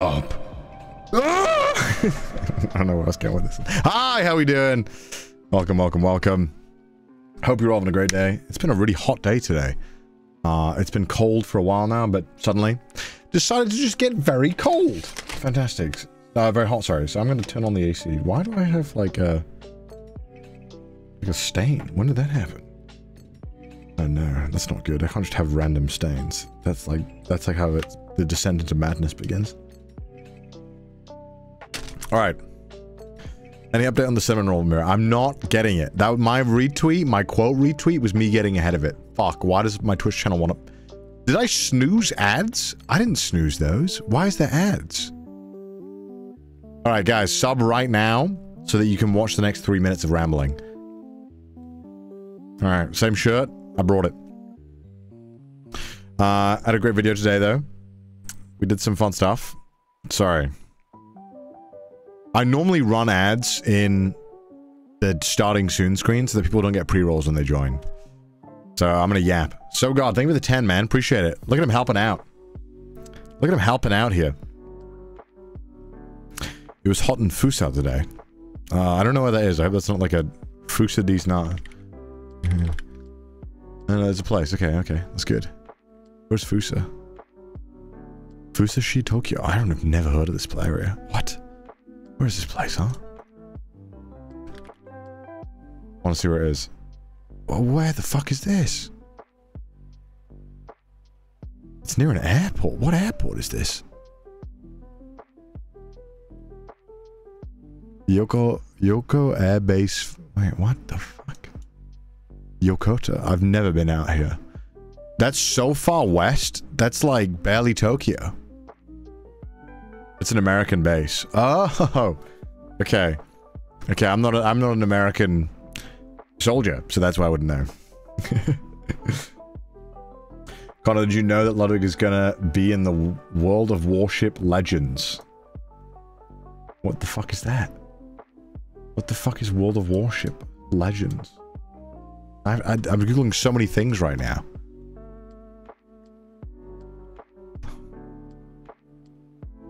Up. Ah! I don't know where I was going with this. Hi, how we doing? Welcome, welcome, welcome. Hope you're all having a great day. It's been a really hot day today. Uh, it's been cold for a while now, but suddenly decided to just get very cold. Fantastic. Uh, very hot, sorry. So I'm going to turn on the AC. Why do I have like a like a stain? When did that happen? Oh no, that's not good. I can't just have random stains. That's like that's like how it, the descent into madness begins. All right. Any update on the roll mirror? I'm not getting it. That my retweet, my quote retweet was me getting ahead of it. Fuck, why does my Twitch channel want to... Did I snooze ads? I didn't snooze those. Why is there ads? All right, guys, sub right now so that you can watch the next three minutes of rambling. All right, same shirt. I brought it. Uh, had a great video today, though. We did some fun stuff. Sorry. I normally run ads in the starting soon screen so that people don't get pre-rolls when they join. So I'm gonna yap. So God, thank you for the 10, man. Appreciate it. Look at him helping out. Look at him helping out here. It was hot in Fussa today. Uh, I don't know what that is. I hope that's not like a Fussa D's not. Yeah. No, there's a place. Okay, okay. That's good. Where's Fussa? Fussa Fusashi Tokyo. I don't have never heard of this play area. What? Where's this place, huh? I want to see where it is. Well, where the fuck is this? It's near an airport. What airport is this? Yoko Yoko Air Base. Wait, what the fuck? Yokota. I've never been out here. That's so far west. That's like barely Tokyo. It's an American base. Oh, okay. Okay, I'm not. A, I'm not an American soldier, so that's why I wouldn't know. Connor, did you know that Ludwig is gonna be in the World of Warship Legends? What the fuck is that? What the fuck is World of Warship Legends? I, I, I'm googling so many things right now.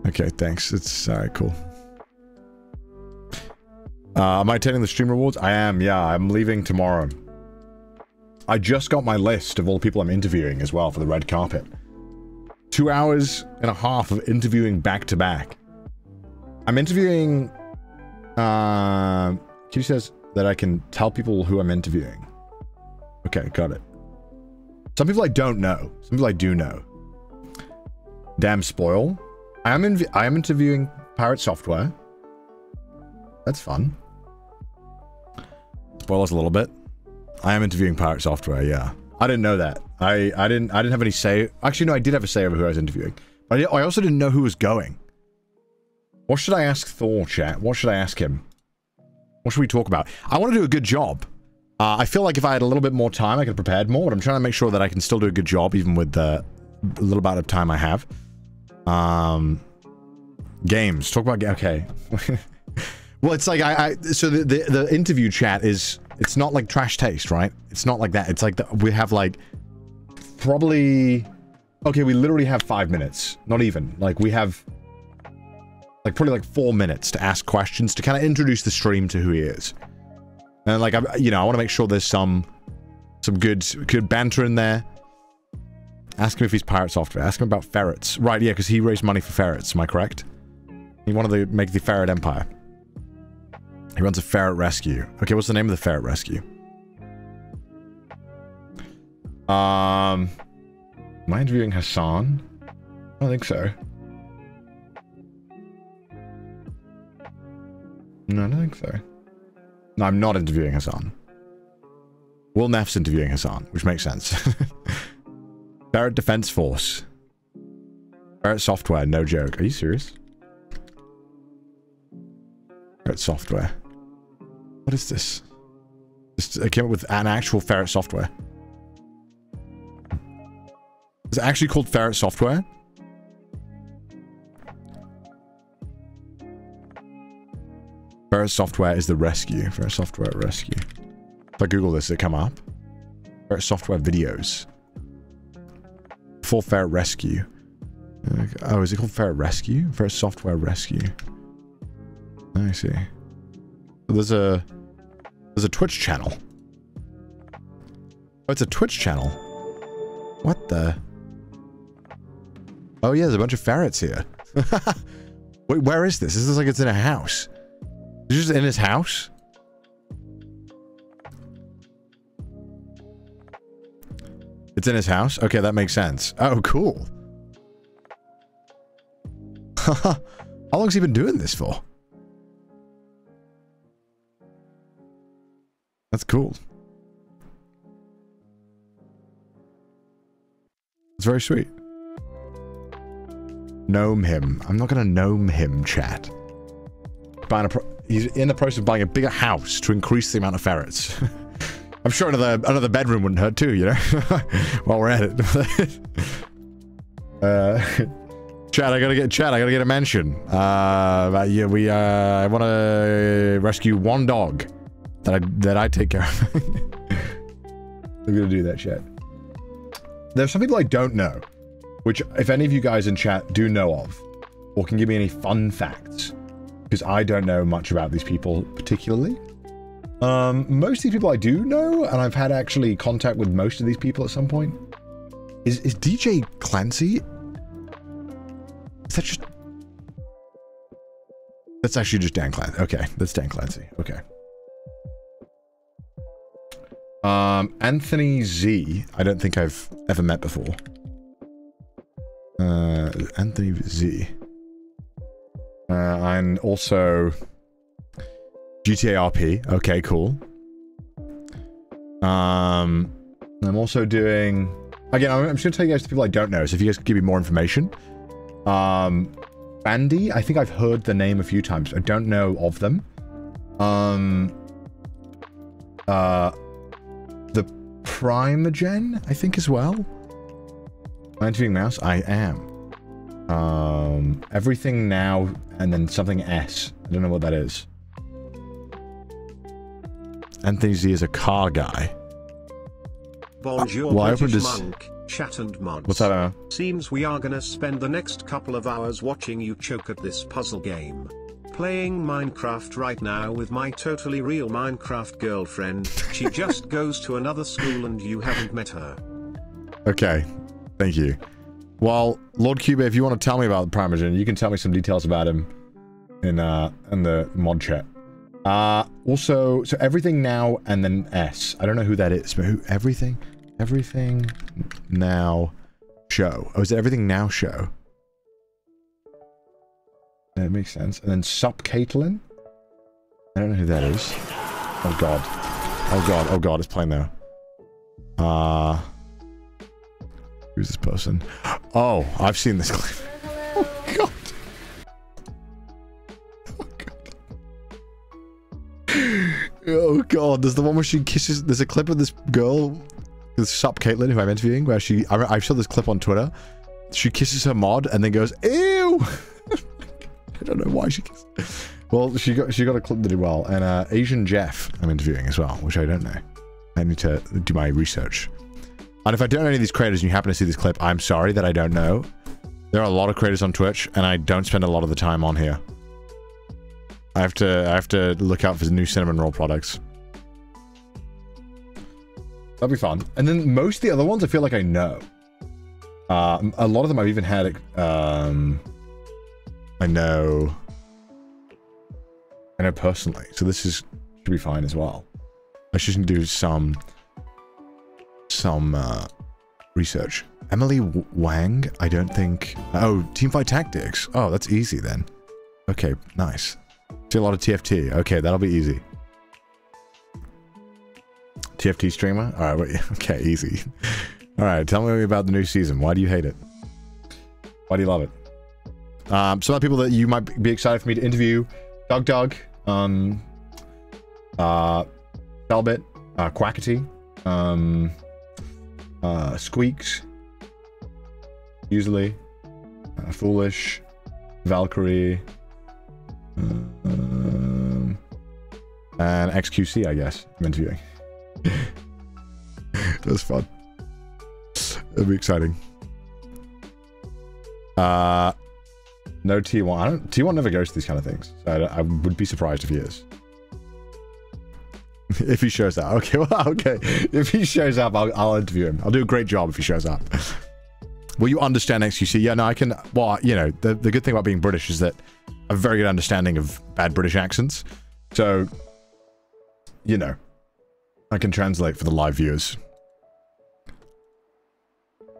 Okay, thanks. It's alright, cool. Uh, am I attending the Streamer Awards? I am, yeah. I'm leaving tomorrow. I just got my list of all the people I'm interviewing as well for the red carpet. Two hours and a half of interviewing back to back. I'm interviewing... Uh, Q says that I can tell people who I'm interviewing. Okay, got it. Some people I don't know. Some people I do know. Damn spoil. I am in I am interviewing Pirate Software. That's fun. Spoil us a little bit. I am interviewing Pirate Software, yeah. I didn't know that. I, I didn't I didn't have any say. Actually, no, I did have a say over who I was interviewing. But I, I also didn't know who was going. What should I ask Thor, chat? What should I ask him? What should we talk about? I want to do a good job. Uh, I feel like if I had a little bit more time, I could have prepared more, but I'm trying to make sure that I can still do a good job, even with the little bit of time I have. Um, games. Talk about okay. well, it's like I, I so the, the, the interview chat is it's not like trash taste, right? It's not like that. It's like the, we have like probably okay. We literally have five minutes, not even like we have like probably like four minutes to ask questions to kind of introduce the stream to who he is, and like I, you know, I want to make sure there's some some good good banter in there. Ask him if he's pirate software. Ask him about ferrets. Right, yeah, because he raised money for ferrets. Am I correct? He wanted to make the ferret empire. He runs a ferret rescue. Okay, what's the name of the ferret rescue? Um, am I interviewing Hassan? I don't think so. No, I don't think so. No, I'm not interviewing Hassan. Will Neff's interviewing Hassan, which makes sense. Barrett Defense Force. Barrett Software, no joke. Are you serious? Barrett Software. What is this? This I came up with an actual Ferret Software. Is it actually called Ferret Software? Ferret Software is the rescue. Ferret Software rescue. If I Google this, it come up. Ferret Software videos. Full Ferret Rescue. Oh, is it called Ferret Rescue? Ferret Software Rescue. I see. There's a there's a Twitch channel. Oh, it's a Twitch channel. What the? Oh yeah, there's a bunch of ferrets here. Wait, where is this? This is like it's in a house. Is just in his house? It's in his house? Okay, that makes sense. Oh, cool. How long's he been doing this for? That's cool. It's very sweet. Gnome him. I'm not gonna gnome him, chat. Buying a he's in the process of buying a bigger house to increase the amount of ferrets. I'm sure another another bedroom wouldn't hurt too, you know? While we're at it. uh, Chad, I gotta get Chad, I gotta get a mention. Uh, yeah, we uh, I want to rescue one dog that I that I take care of. I'm gonna do that, Chad. There's some people I don't know, which if any of you guys in chat do know of, or can give me any fun facts, because I don't know much about these people particularly. Um, most of these people I do know, and I've had actually contact with most of these people at some point. Is is DJ Clancy? Is that just? That's actually just Dan Clancy. Okay, that's Dan Clancy. Okay. Um, Anthony Z. I don't think I've ever met before. Uh, Anthony Z. Uh, and also GTA RP. Okay, cool. Um, I'm also doing... Again, I'm, I'm just going to tell you guys the people I don't know, so if you guys give me more information. Um, Bandy, I think I've heard the name a few times. I don't know of them. Um, uh, the Primeagen, I think as well. Am I interviewing Mouse? I am. Um, everything now and then something S. I don't know what that is. Anthony Z is a car guy. Bonjour, Well, I British opened this- monk, chat and mods. What's that, Emma? Seems we are gonna spend the next couple of hours watching you choke at this puzzle game. Playing Minecraft right now with my totally real Minecraft girlfriend. She just goes to another school and you haven't met her. Okay, thank you. Well, Lord Cuba, if you want to tell me about the Primeagen, you can tell me some details about him in uh in the mod chat. Uh also, so everything now and then S. I don't know who that is, but who everything, everything now show. Oh, is it everything now show? That makes sense. And then Sup Caitlin. I don't know who that is. Oh god. Oh god. Oh god. It's playing now. Uh Who's this person? Oh, I've seen this clip. Oh god. There's the one where she kisses. There's a clip of this girl, this Sup Caitlin, who I'm interviewing, where she. I, I saw this clip on Twitter. She kisses her mod and then goes, "Ew." I don't know why she kissed. Well, she got she got a clip that did well, and uh, Asian Jeff I'm interviewing as well, which I don't know. I need to do my research. And if I don't know any of these creators and you happen to see this clip, I'm sorry that I don't know. There are a lot of creators on Twitch, and I don't spend a lot of the time on here. I have to I have to look out for new cinnamon roll products. That'll be fun. And then most of the other ones I feel like I know. Uh, a lot of them I've even had. Um, I know. I know personally, so this is should be fine as well. I to do some some uh, research. Emily Wang, I don't think. Oh, Teamfight Tactics. Oh, that's easy then. Okay, nice. See a lot of TFT. Okay, that'll be easy. TFT streamer. All right, wait. Okay, easy. All right, tell me about the new season. Why do you hate it? Why do you love it? Um, some other people that you might be excited for me to interview: Doug Doug, um, uh, Selbit, uh, Quackity, um, uh, Squeaks, usually, uh, Foolish, Valkyrae, um, and XQC, I guess. I'm interviewing. That's fun. It'll be exciting. Uh, no T1. I don't. T1 never goes to these kind of things. So I, I would be surprised if he is. if he shows up. Okay, well, okay. If he shows up, I'll, I'll interview him. I'll do a great job if he shows up. Will you understand XQC? Yeah, no, I can. Well, you know, the, the good thing about being British is that I have a very good understanding of bad British accents. So, you know, I can translate for the live viewers.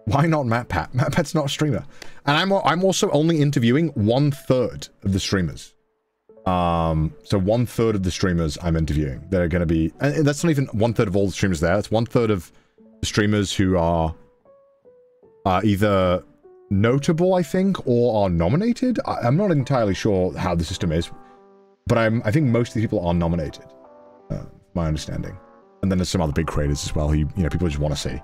Why not MatPat? MatPat's not a streamer. And I'm, I'm also only interviewing one third of the streamers. Um, so one third of the streamers I'm interviewing, they're going to be, and that's not even one third of all the streamers there. That's one third of the streamers who are uh, either notable, I think, or are nominated. I, am not entirely sure how the system is, but I'm, I think most of the people are nominated, uh, my understanding. And then there's some other big creators as well who, you know, people just want to see.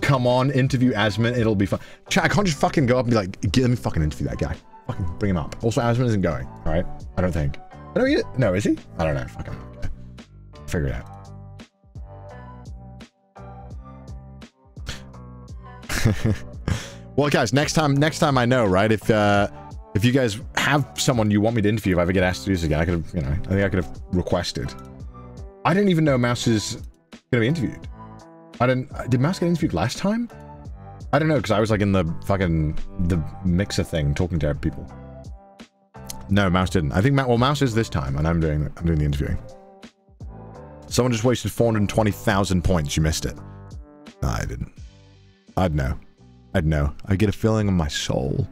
Come on, interview Asmon, it'll be fun. Chat, I can't just fucking go up and be like, let me fucking interview that guy. Fucking bring him up. Also, Asmon isn't going, alright? I don't think. I don't No, is he? I don't know. Fucking okay. Figure it out. well, guys, next time, next time I know, right? If uh, if you guys have someone you want me to interview, if I ever get asked to do this again, I could have, you know, I think I could have requested. I didn't even know Mouse is gonna be interviewed. I didn't. Uh, did Mouse get interviewed last time? I don't know because I was like in the fucking the mixer thing talking to people. No, Mouse didn't. I think well, Mouse is this time, and I'm doing I'm doing the interviewing. Someone just wasted 420,000 points. You missed it. No, I didn't. I'd know. I'd know. I get a feeling in my soul.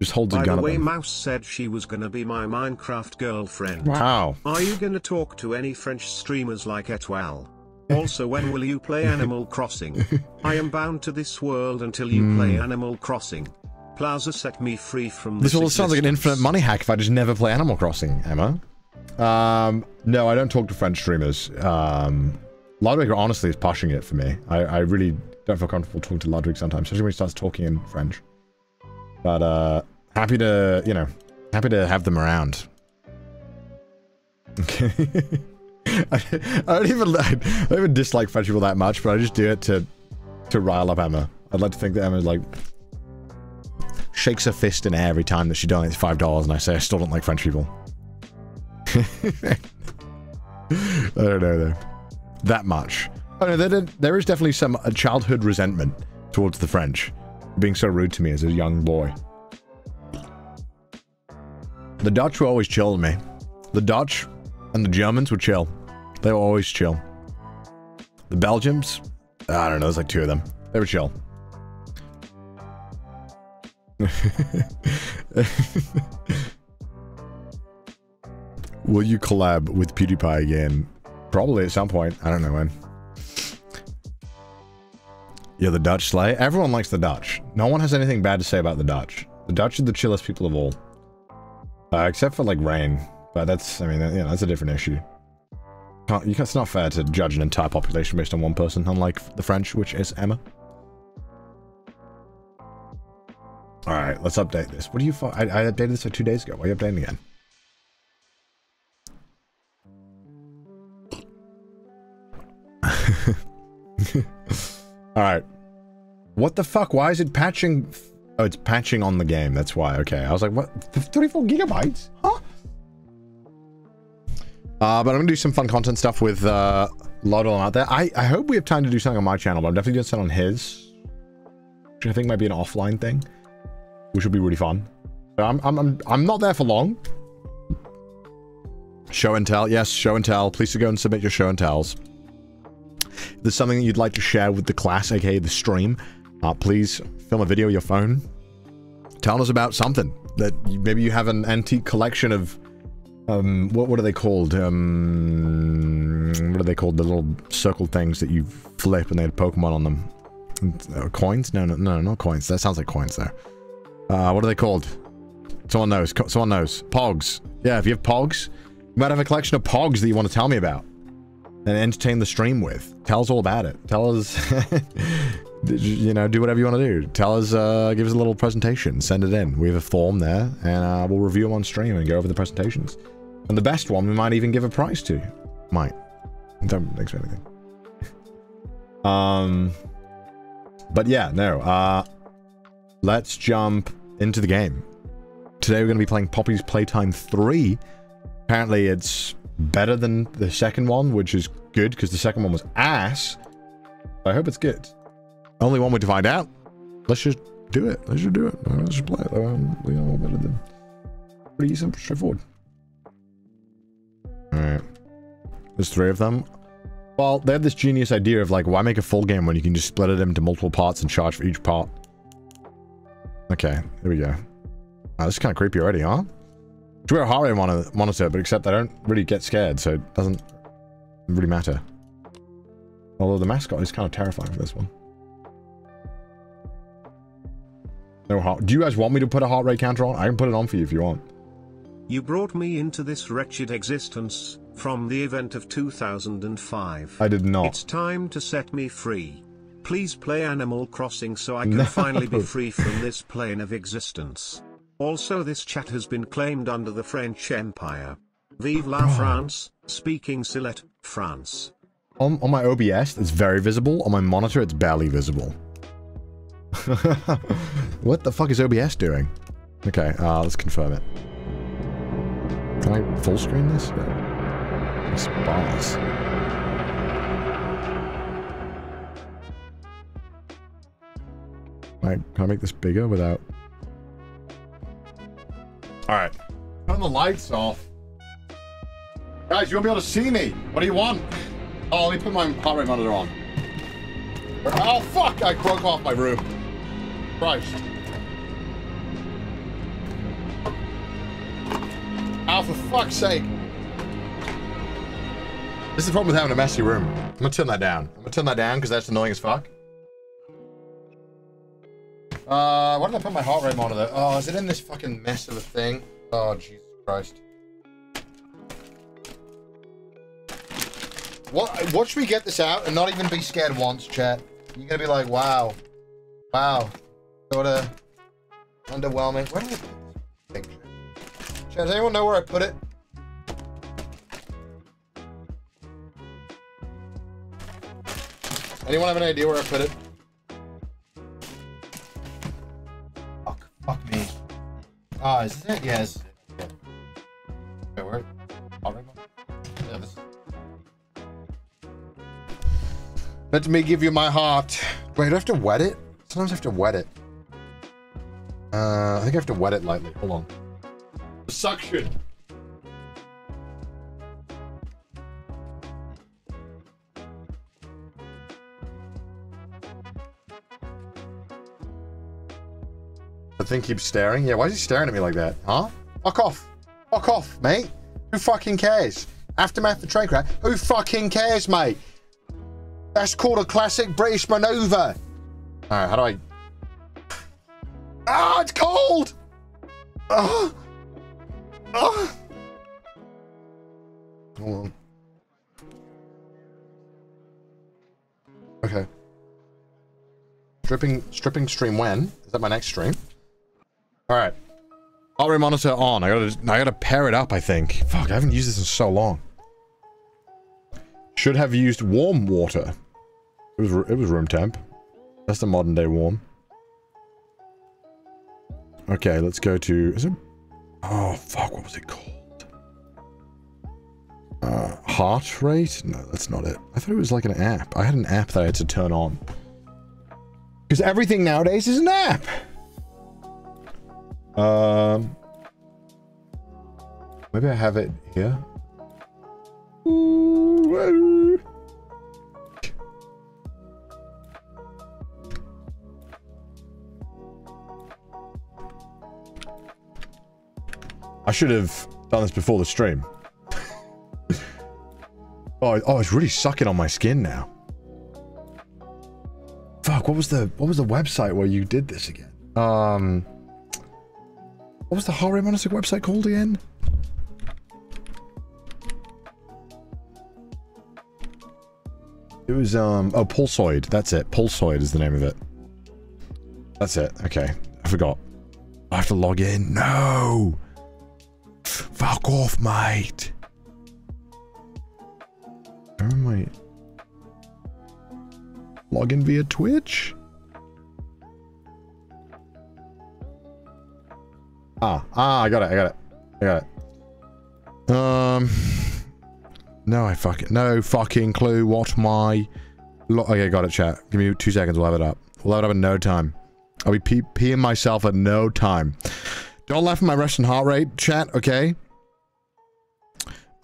Just holds By a gun the way, at. Mouse said she was gonna be my Minecraft girlfriend. Wow. Are you gonna talk to any French streamers like Etoile? Also, when will you play Animal Crossing? I am bound to this world until you play Animal Crossing. Plaza set me free from This this. all sounds like an infinite money hack if I just never play Animal Crossing, Emma. Um, no, I don't talk to French streamers. Um, Ludwig honestly is pushing it for me. I, I really don't feel comfortable talking to Ludwig sometimes, especially when he starts talking in French. But uh, happy to, you know, happy to have them around. Okay. I, I don't even like, I don't even dislike French people that much, but I just do it to to rile up Emma. I'd like to think that Emma like shakes her fist in air every time that she donates five dollars, and I say I still don't like French people. I don't know though, that much. Oh no, there, there is definitely some uh, childhood resentment towards the French being so rude to me as a young boy. The Dutch were always chill to me. The Dutch and the Germans were chill. They were always chill. The Belgians, I don't know, there's like two of them. They were chill. Will you collab with PewDiePie again? Probably at some point. I don't know when. Yeah, the Dutch slay. Everyone likes the Dutch. No one has anything bad to say about the Dutch. The Dutch are the chillest people of all. Uh, except for, like, rain. But that's, I mean you know that's a different issue. Can't, you, it's not fair to judge an entire population based on one person, unlike the French, which is Emma. Alright, let's update this. What do you... I, I updated this like two days ago. Why are you updating again? Alright. What the fuck? Why is it patching? Oh, it's patching on the game. That's why. Okay. I was like, what? 34 gigabytes? Huh? Uh, but I'm gonna do some fun content stuff with uh, Lotto out there. I, I hope we have time to do something on my channel, but I'm definitely doing something on his. Which I think might be an offline thing. Which would be really fun. But I'm, I'm, I'm, I'm not there for long. Show and tell. Yes, show and tell. Please go and submit your show and tells. If there's something that you'd like to share with the class, aka the stream, uh, please film a video on your phone. Tell us about something that maybe you have an antique collection of. Um, what what are they called? Um, what are they called? The little circle things that you flip and they had Pokemon on them. Uh, coins? No, no, no, not coins. That sounds like coins there. Uh, what are they called? Someone knows. Someone knows. Pogs. Yeah, if you have Pogs, you might have a collection of Pogs that you want to tell me about and entertain the stream with. Tell us all about it. Tell us, you know, do whatever you want to do. Tell us, uh, give us a little presentation. Send it in. We have a form there, and uh, we'll review them on stream and go over the presentations. And the best one, we might even give a prize to. Might. Don't expect anything. um. But yeah, no. Uh, let's jump into the game. Today we're going to be playing Poppy's Playtime 3. Apparently it's better than the second one, which is good because the second one was ass. I hope it's good. Only one way to find out. Let's just do it. Let's just do it. Let's just play it. Um, we know better than pretty simple, straightforward. Alright. There's three of them. Well, they had this genius idea of like, why make a full game when you can just split it into multiple parts and charge for each part? Okay, here we go. Oh, this is kind of creepy already, huh? To wear a heart rate monitor, monitor, but except I don't really get scared, so it doesn't really matter. Although the mascot is kind of terrifying for this one. No heart. Do you guys want me to put a heart rate counter on? I can put it on for you if you want. You brought me into this wretched existence, from the event of 2005. I did not. It's time to set me free. Please play Animal Crossing so I can no. finally be free from this plane of existence. Also this chat has been claimed under the French Empire. Vive la France, speaking Sillet, France. On, on my OBS, it's very visible. On my monitor, it's barely visible. what the fuck is OBS doing? Okay, uh, let's confirm it. Can I full screen this? It's boss. I, can I make this bigger without... Alright. Turn the lights off. Guys, you won't be able to see me. What do you want? Oh, let me put my heart rate monitor on. Oh, fuck! I broke off my room. Christ. Oh, for fuck's sake. This is the problem with having a messy room. I'm gonna turn that down. I'm gonna turn that down because that's annoying as fuck. Uh, where did I put my heart rate monitor? Oh, is it in this fucking mess of a thing? Oh, Jesus Christ. What, watch me get this out and not even be scared once, chat. You're gonna be like, wow. Wow. Sorta underwhelming. Where did I put this picture? Does anyone know where I put it? Anyone have an idea where I put it? Fuck, fuck me. Ah, oh, is this it? Yes. Yeah. Wait, where? Yeah, this. Let me give you my heart. Wait, do I have to wet it? Sometimes I have to wet it. Uh, I think I have to wet it lightly. Hold on. Suction. The thing keeps staring? Yeah, why is he staring at me like that? Huh? Fuck off. Fuck off, mate. Who fucking cares? Aftermath the train crash? Who fucking cares, mate? That's called a classic British maneuver. Alright, how do I... Ah, it's cold! Ah! Oh. Hold on. Okay. Stripping, stripping stream when? Is that my next stream? Alright. Heart rate monitor on. I gotta, I gotta pair it up, I think. Fuck, I haven't used this in so long. Should have used warm water. It was, it was room temp. That's the modern day warm. Okay, let's go to, is it Oh, fuck, what was it called? Uh, heart rate? No, that's not it. I thought it was like an app. I had an app that I had to turn on. Because everything nowadays is an app! Um... Maybe I have it here. I should have done this before the stream. oh, oh, it's really sucking on my skin now. Fuck, what was the what was the website where you did this again? Um What was the horror monitor website called again? It was um oh Pulsoid, that's it. Pulsoid is the name of it. That's it. Okay. I forgot. I have to log in. No. Fuck off, mate. Where am I? Log in via Twitch? Ah, ah, I got it, I got it. I got it. Um, no, I fuck it. no fucking clue what my, okay, got it, chat. Give me two seconds, we'll have it up. We'll have it up in no time. I'll be pee peeing myself at no time. Don't laugh at my resting heart rate, chat, okay?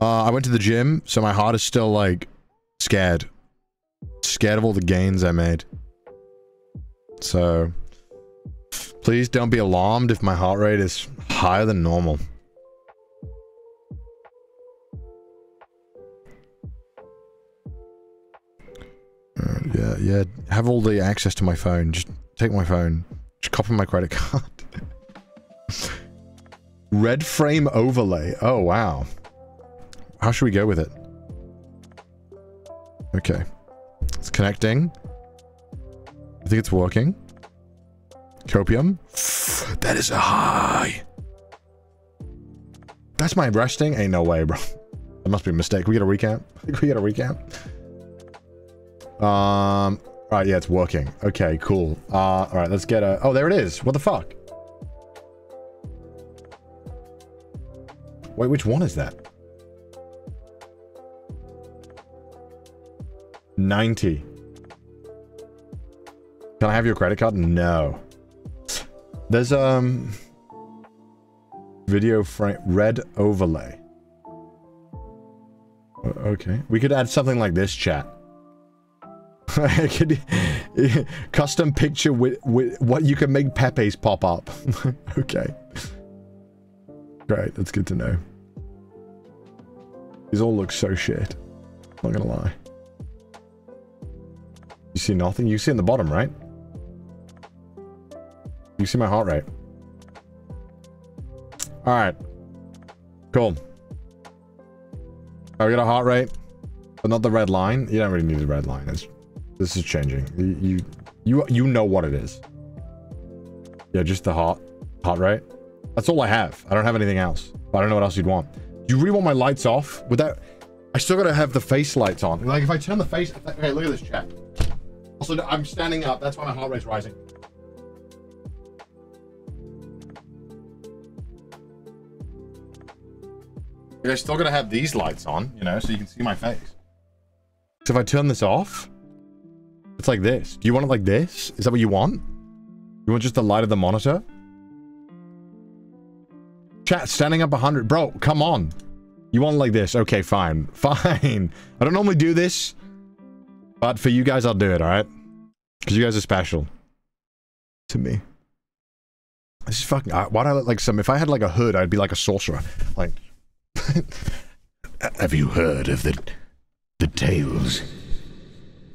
Uh, I went to the gym, so my heart is still, like, scared. Scared of all the gains I made. So, please don't be alarmed if my heart rate is higher than normal. Uh, yeah, yeah. Have all the access to my phone. Just take my phone. Just copy my credit card. Red frame overlay. Oh, wow. How should we go with it? Okay. It's connecting. I think it's working. Copium. That is a high. That's my resting? Ain't no way, bro. That must be a mistake. We get a recount? we get a recount? Um, right, yeah, it's working. Okay, cool. Uh, all right, let's get a... Oh, there it is. What the fuck? Wait, which one is that? 90. Can I have your credit card? No. There's, um... Video frame... Red overlay. Okay. We could add something like this, chat. could, custom picture with, with what you can make Pepe's pop up. okay. Great, that's good to know. These all look so shit. Not gonna lie. You see nothing? You see in the bottom, right? You see my heart rate. Alright. Cool. I got a heart rate, but not the red line. You don't really need the red line. It's, this is changing. You, you, you, you know what it is. Yeah, just the heart, heart rate. That's all I have. I don't have anything else. I don't know what else you'd want. Do you really want my lights off? With that, I still gotta have the face lights on. Like if I turn the face, okay, look at this chat. Also, I'm standing up. That's why my heart rate's rising. You're still gonna have these lights on, you know, so you can see my face. So if I turn this off, it's like this. Do you want it like this? Is that what you want? You want just the light of the monitor? Chat, standing up 100. Bro, come on. You want like this? Okay, fine. Fine. I don't normally do this, but for you guys, I'll do it, alright? Because you guys are special. To me. This is fucking... Uh, why'd I look like some... If I had like a hood, I'd be like a sorcerer. Like... Have you heard of the the tales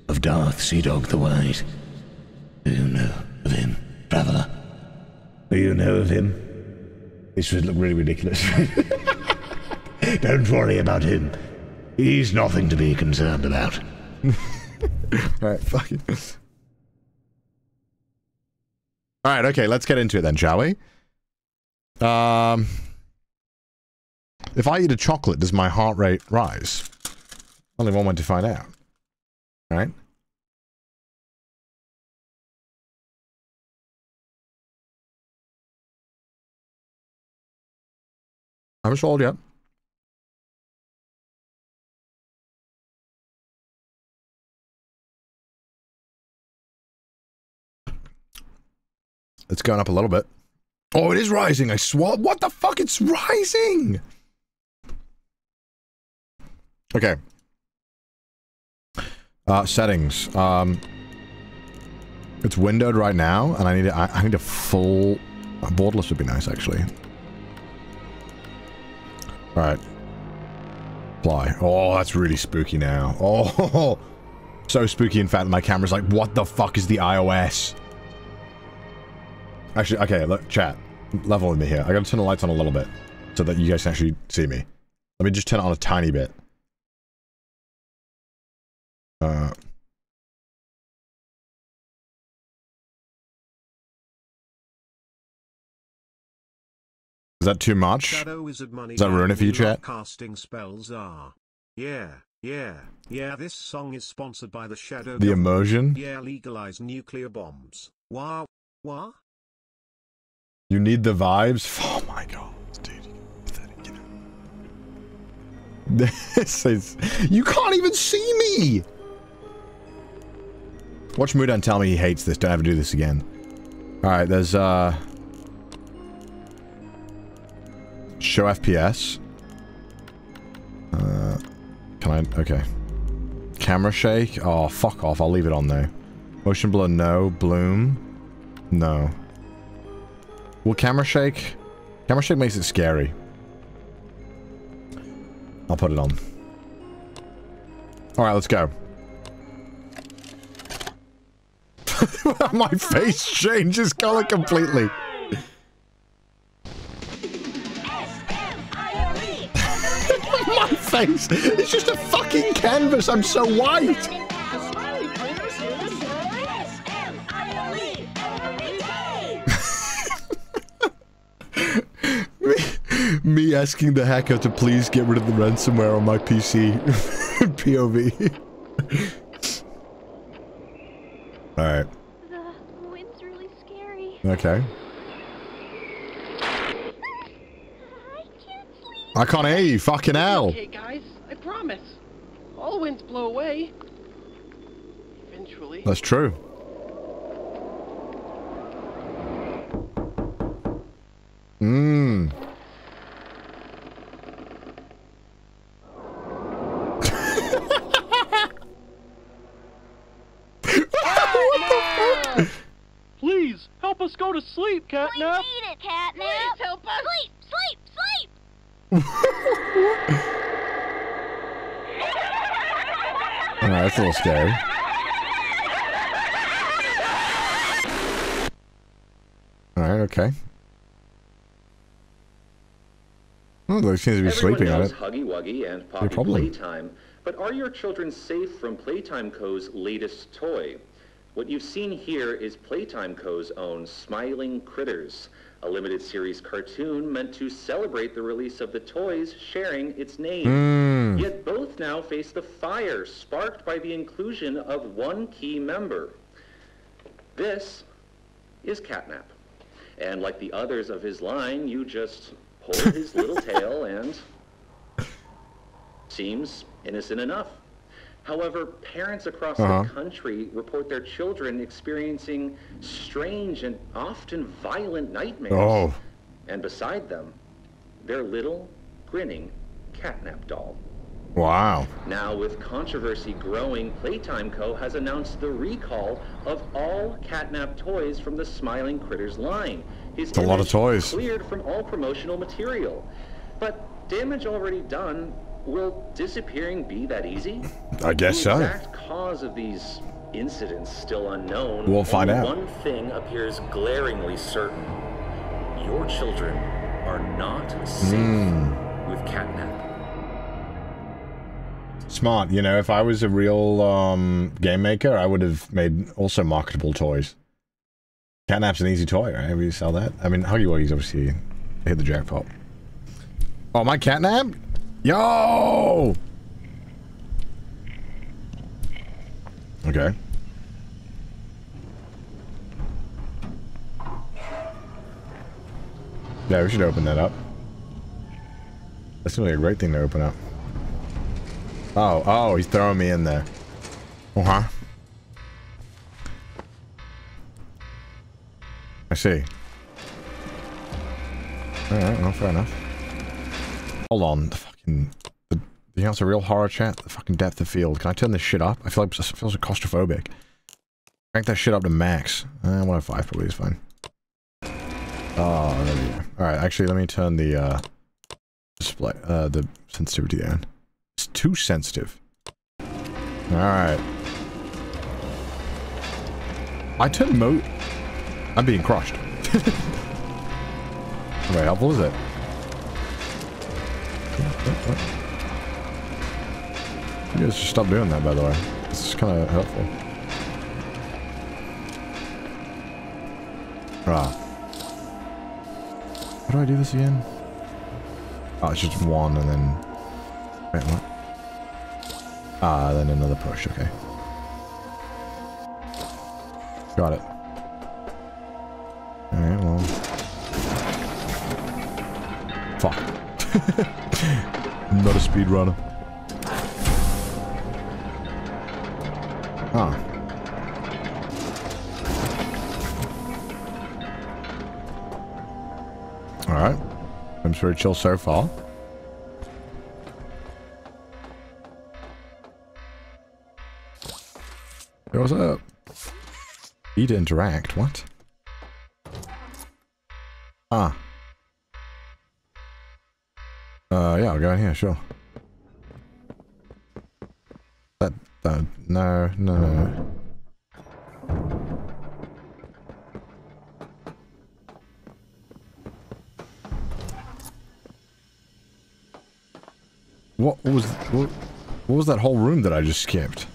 of Darth Seadog the Wise? Do you know of him, traveler? Do you know of him? This would look really ridiculous. Don't worry about him. He's nothing to be concerned about. Alright, fuck it. Alright, okay, let's get into it then, shall we? Um... If I eat a chocolate, does my heart rate rise? Only one way to find out. Right? Haven't sold yet. It's going up a little bit. Oh, it is rising. I swallowed. What the fuck? It's rising. Okay. Uh, settings. Um, it's windowed right now, and I need a, I, I need a full... A borderless would be nice, actually. Alright. Apply. Oh, that's really spooky now. Oh, so spooky, in fact, my camera's like, what the fuck is the iOS? Actually, okay, look, chat. Level with me here. I gotta turn the lights on a little bit, so that you guys can actually see me. Let me just turn it on a tiny bit. Uh, Is that too much? Does that ruin it for you, chat? Casting spells are. Yeah, yeah, yeah. This song is sponsored by the Shadow. The immersion. Yeah, legalize nuclear bombs. Wah, wah. You need the vibes. Oh my god, dude, pathetic. You know. this is. You can't even see me. Watch Mudan tell me he hates this. Don't ever do this again. All right, there's uh. Show FPS. Uh... Can I... Okay. Camera shake? Oh, fuck off. I'll leave it on there. Motion blur, no. Bloom? No. Will camera shake? Camera shake makes it scary. I'll put it on. Alright, let's go. My face changes color completely. Face! It's just a fucking canvas, I'm so white! me, me asking the hacker to please get rid of the ransomware on my PC. POV. Alright. The wind's really scary. Okay. I can't sleep. I can't hear you, fucking hell. Okay, guys, I promise. All winds blow away. Eventually. That's true. Mmm. Please, help us go to sleep, We need it, Catnap. Please help us. Sleep, sleep, Alright, that's a little scary. Alright, okay. Oh, they seems to be Everyone sleeping on it. Huggy Wuggy and Poppy. Playtime, but are your children safe from Playtime Co.'s latest toy? What you've seen here is Playtime Co.'s own Smiling Critters, a limited series cartoon meant to celebrate the release of the toys sharing its name. Hmm. Yet both now face the fire sparked by the inclusion of one key member. This is Catnap. And like the others of his line, you just pull his little tail and seems innocent enough. However, parents across Uh-huh. the country report their children experiencing strange and often violent nightmares. Oh. And beside them, their little, grinning catnap doll. Wow. Now, with controversy growing, Playtime Co. has announced the recall of all catnap toys from the Smiling Critters line. His a lot of toys. Cleared from all promotional material. But damage already done, will disappearing be that easy? I guess the so. exact cause of these incidents still unknown. We'll find out. One thing appears glaringly certain. Your children are not safe Hmm. with catnap. Smart. You know, if I was a real um, game maker, I would have made also marketable toys. Catnap's an easy toy, right? We sell that. I mean, Huggy Wuggy's obviously hit the jackpot. Oh, my catnap? Yo! Okay. Yeah, we should open that up. That's really a great thing to open up. Oh, oh, he's throwing me in there. Uh-huh. I see. Alright, well, fair enough. Hold on, the. The, you know it's a real horror chat? The fucking depth of field. Can I turn this shit up? I feel like it feels like claustrophobic. Crank that shit up to max. Uh, 105 probably is fine. Oh, there we go. Alright, actually, let me turn the, uh... Display, uh, the sensitivity down. It's too sensitive. Alright. I turned mo- I'm being crushed. Very helpful is it? You guys should stop doing that, by the way. This is kind of helpful. Ah. How do I do this again? Oh, it's just one and then... Wait, what? Ah, then another push, okay. Got it. Alright, well... Fuck. I'm not a speedrunner. Ah. Alright. Seems very chill so far. Hey, what's up? E to interact, what? Ah. Uh, yeah, I'll go in here, sure. That, that, no, no, no. What was, what, what was that whole room that I just skipped?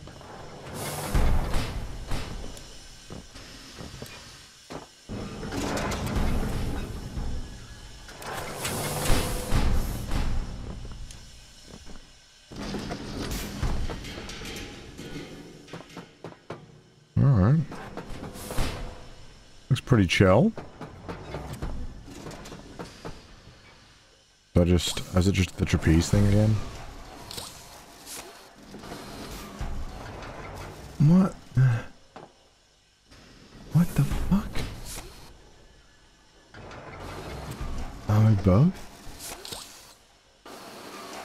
Alright. Looks pretty chill. So I just, is it just the trapeze thing again? What? What the fuck? Are we both?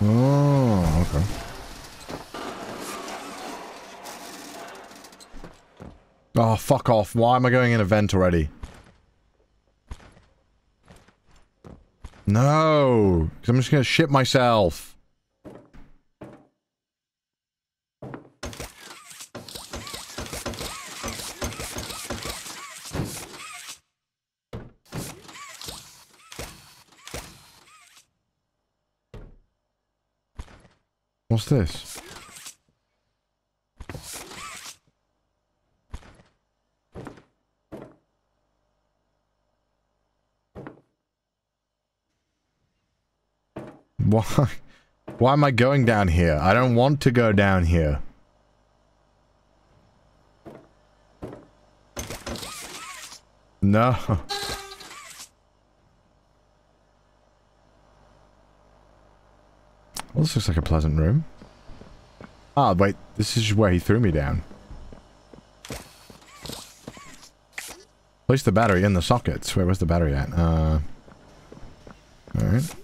Oh, okay. Oh, fuck off. Why am I going in a vent already? No! 'cause I'm just gonna shit myself. What's this? Why? Why am I going down here? I don't want to go down here. No. Well, this looks like a pleasant room. Ah, wait. This is where he threw me down. Place the battery in the sockets. Where was the battery at? Uh... Alright.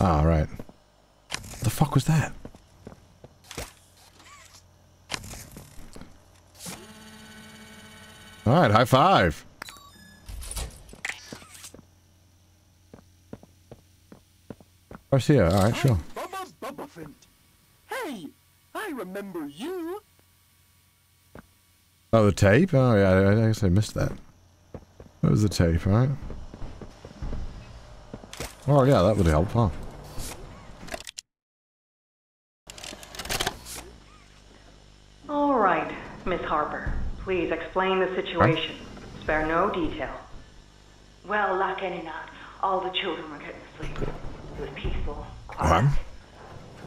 Ah, right. What the fuck was that? Alright, high five. Garcia, alright, sure. Bubba Bubbaphant. Hey, I remember you. Oh, the tape? Oh, yeah, I, I guess I missed that. That was the tape, alright. Oh, yeah, that would help, huh? All right, Miss Harper. Please explain the situation. Spare no detail. Well, like any night, all the children were getting to sleep. It was peaceful, quiet. Alright.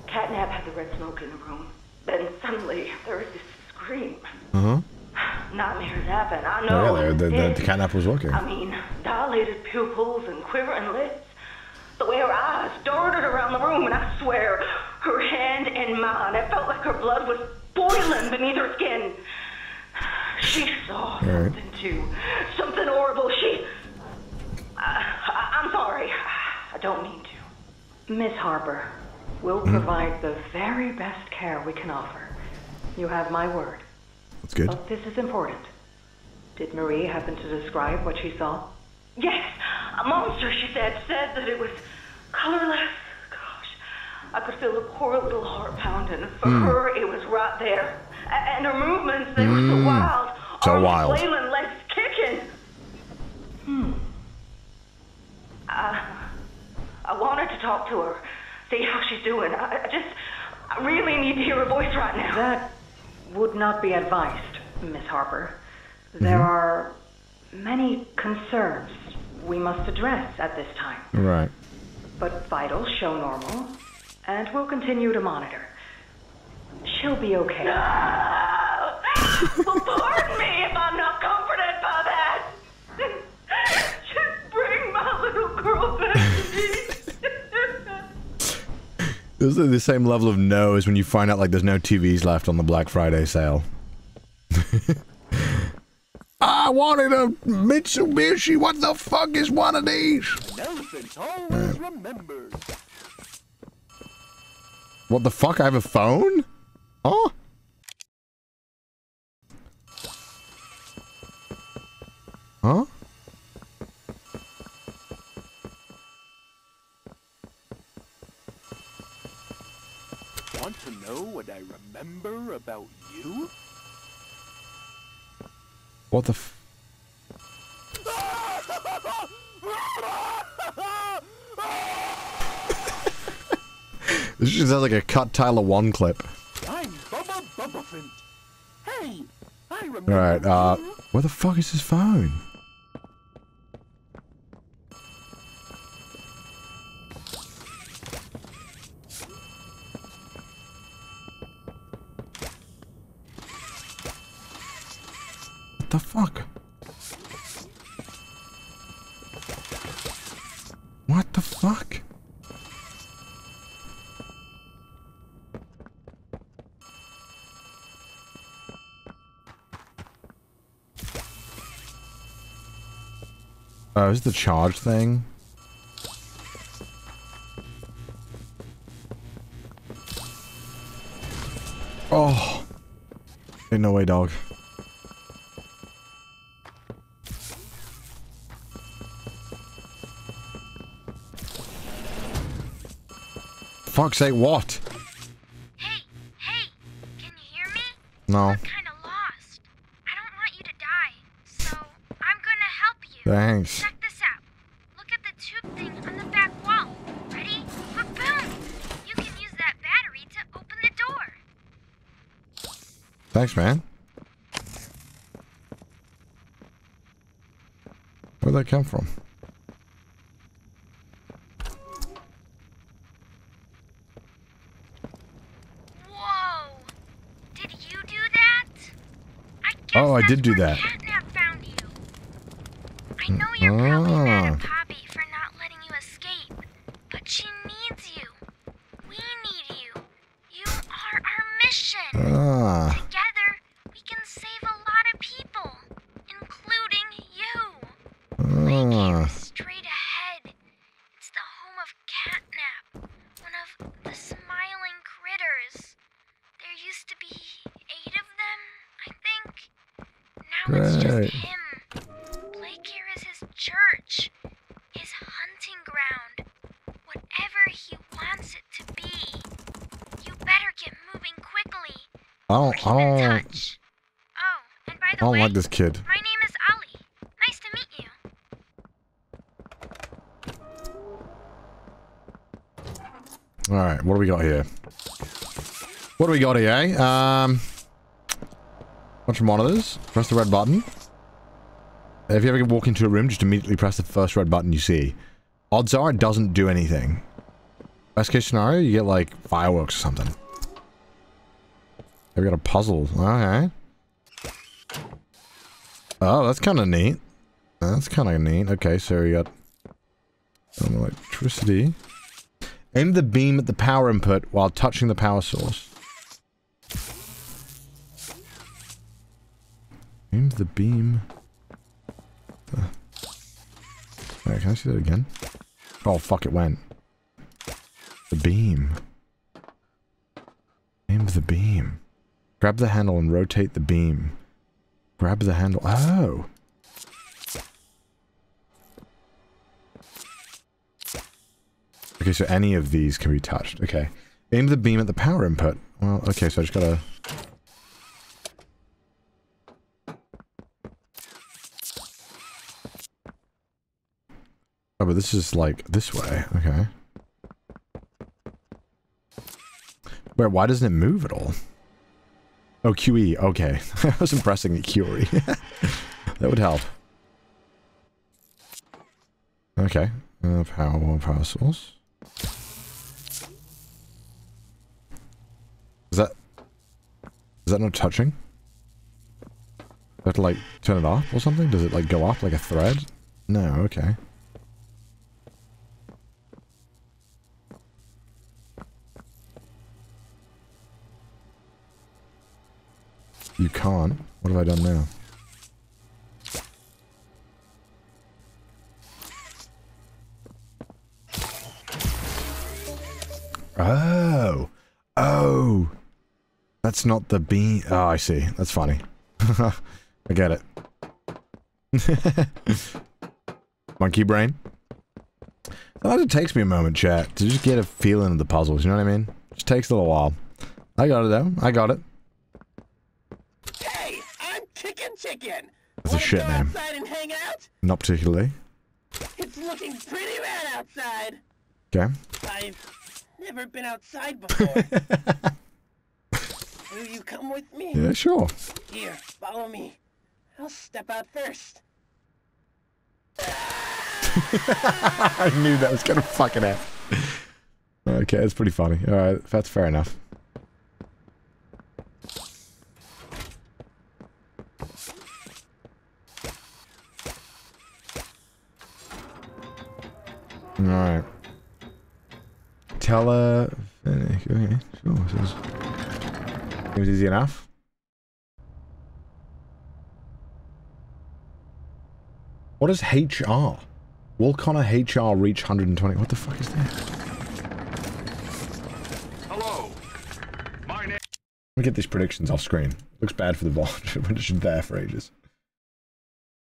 Catnap had the red smoke in the room. Then suddenly, there was this scream. Uh-huh. Nightmares happen, I know. yeah, the, the, the catnap was working. I mean, dilated pupils and quivering lips. The way her eyes darted around the room, and I swear, her hand in mine, it felt like her blood was boiling beneath her skin. She saw right. something too. Something horrible. She. I, I, I'm sorry. I don't mean to. Miss Harper, we'll Hmm. provide the very best care we can offer. You have my word. That's good. But this is important. Did Marie happen to describe what she saw? Yes, a monster, she said, said that it was colorless. Gosh, I could feel the poor little heart pounding. For Hmm. her, it was right there. And her movements, they were so Hmm. wild. So Arms wild. flailing, legs kicking. Hmm. I, I wanted to talk to her, see how she's doing. I, I just, I really need to hear her voice right now. That would not be advised, Miss Harper. There Mm-hmm. are many concerns we must address at this time. Right. But vitals show normal, and we'll continue to monitor. She'll be okay. Ah! well, pardon me if I'm not comforted by that. Just bring my little girl back to me. This is the same level of no as when you find out like there's no TVs left on the Black Friday sale. I wanted a Mitsubishi. What the fuck is one of these? An elephant always remembers. What the fuck? I have a phone? Huh? Huh? Want to know what I remember about you? What the f- This just sounds like a cut Tyler 1 clip. I'm Bubba Bubbaphant. Hey, I remember Alright, uh, where the fuck is his phone? What the fuck? What the fuck? Oh, is it the charge thing? Oh. Ain't no way, dog. Fuck's sake, what? Hey, hey, can you hear me? No. Kinda lost. I don't want you to die, so I'm gonna help you. Thanks. Check this out. Look at the tube thing on the back wall. Ready? Boom! You can use that battery to open the door. Thanks, man. Where'd that come from? Whoa! Did you do that? I Oh, I did do that. I know you're probably mad at Poppy for not letting you escape, but she needs you. We need you. You are our mission. Ah. Together, we can save a lot of people, including you. Ah. Straight ahead. It's the home of Catnap, one of the smiling critters. There used to be eight of them, I think. Now it's Great. just him. Playcare is his church, his hunting ground, whatever he wants it to be. You better get moving quickly. I don't, I don't. Oh, and by I don't way, like this kid. my name is Ollie. Nice to meet you. Alright, what do we got here? What do we got here, eh? Um, bunch of monitors. Press the red button. If you ever walk into a room, just immediately press the first red button you see. Odds are it doesn't do anything. Best case scenario, you get like fireworks or something. We got a puzzle. Okay. Oh, that's kind of neat. That's kind of neat. Okay, so we got some electricity. Aim the beam at the power input while touching the power source. Aim the beam. Uh, Wait, can I see that again? Oh, fuck, it went. The beam. Aim the beam. Grab the handle and rotate the beam. Grab the handle. Oh! Okay, so any of these can be touched. Okay. Aim the beam at the power input. Well, okay, so I just gotta... Oh, but this is like this way. Okay. Wait, why doesn't it move at all? Oh, QE. Okay. I was impressing pressing it QE. that would help. Okay. Uh, power, power source. Is that... Is that not touching? Do I have to, like, turn it off or something? Does it, like, go off like a thread? No, okay. You can't. What have I done now? Oh. Oh. That's not the bean. Oh, I see. That's funny. I get it. Monkey brain. Sometimes it takes me a moment, chat, to just get a feeling of the puzzles, you know what I mean? It just takes a little while. I got it, though. I got it. Chicken Chicken. That's a shit go name. outside and hang out? Not particularly. It's looking pretty rad outside. Okay. I've never been outside before. Will you come with me? Yeah, sure. Here, follow me. I'll step out first. I knew that was gonna fucking happen. Okay, that's pretty funny. Alright, that's fair enough. Alright. Tele... Okay, sure. This is... Seems easy enough. What is HR? Will Connor HR reach 120? What the fuck is that? Hello. My name. Let me get these predictions off screen. Looks bad for the bot, but it's been there for ages.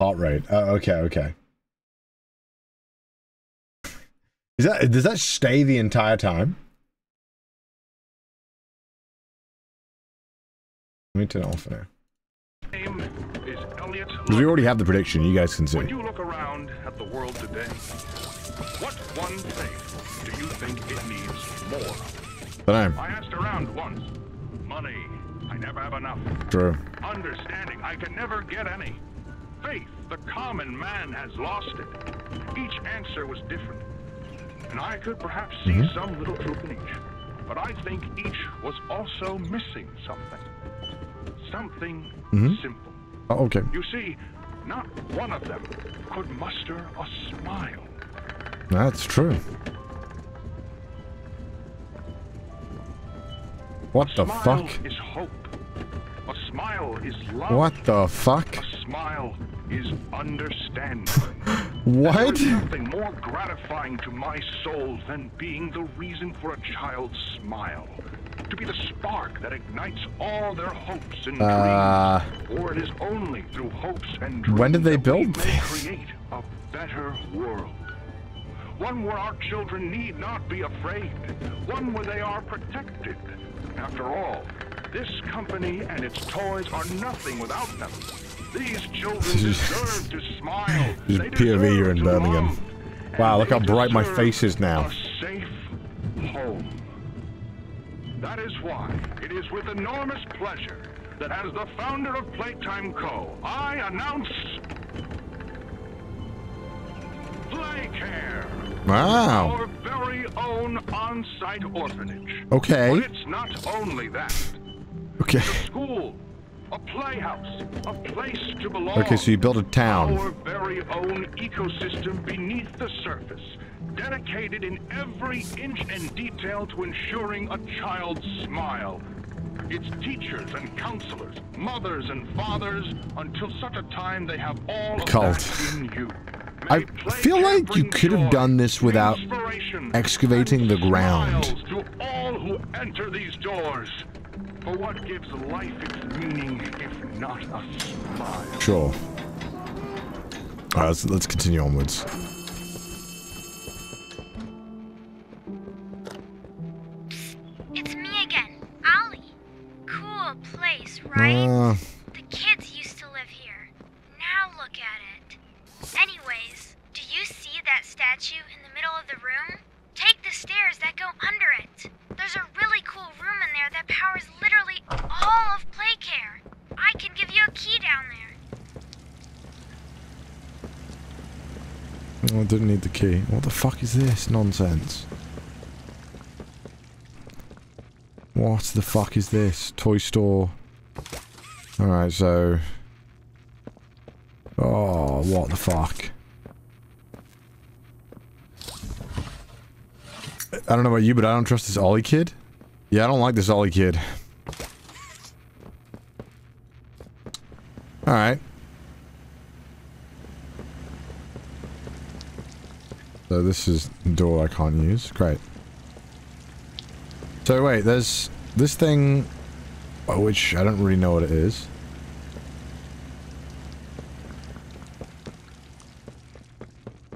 Heart rate. Oh, okay, okay. Is that does that stay the entire time? Let me turn it off for now. name is Elliot. Because we already have the prediction, you guys can see. When you look around at the world today, what one thing do you think it needs more? of? Don't know. I asked around once. Money. I never have enough. True. Understanding. I can never get any. Faith. The common man has lost it. Each answer was different. And I could perhaps see Mhm. some little truth in each. But I think each was also missing something. Something Mhm. simple. Oh, okay. You see, not one of them could muster a smile. That's true. What the smile fuck? is hope. A smile is love. What the fuck? A smile is understanding. What? There is nothing more gratifying to my soul than being the reason for a child's smile. To be the spark that ignites all their hopes and Uh, dreams. For it is only through hopes and dreams when did they that build may this? create a better world. One where our children need not be afraid. One where they are protected. After all, this company and its toys are nothing without them. These children deserve to smile. Just They POV here in Birmingham. love. Wow, look how bright my face is now. A safe home. That is why it is with enormous pleasure that as the founder of Playtime Co., I announce Playcare. Wow. Our very own on-site orphanage. Okay. But it's not only that. Okay. A school, a playhouse, a place to belong. Okay, so you built a town. Our very own ecosystem beneath the surface, dedicated in every inch and detail to ensuring a child's smile. Its teachers and counselors, mothers and fathers, until such a time they have all of Cult. that in you. I feel like you could have done this without excavating the ground. To all who enter these doors. For what gives life its meaning if not a smile? Sure. Alright, let's, let's continue onwards. It's me again, Ollie. Cool place, right? Uh, The kids used to live here. Now look at it. Anyways, do you see that statue in the middle of the room? Take the stairs that go under it. There's a really cool room in there that powers literally all of Playcare. I can give you a key down there. oh, I didn't need the key. What the fuck is this nonsense? What the fuck is this? Toy store. Alright, so... Oh, what the fuck? I don't know about you, but I don't trust this Ollie kid. Yeah, I don't like this Ollie kid. Alright. So this is door I can't use. Great. So wait, there's this thing, oh, which I don't really know what it is.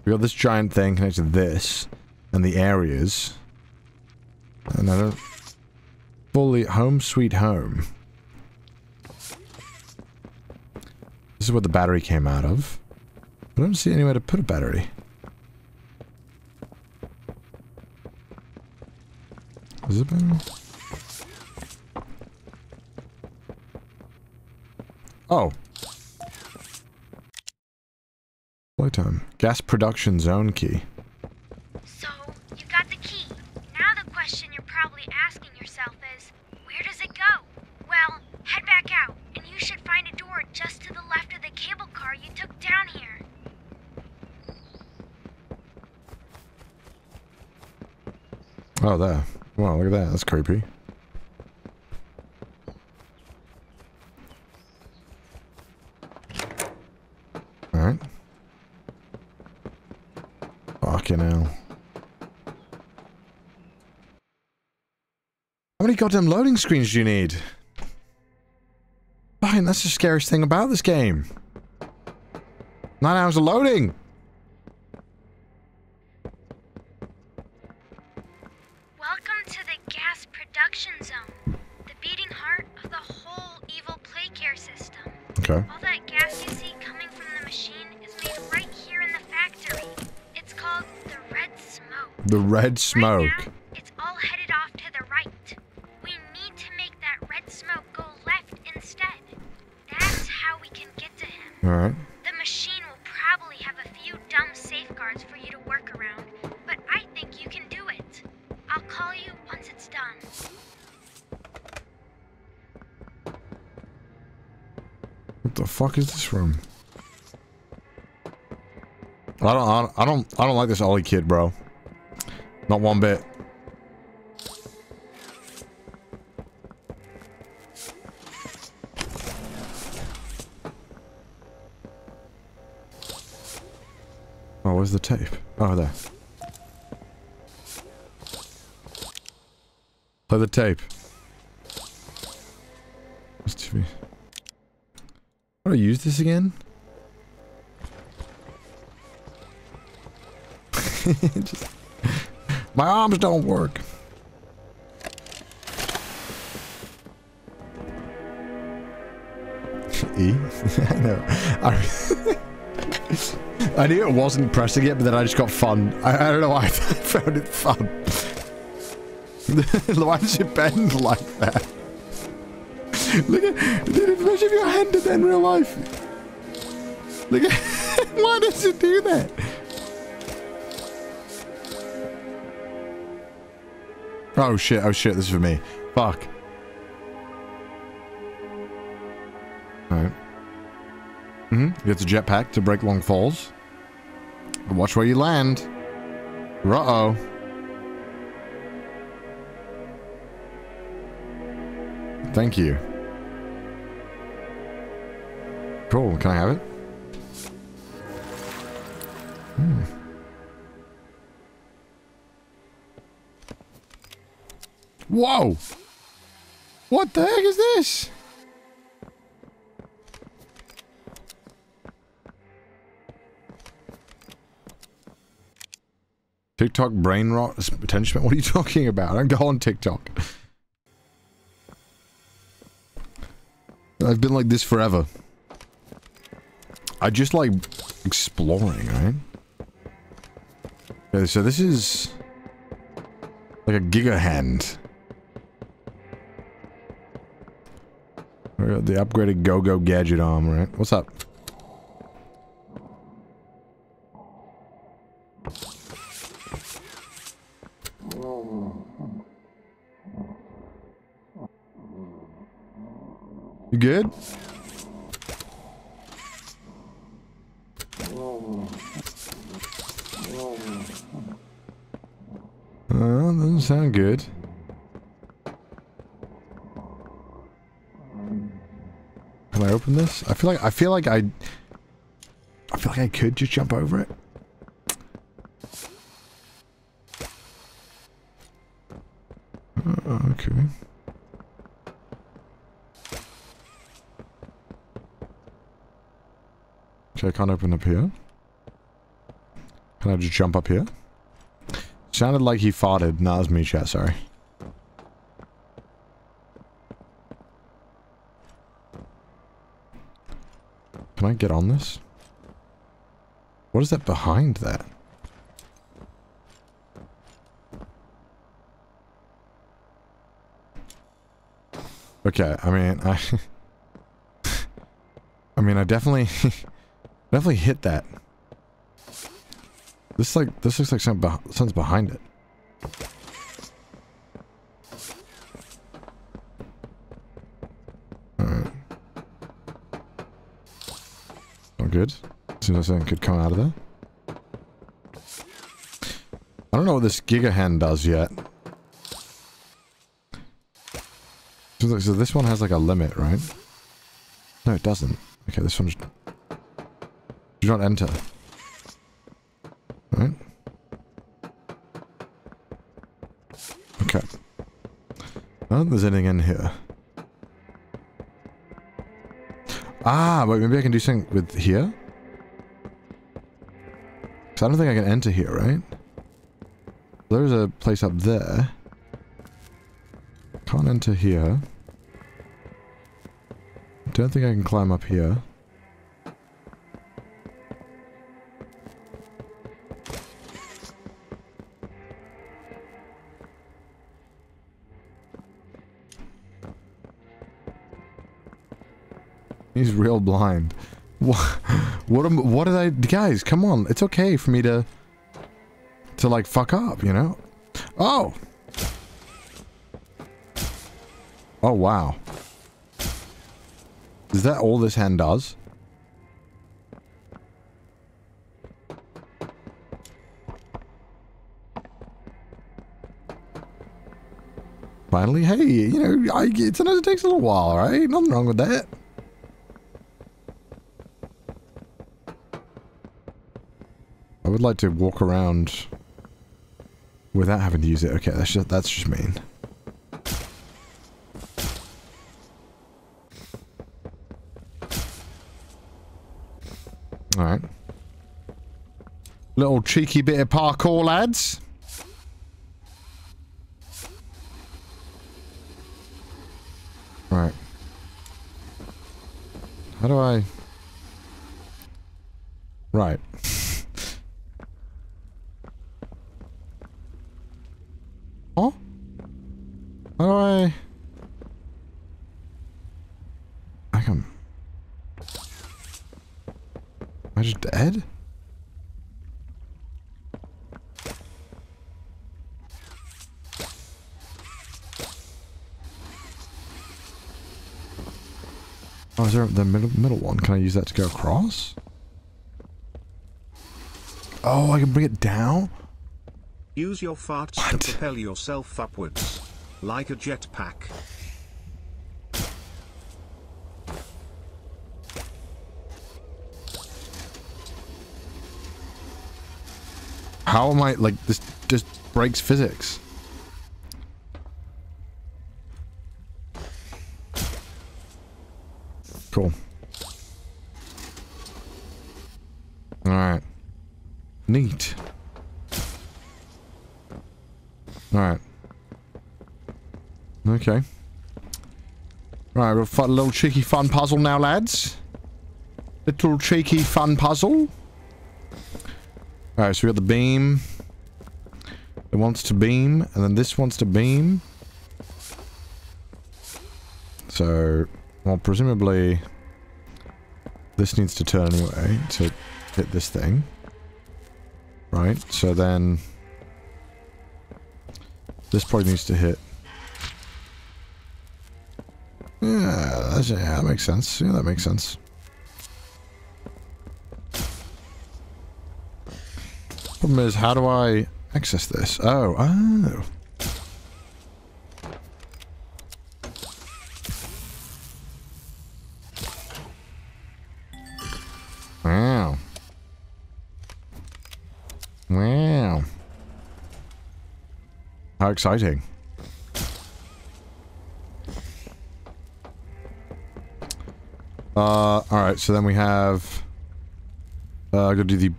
We got this giant thing connected to this, and the areas. And I don't... Fully... Home sweet home. This is what the battery came out of. I don't see anywhere to put a battery. Is it battery? Oh. Playtime. Gas production zone key. So, you got the key. Now the question you're probably asking yourself is, where does it go? Well, head back out, and you should find a door just to the left of the cable car you took down here. Oh, there. Wow, look at that. That's creepy. Alright. Fucking hell. How many goddamn loading screens do you need? Fine, that's the scariest thing about this game. Nine hours of loading! Welcome to the gas production zone, the beating heart of the whole evil play care system. Okay. All that gas you see coming from the machine is made right here in the factory. It's called the red smoke. The red smoke. Right now, it's all headed off to the right. We need to make that red smoke go left instead. That's how we can get to. Alright. The machine will probably have a few dumb safeguards for you to work around, but I think you can do it. I'll call you once it's done. What the fuck is this room? I don't, I don't, I don't, I don't like this Ollie kid, bro. Not one bit. The tape? Oh, there. Play the tape. What's TV? How do I use this again? Just- my arms don't work. E? I know. I, I knew it wasn't pressing it, but then I just got fun. I, I don't know why I found it fun. why does it bend like that? Look at, imagine if your hand did that in real life. Look at, why does it do that? Oh shit, oh shit, this is for me. Fuck. Alright. Mm-hmm. You get the jetpack to break long falls. Watch where you land. Uh-oh. Thank you. Cool, can I have it? Hmm. Whoa! What the heck is this? TikTok brain rot attention. What are you talking about? I don't go on TikTok. I've been like this forever. I just like exploring, right? Okay, so this is like a giga hand. Got the upgraded go-go gadget arm, right? What's up? Good? Uh, doesn't sound good. Can I open this? I feel like I feel like I I feel like I could just jump over it. Uh, okay. Okay, I can't open up here. Can I just jump up here? Sounded like he farted. It was me, chat, sorry. Can I get on this? What is that behind that? Okay, I mean, I... I mean, I definitely... definitely hit that. This like, this looks like something beh something's behind it. Alright. Not good. Seems like something could come out of there. I don't know what this Giga Hand does yet. So, so this one has like a limit, right? No, it doesn't. Okay, this one's... Do not enter. Right? Okay. I don't think there's anything in here. Ah, wait, maybe I can do something with here? Because I don't think I can enter here, right? There's a place up there. Can't enter here. Don't think I can climb up here. He's real blind. What? What am? What did I? Guys, come on! It's okay for me to, to like fuck up, you know? Oh. Oh wow. Is that all this hand does? Finally, hey, you know, I, sometimes it takes a little while, right? Nothing wrong with that. I would like to walk around without having to use it. Okay, that's just that's just mean. Alright. Little cheeky bit of parkour, lads. Right. How do I... Right. huh? How do I... I can... Am I just dead? Is the middle, middle one? Can I use that to go across? Oh, I can bring it down? Use your farts to propel yourself upwards. Like a jetpack. How am I, like, this just breaks physics. Cool. Alright. Neat. Alright. Okay. Right, we'll find a little cheeky fun puzzle now, lads. Little cheeky fun puzzle. Alright, so we got the beam. It wants to beam, and then this wants to beam. So, well, presumably, this needs to turn anyway to hit this thing. Right, so then, this probably needs to hit. Yeah, yeah, that makes sense. Yeah, that makes sense. Problem is, how do I access this? Oh, oh. How exciting. Uh, alright, so then we have... Uh, I gotta do the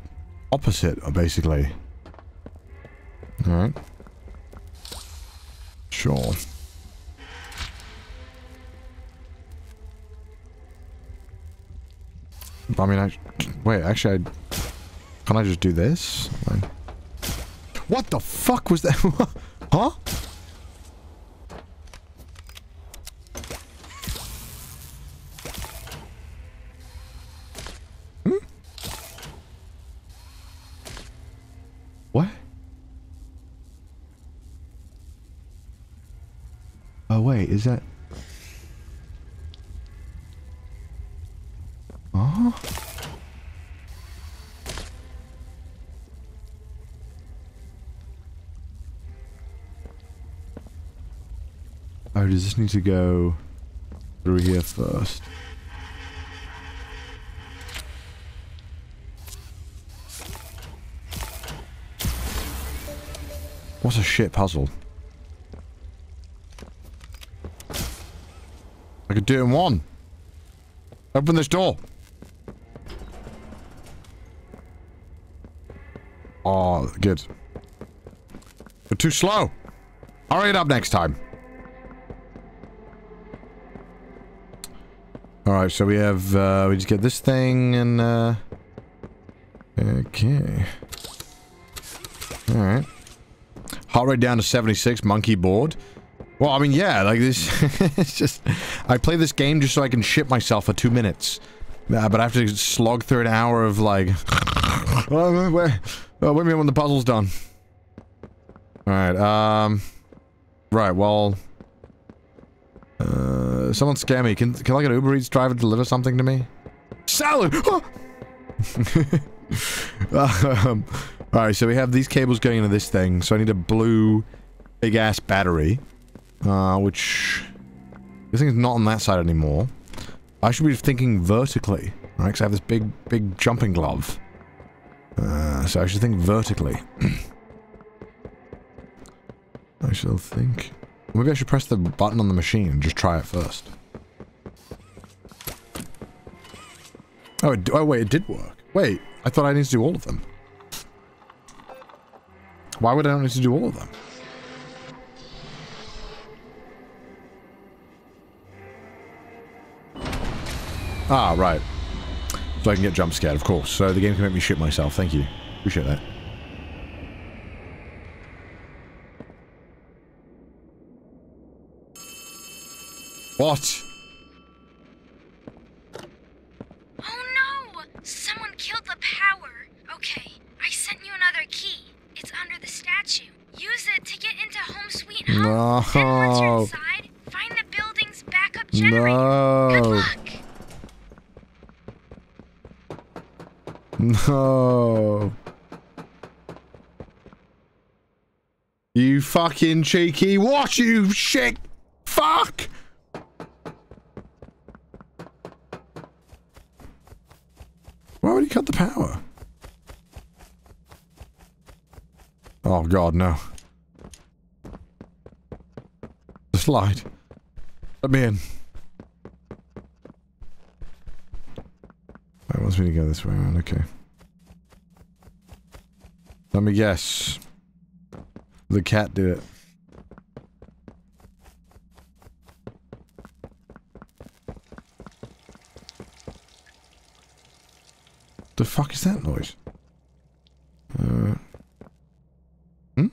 opposite, basically. Alright. Sure. I mean, I... Wait, actually, I... Can I just do this? What the fuck was that? huh? Does this need to go through here first? What a shit puzzle. I could do it in one. Open this door. Oh, good. But too slow. Hurry it up next time. Alright, so we have, uh, we just get this thing and, uh... Okay. Alright. Heart rate down to 76, monkey board. Well, I mean, yeah, like this, it's just, I play this game just so I can shit myself for two minutes. Uh, but I have to slog through an hour of like, oh, where, oh, wait a when the puzzle's done. Alright, um, right, well, someone scare me. Can, can like an Uber Eats driver to deliver something to me? Salad! um, Alright, so we have these cables going into this thing, so I need a blue big-ass battery. Uh, which... This thing's not on that side anymore. I should be thinking vertically, right? Because I have this big, big jumping glove. Uh, so I should think vertically. I shall think... Maybe I should press the button on the machine and just try it first. Oh, it, oh wait, it did work. Wait, I thought I needed to do all of them. Why would I not need to do all of them? Ah, right. So I can get jump scared, of course. So the game can make me shit myself. Thank you. Appreciate that. What? Oh no! Someone killed the power. Okay, I sent you another key. It's under the statue. Use it to get into Home Sweet Home. Then once you're inside, find the building's backup generator. No. No. You fucking cheeky what you shit fuck Why would he cut the power? Oh god, no. The slide. Let me in. It wants me to go this way around, okay. Let me guess. The cat did it. The fuck is that noise? Uh, hmm?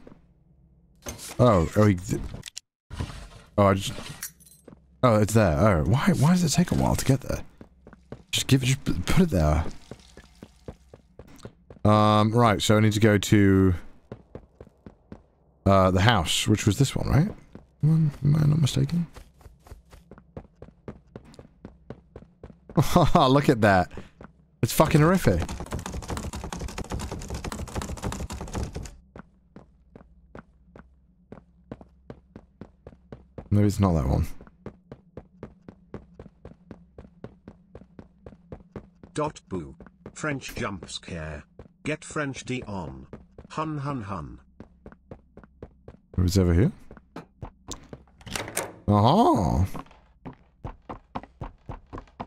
Oh, oh, oh, I just, oh, it's there. Oh, why, why does it take a while to get there? Just give it, just put it there. Um, right, so I need to go to, uh, the house, which was this one, right? Am I am I not mistaken? Look at that. It's fucking horrific. Maybe it's not that one. Dot boo. French jump scare. Get French D on. Hun hun hun. Who's over here? Aha!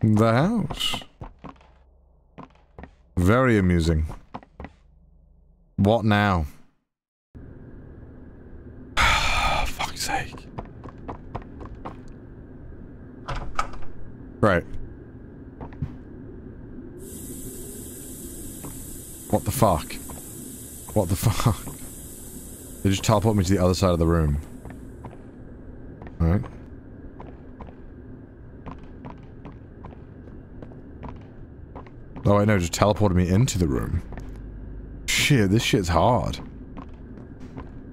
The house. Very amusing. What now? Fuck's sake. Right. What the fuck? What the fuck? They just teleport me to the other side of the room. Alright. Oh, I know, just teleported me into the room. Shit, this shit's hard.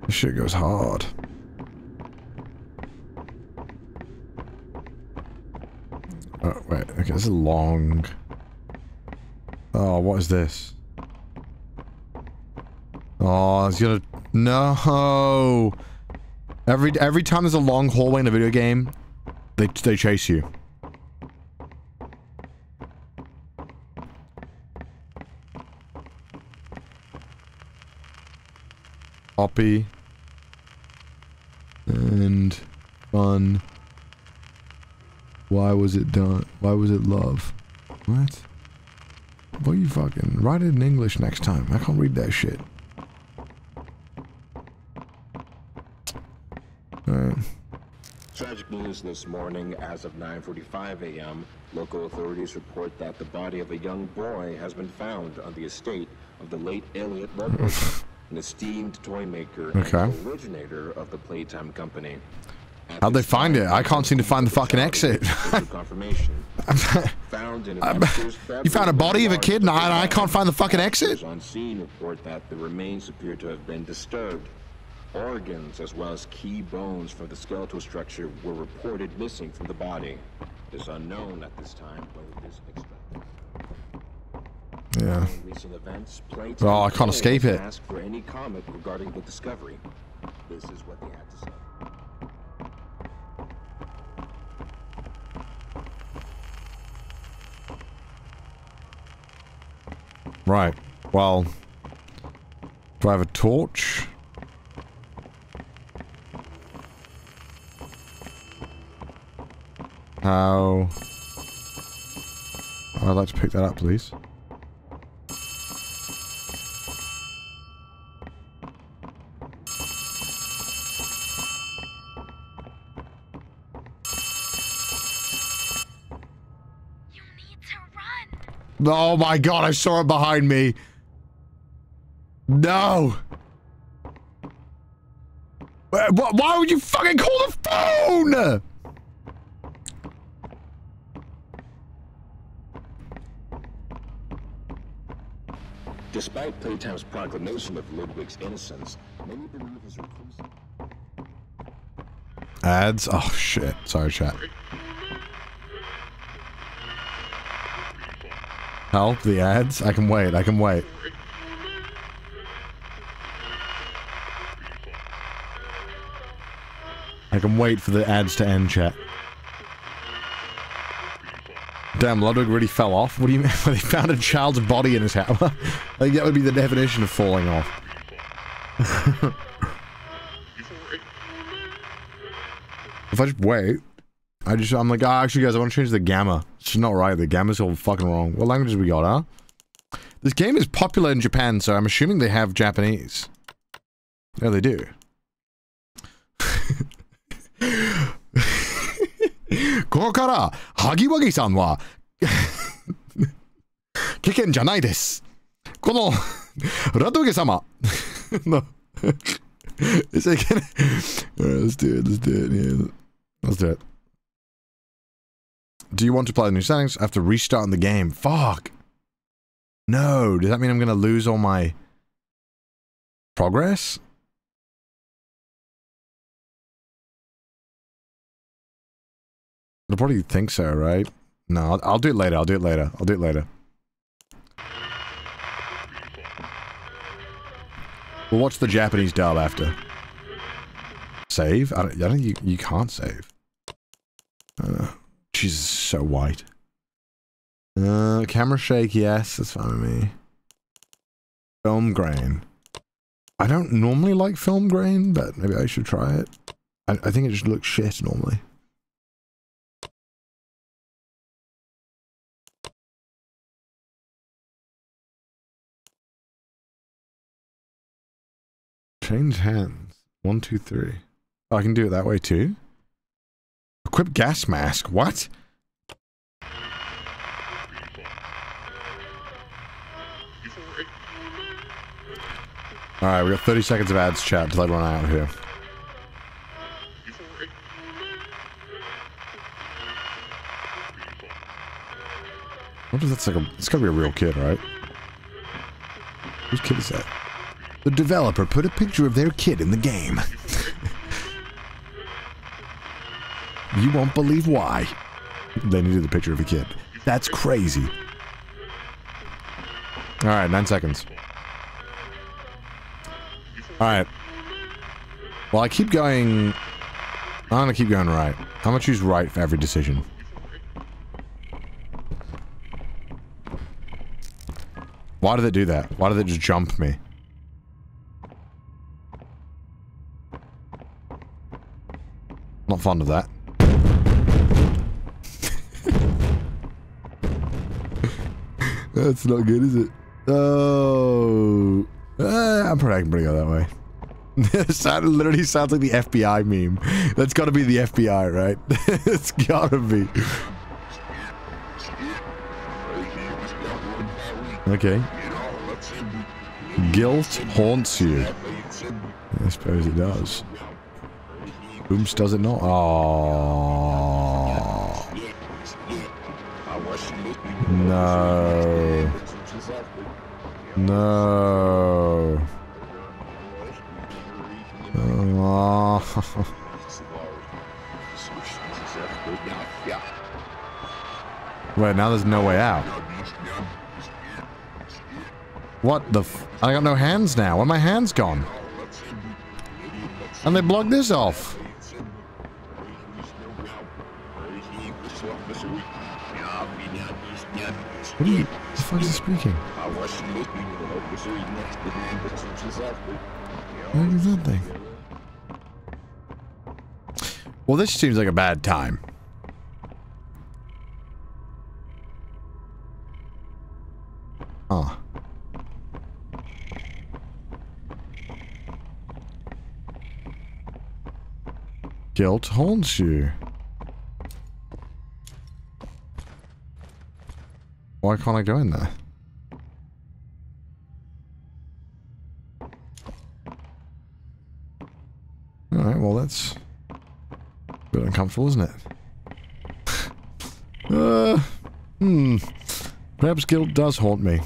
This shit goes hard. Oh, wait, okay, this is long. Oh, what is this? Oh, it's gonna... No! Every every time there's a long hallway in a video game, they, they chase you. Poppy. And fun. Why was it done? Why was it love? What? What you fucking... Write it in English next time. I can't read that shit. Alright. Tragic news this morning as of 9.45 a.m. Local authorities report that the body of a young boy has been found on the estate of the late Elliot Ludwig, an esteemed toy maker Okay. and originator of the Playtime Company. How'd they find it? I can't seem to find the fucking exit. confirmation. found in an I'm- upstairs you found a body of a kid and I, I can't find the fucking exit? On scene report that the remains appear to have been disturbed. Organs as well as key bones from the skeletal structure were reported missing from the body. It is unknown at this time whether this expected. Yeah. Recent events, Oh, I can't escape it. asked for any comment regarding the discovery. This is what they had to say. Right. Well. Do I have a torch? How? I'd like to pick that up, please. Oh my god, I saw it behind me. No. Wh- wh- Why would you fucking call the phone? Despite Playtime's proclamation of Ludwig's innocence, many believe his reclusive Ads? Oh shit. Sorry, chat. Help the ads? I can wait. I can wait. I can wait for the ads to end, chat. Damn, Ludwig really fell off? What do you mean? they found a child's body in his house? I think that would be the definition of falling off. if I just wait, I just, I'm like, ah, actually, guys, I want to change the gamma. It's not right. The gamma's all fucking wrong. What languages we got, huh? This game is popular in Japan, so I'm assuming they have Japanese. Yeah, they do. ここから、萩和木さんは、危険じゃないです。この、ラドゲ様の、is it gonna... Alright, let's do it, let's do it, yeah. Let's do it. Do you want to play the new settings? I have to restart the game. Fuck. No, does that mean I'm gonna lose all my progress? I'll probably think so, right? No, I'll, I'll do it later. I'll do it later. I'll do it later. We'll watch the Japanese dub after. Save? I don't, I don't you, you can't save. Uh, Jesus, so white. Uh, camera shake, yes, that's fine with me. Film grain. I don't normally like film grain, but maybe I should try it. I, I think it just looks shit normally. Change hands. One, two, three. Oh, I can do it that way too? Equip gas mask. What? Alright, we got 30 seconds of ads chat until I run out here. What if that's like a... It's gotta be a real kid, right? Whose kid is that? The developer put a picture of their kid in the game. You won't believe why. They needed the picture of a kid. That's crazy. Alright, nine seconds. Alright. Well, I keep going... I'm gonna keep going right. I'm gonna choose right for every decision. Why did it do that? Why did it just jump me? Not fond of that. That's not good, is it? Oh. Uh, I'm probably going to go that way. it literally sounds like the FBI meme. That's got to be the FBI, right? it's got to be. Okay. Guilt haunts you. I suppose it does. Ooms does it not? Oh. No. No. Oh. Wait, now there's no way out. What the f- I got no hands now. Where my hands gone? And they blocked this off. What are you- the fuck is he speaking? What is that thing? Well, this seems like a bad time. Huh. Guilt haunts Why can't I go in there? Alright, well that's a bit uncomfortable, isn't it? uh, hmm. Perhaps guilt does haunt me.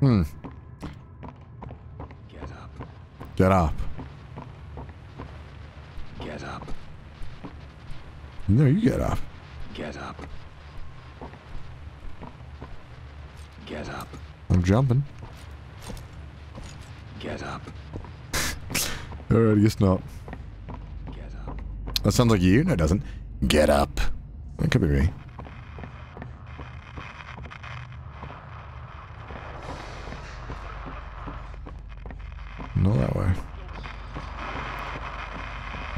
Hmm. Get up. Get up. No, you get up. Get up. Get up. I'm jumping. Get up. Alright, I guess not. Get up. That sounds like you. No, it doesn't. Get up. That could be me. Not that way.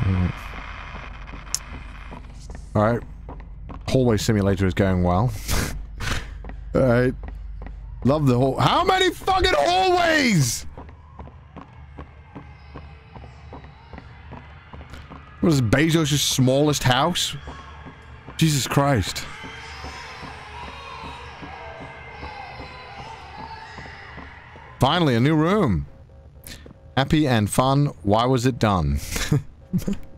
Alright. Alright. Hallway simulator is going well. Alright. Love the hall. How many fucking hallways? What is Bezos' smallest house? Jesus Christ. Finally, a new room. Happy and fun. Why was it done?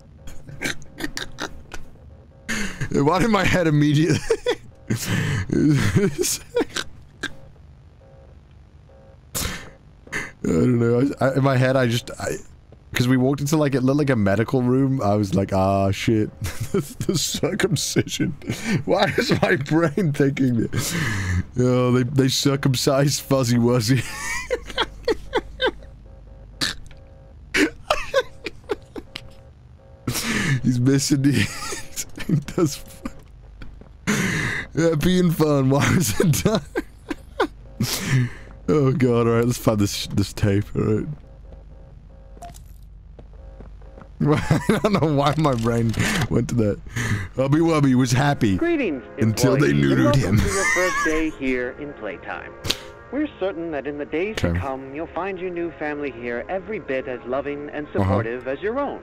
Why did my head immediately... I don't know. I, in my head, I just... Because we walked into like it looked like a medical room. I was like, ah, shit, the circumcision. Why is my brain thinking this? Oh, they they circumcised Fuzzy Wuzzy. He's missing the. He does. Happy and fun. Why was it done? oh god, alright, let's find this this tape, alright. I don't know why my brain went to that. Huggy Wuggy was happy Greetings, until they neutered him. to your first day here in Playtime. We're certain that in the days to come, you'll find your new family here every bit as loving and Uh-huh. supportive as your own.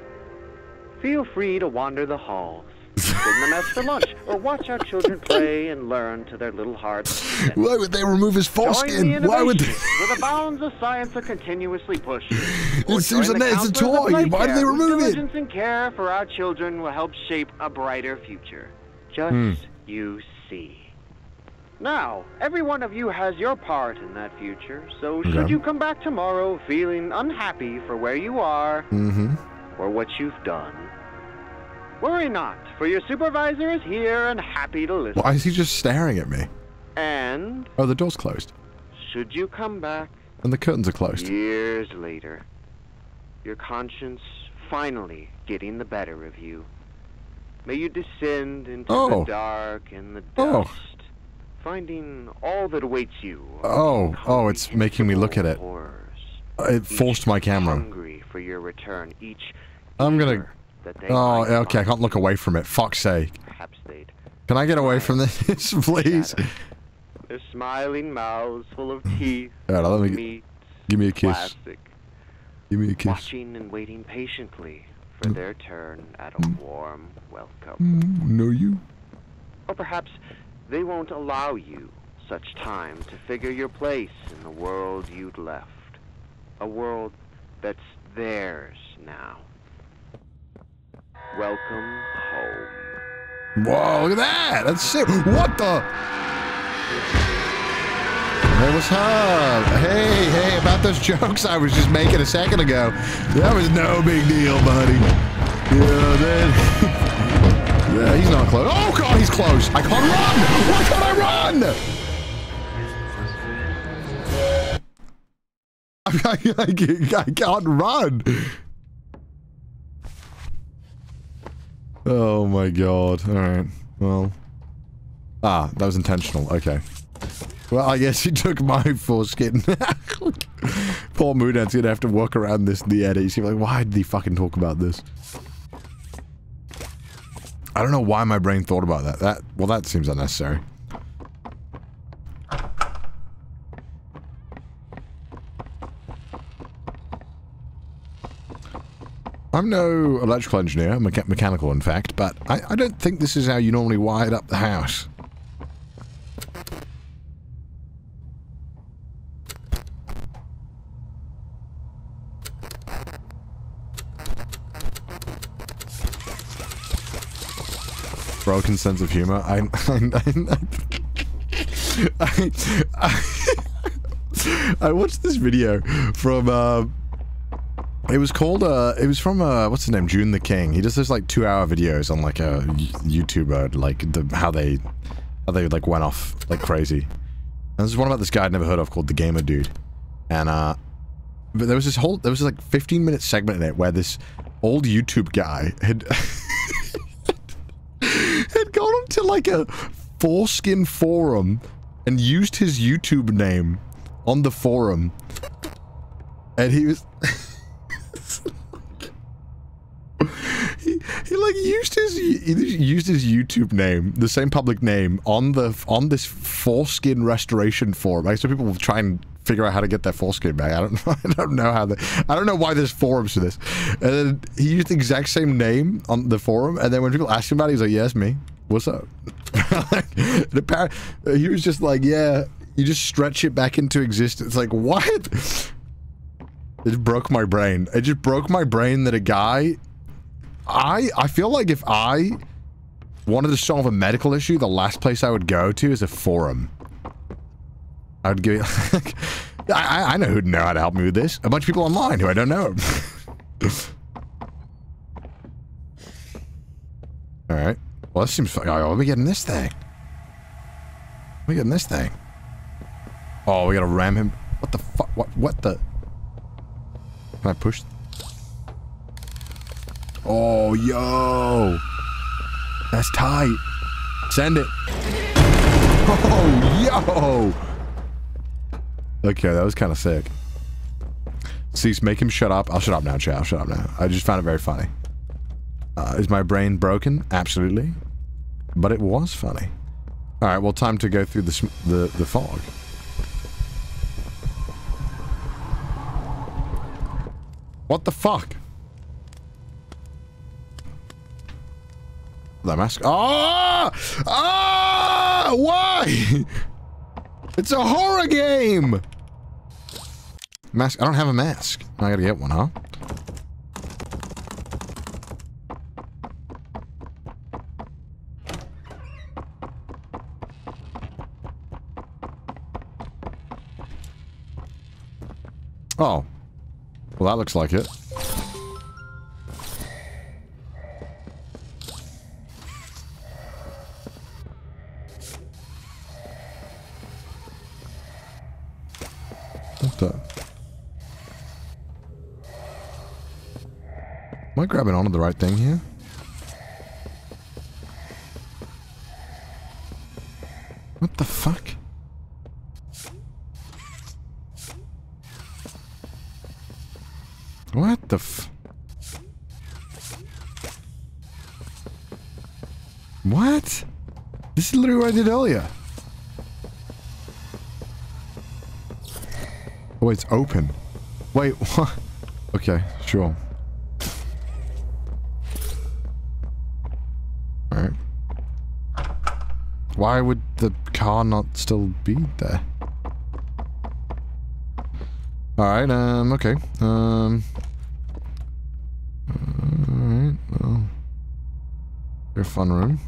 Feel free to wander the halls, sit in the mess for lunch, or watch our children play and learn to their little hearts. Why would they remove his foreskin? Why would they? innovations where the bounds of science are continuously pushed. It seems join that it's a toy. Why do they Playcare, whose remove it? Diligence and care for our children will help shape a brighter future. Just Hmm. you see. Now, every one of you has your part in that future, so should Okay. you come back tomorrow feeling unhappy for where you are Mm-hmm. or what you've done, worry not, for your supervisor is here and happy to listen. Why is he just staring at me? And Oh, the door's closed. should you come back And the curtains are closed. Years later, your conscience finally getting the better of you. May you descend into Oh. the dark and the oh. dust, Oh. finding all that awaits you. Oh, oh, it's making me look at it. It forced my camera. Hungry for your return, each I'm gonna. That they Oh, okay, I can't look away from it. Fuck's sake. perhaps they'd Can I get away from this, please? their smiling mouths full of teeth, Alright, let me- meat, Give me a kiss. plastic, Give me a kiss. watching and waiting patiently for their turn at a warm welcome. Mm, know you? Or perhaps they won't allow you such time to figure your place in the world you'd left. A world that's theirs now. Welcome home. Whoa, look at that! That's sick. What the? Hey, what's up? Hey, hey, about those jokes I was just making a second ago. That was no big deal, buddy. Yeah, then. yeah, he's not close. Oh, God, he's close. I can't run! Why can't I run? I can't run. Oh my god. Alright. Well. Ah, that was intentional. Okay. Well, I guess he took my foreskin. Poor Moonhead's gonna have to work around this in the edit. He's like, why did he fucking talk about this? I don't know why my brain thought about that. That well, that seems unnecessary. I'm no electrical engineer, mecha mechanical in fact, but I, I don't think this is how you normally wired up the house. Broken sense of humor. I, I, I, I, I watched this video from uh, it was called, uh, it was from, uh, what's his name? June the King. He does those, like, two-hour videos on, like, a YouTuber, like, the, how they, how they, like, went off, like, crazy. And there's one about this guy I'd never heard of called The Gamer Dude. And, uh, but there was this whole, there was, like, 15-minute segment in it where this old YouTube guy had, had gone to like, a foreskin forum and used his YouTube name on the forum. And he was... he, he like used his he used his YouTube name, the same public name, on the on this foreskin restoration forum. Like so people will try and figure out how to get their foreskin back. I don't know. I don't know how. The, I don't know why there's forums for this. And then he used the exact same name on the forum, and then when people asked him about it, he's like, "Yes, me. What's up?" apparently, he was just like, "Yeah." You just stretch it back into existence. Like what? It broke my brain. It just broke my brain that a guy I I feel like if I wanted to solve a medical issue, the last place I would go to is a forum. I would give it I, I know who'd know how to help me with this. A bunch of people online who I don't know. Alright. Well, this seems fun. Oh, let me get in this thing. Let me get in this thing. Oh, we gotta ram him. What the fuck? What, what the? Can I push? Oh, yo. That's tight. Send it. Oh, yo. Okay, that was kind of sick. Cease, make him shut up. I'll shut up now, chat. I'll shut up now. I just found it very funny. Uh, is my brain broken? Absolutely. But it was funny. Alright, well, time to go through the, the, the fog. What the fuck? The mask. Ah! Ah! Why? It's a horror game! Mask. I don't have a mask. I gotta get one, huh? Oh. Well, that looks like it. What the? Am I grabbing onto the right thing here? What the fuck? What the f... What? This is literally what I did earlier. Oh, it's open. Wait, what? Okay, sure. Alright. Why would the car not still be there? Alright, um, okay. Um... Alright, well... Your fun room.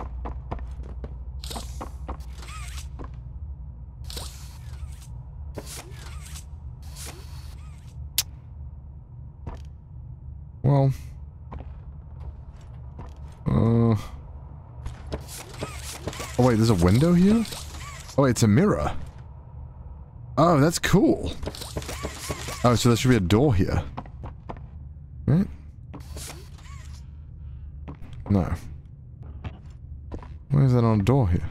Well... Uh... Oh wait, there's a window here? Oh wait, it's a mirror. Oh, that's cool. Oh, so there should be a door here. Right? No. Why is that on a door here?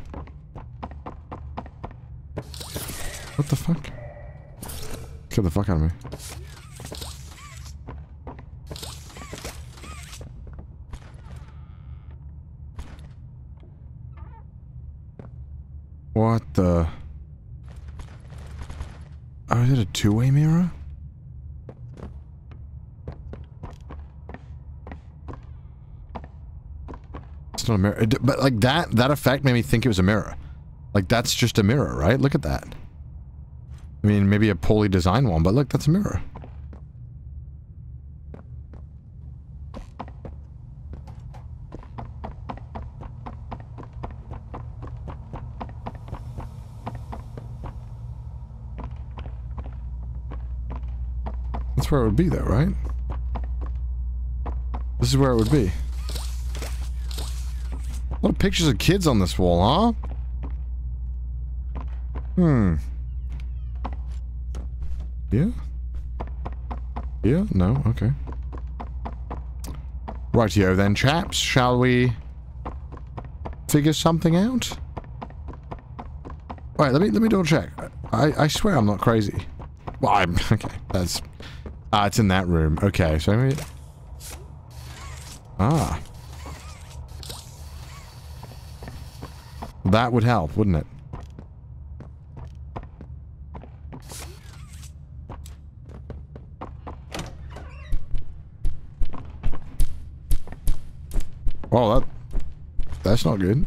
What the fuck? Get the fuck out of me. What the... Oh, is it a two-way mirror? It's not a mirror. But like that, that effect made me think it was a mirror. Like that's just a mirror, right? Look at that. I mean, maybe a poorly designed one, but look, that's a mirror. That's where it would be though, right? This is where it would be. A lot of pictures of kids on this wall, huh? Hmm. Yeah? Yeah? No? Okay. Rightio then, chaps. Shall we figure something out? Wait, let me let me double check. I, I swear I'm not crazy. Well, I'm okay. That's ah, it's in that room. Okay, so maybe Ah. That would help, wouldn't it? Oh, that... That's not good.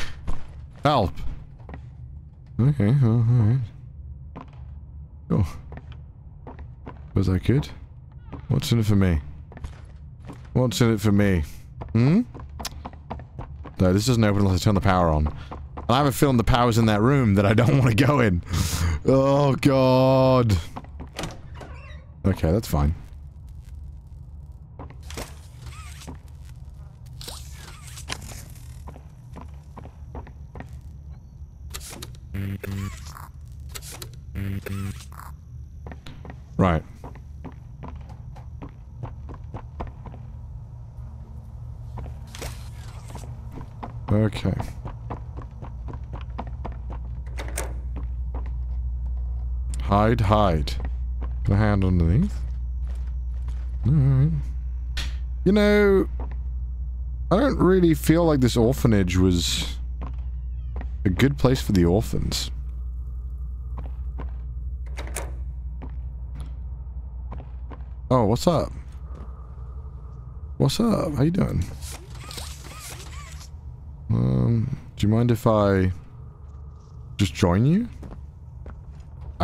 Help. Okay, well, alright. Oh. Was I good? What's in it for me? What's in it for me? Hmm? No, this doesn't open unless I turn the power on. And I have a feeling the power's in that room that I don't want to go in. Oh, God. Okay, that's fine. Right. Okay. Hide. Can I hide underneath? Alright. You know, I don't really feel like this orphanage was a good place for the orphans. Oh, what's up? What's up? How you doing? Um, do you mind if I just join you?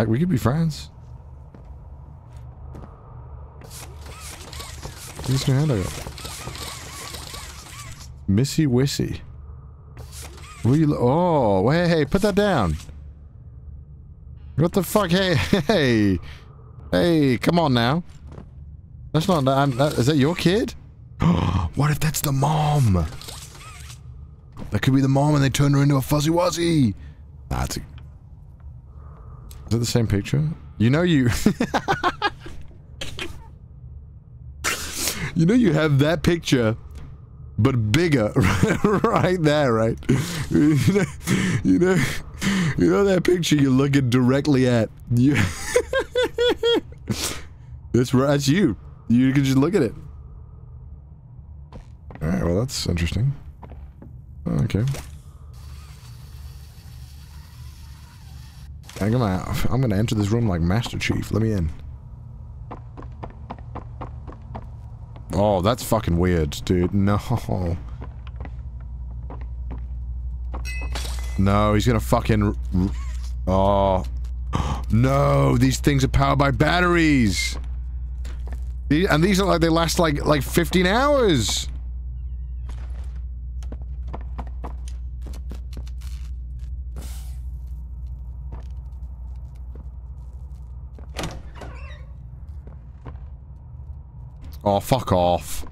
I, we could be friends. Missy Wissy. Oh, hey, hey, put that down. What the fuck? Hey, hey, hey, come on now. That's not that. that is that your kid? what if that's the mom? That could be the mom and they turned her into a fuzzy wuzzy. Is it the same picture? You know you. you know you have that picture but bigger right there, right? You know, you know, you know that picture you're looking directly at. You, that's that's you. You can just look at it. All right. Well, that's interesting. Okay. I'm gonna I'm gonna enter this room like Master Chief. Let me in. Oh, that's fucking weird, dude. No. No, he's gonna fucking... Oh. No, these things are powered by batteries! and these are like, they last like, like 15 hours! Oh, fuck off.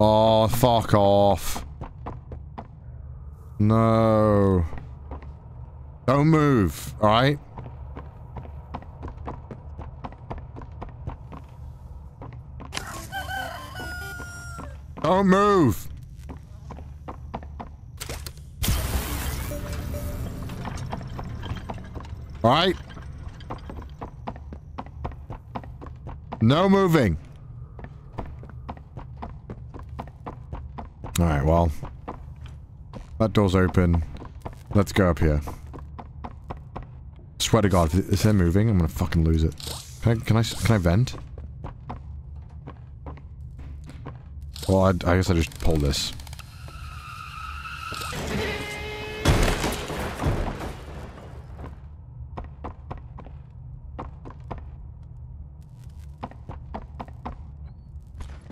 Oh, fuck off. No. Don't move, alright? Don't move! Alright? No moving. Alright, well. That door's open. Let's go up here. Swear to god, if they're moving, I'm gonna fucking lose it. Can I, can I, can I vent? Well, I, I guess I just pull this.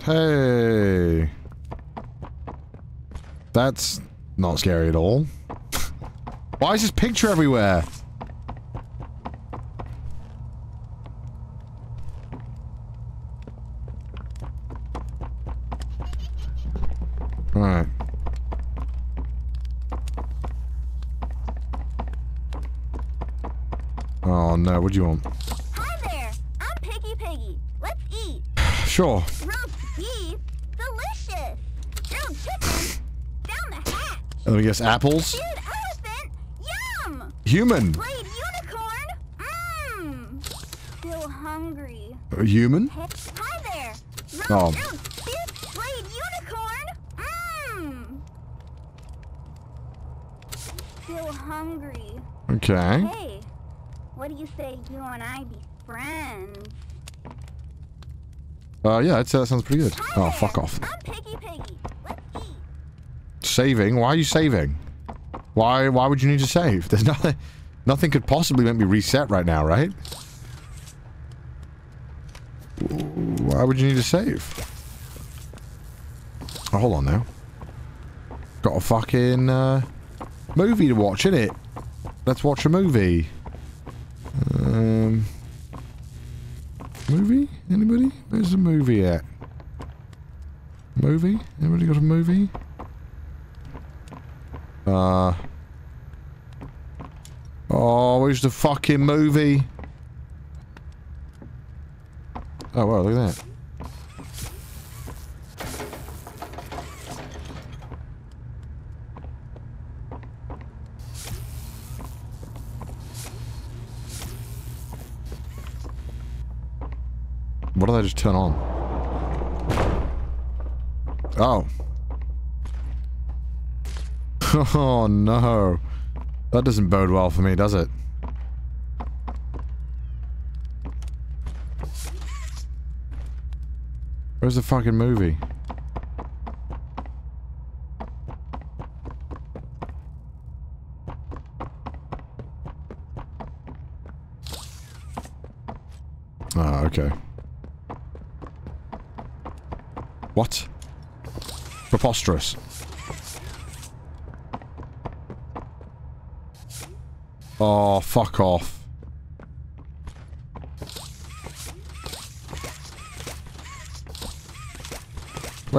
Hey. That's not scary at all. Why is this picture everywhere? Alright. Oh no, what do you want? Hi there, I'm Picky Piggy. Let's eat. Sure beef, delicious. Grilled chicken, down the hatch. Let me guess, apples? Elephant, yum. Human. Played unicorn, mmm. Still hungry. A human? Hi there. Oh. played unicorn, mmm. Still hungry. Okay. Hey, what do you say you and I be friends? Uh, yeah, I'd say that sounds pretty good. Oh, fuck off. I'm Picky Piggy. Let's eat. Saving? Why are you saving? Why why would you need to save? There's nothing nothing could possibly make me reset right now, right? Why would you need to save? Oh, hold on now. Got a fucking uh, movie to watch, innit? Let's watch a movie. Um, movie? Anybody? Where's the movie at? Movie? Anybody got a movie? Uh. The fucking movie? Oh, wow, look at that. What did I just turn on? Oh. Oh no. That doesn't bode well for me, does it? Where's the fucking movie? Ah, okay. What? Preposterous. Oh, fuck off.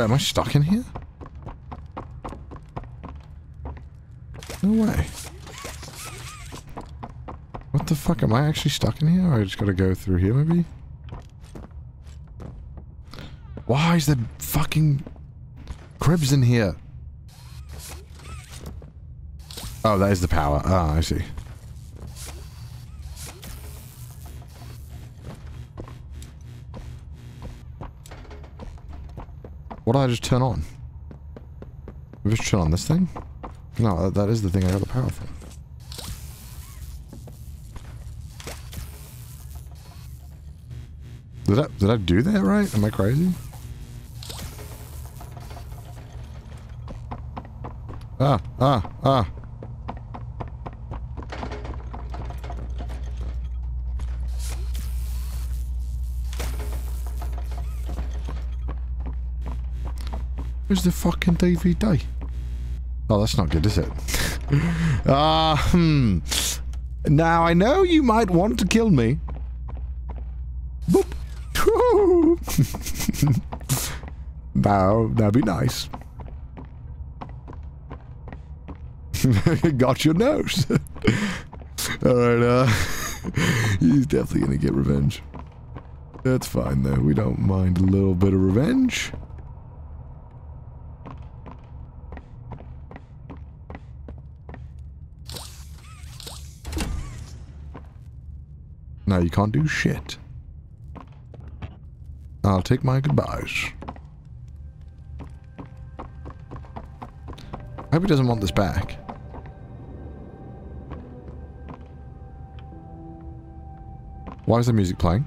Wait, am I stuck in here? No way. What the fuck? Am I actually stuck in here? Or I just gotta go through here, maybe? Why is there fucking cribs in here? Oh, that is the power. Ah, I see. What did I just turn on? Maybe I should turn on this thing? No, that, that is the thing I got the power from. Did I, did I do that right? Am I crazy? Ah, ah, ah. Where's the fucking DVD? Oh, that's not good, is it? Ah, hmm. Now, I know you might want to kill me. Boop. now, that'd be nice. Got your nose. Alright, uh... he's definitely gonna get revenge. That's fine, though. We don't mind a little bit of revenge. Now you can't do shit. I'll take my goodbyes. I hope he doesn't want this back. Why is the music playing?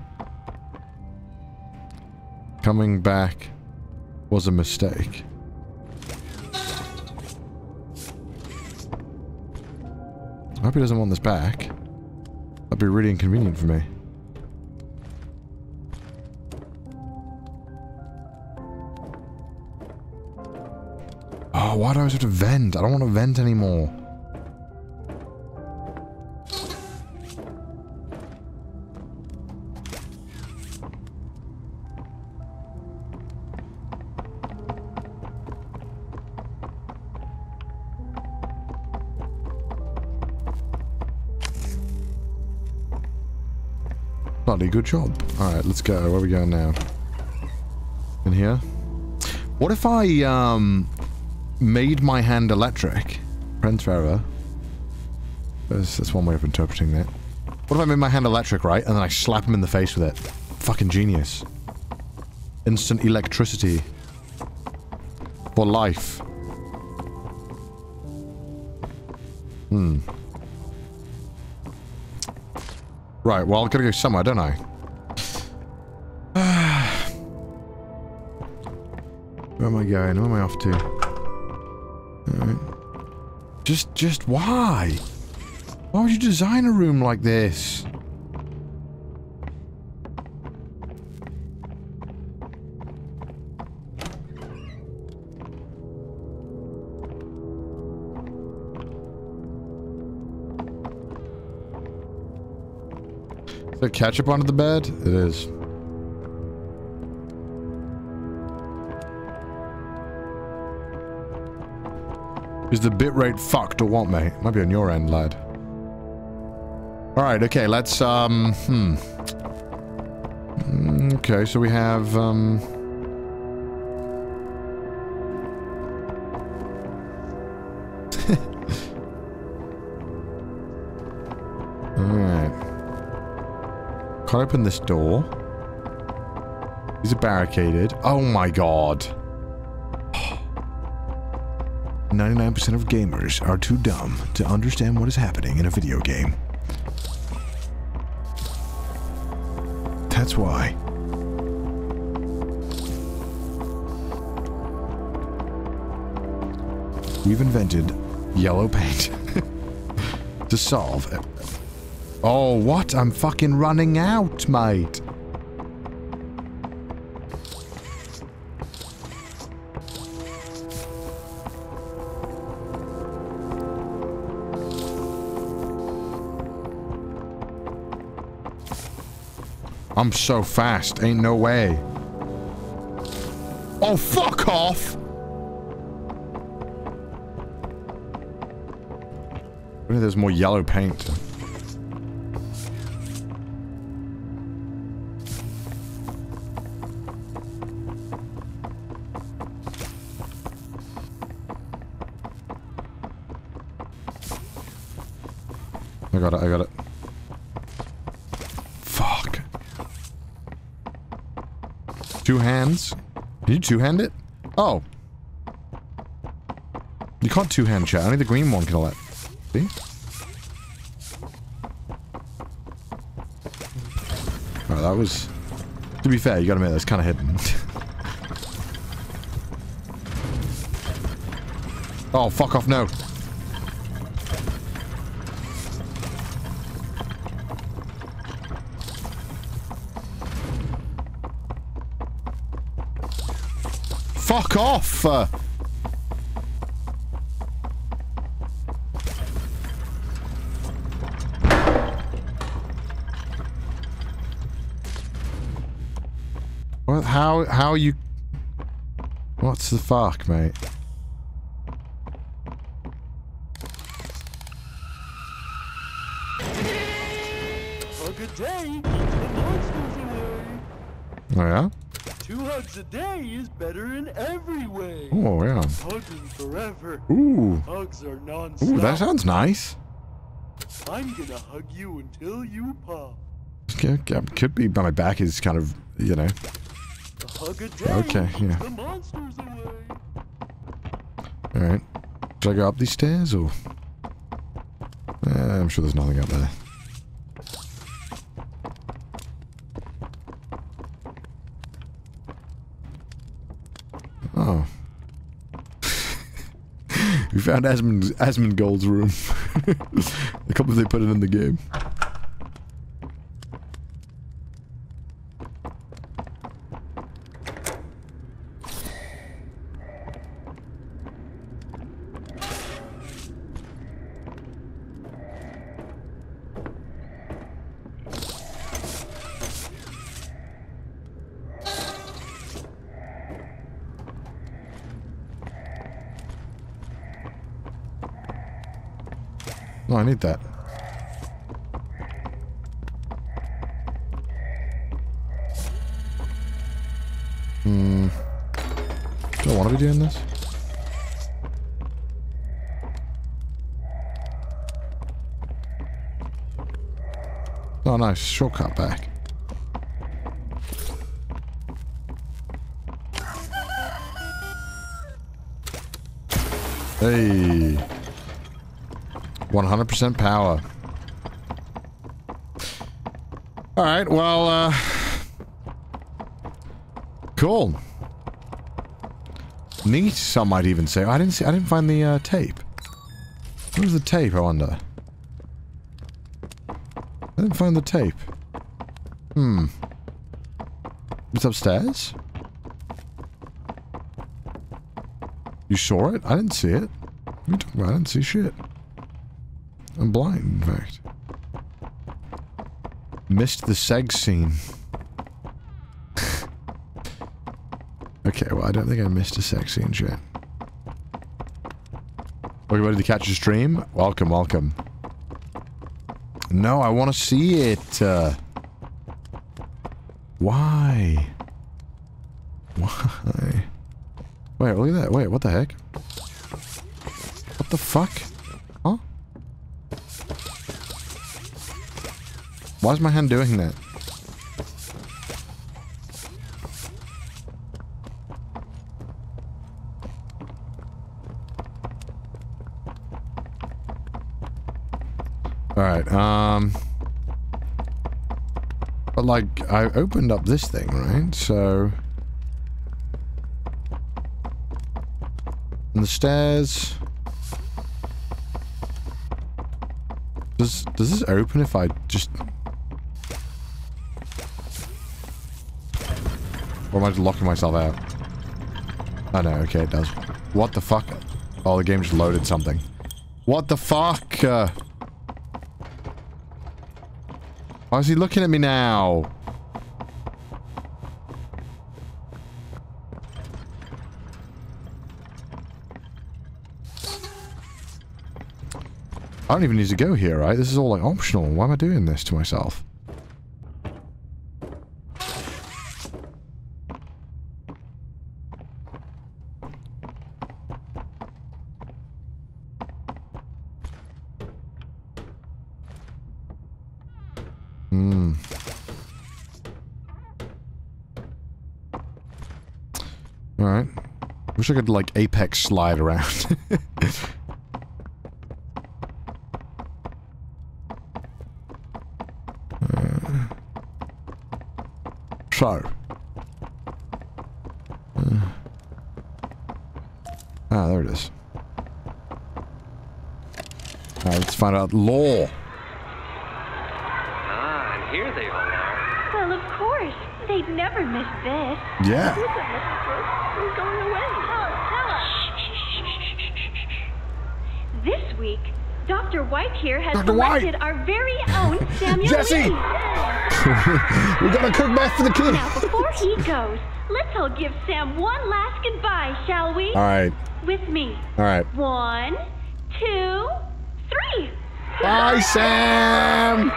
Coming back was a mistake. I hope he doesn't want this back. Be really inconvenient for me. Oh, why do I have to vent? I don't want to vent anymore. Good job. Alright, let's go. Where are we going now? In here? What if I, um, made my hand electric? Vera. That's, that's one way of interpreting that. What if I made my hand electric, right? And then I slap him in the face with it? Fucking genius. Instant electricity. For life. Hmm. Right, well, I've gotta go somewhere, don't I? Where am I going? Where am I off to? Alright. Just, just why? Why would you design a room like this? There ketchup under the bed? It is. Is the bitrate fucked or what, mate? Might be on your end, lad. Alright, okay, let's, um, hmm. Mm, Okay, so we have, um... open this door. These are barricaded. Oh my god. 99% of gamers are too dumb to understand what is happening in a video game. That's why. We've invented yellow paint to solve. Oh, what? I'm fucking running out, mate. I'm so fast. Ain't no way. Oh, fuck off! Maybe there's more yellow paint. Hands? Can you two-hand it? Oh. You can't two-hand chat. Only the green one can let. See? Oh, that was... To be fair, you gotta admit, that's kind of hidden. oh, fuck off, no. Fuck off! What? How? How are you? What's the fuck, mate? Hugs are non-stop. Ooh, that sounds nice. I'm gonna hug you until you pop. Could, could be, but my back is kind of, you know. A hug a day Okay, yeah. the monsters away. Alright. Should I go up these stairs, or...? Eh, I'm sure there's nothing up there. Oh. We found Asmund, Asmongold's room. I can't believe they put it in the game. I need that. Hmm. Do I want to be doing this? Oh, nice. Shortcut back. Hey. 100% power. Alright, well, uh... Cool. Neat, some might even say. I didn't see- I didn't find the, uh, tape. Where's the tape, I wonder? I didn't find the tape. Hmm. It's upstairs? You saw it? I didn't see it. What are you talking about? I didn't see shit. I'm blind, in fact. Missed the seg scene. okay, well, I don't think I missed a sex scene. Are you ready to catch a stream? Welcome, welcome. No, I want to see it. Uh, why? Why? Wait, look at that. Wait, what the heck? What the fuck? Why is my hand doing that? Alright, um... But, like, I opened up this thing, right? So... And the stairs... Does, does this open if I just Or am I just locking myself out? Oh no, okay, it does. What the fuck? Oh, the game just loaded something. What the fuck? Uh, why is he looking at me now? I don't even need to go here, right? This is all like optional. Why am I doing this to myself? Hmm. Alright. Wish I could, like, apex slide around. Uh, so. Uh, ah, there it is. Alright, let's find out law. Ah, and here they all are. Well, of course. They'd never miss this. Yeah. Listen, Mrs. Who's going away? Oh, This week, Dr. White here has Dr. White! selected our very own Samuel Jesse! Lee. we gotta cook meth for the kid. Now, before he goes, let's all give Sam one last goodbye, shall we? Alright. With me. Alright. One, two, three. Bye, Sam!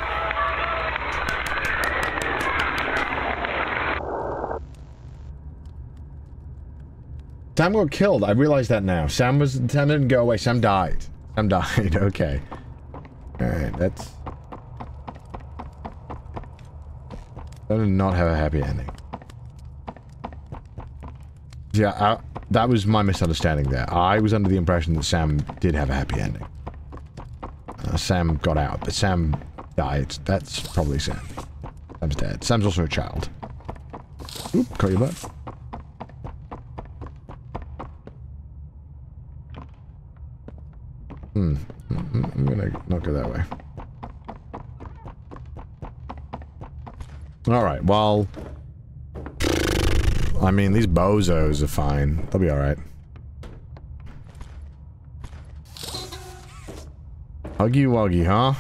Sam got killed. I realize that now. Sam was Sam didn't go away. Sam died. Sam died. Okay. All right. That's. That did not have a happy ending. Yeah, I, that was my misunderstanding there. I was under the impression that Sam did have a happy ending. Uh, Sam got out, but Sam died. That's probably Sam. Sam's dead. Sam's also a child. Oop, caught your butt. Mm, I'm gonna not go that way. Alright, well... I mean, these bozos are fine. They'll be alright. Huggy Wuggy, huh?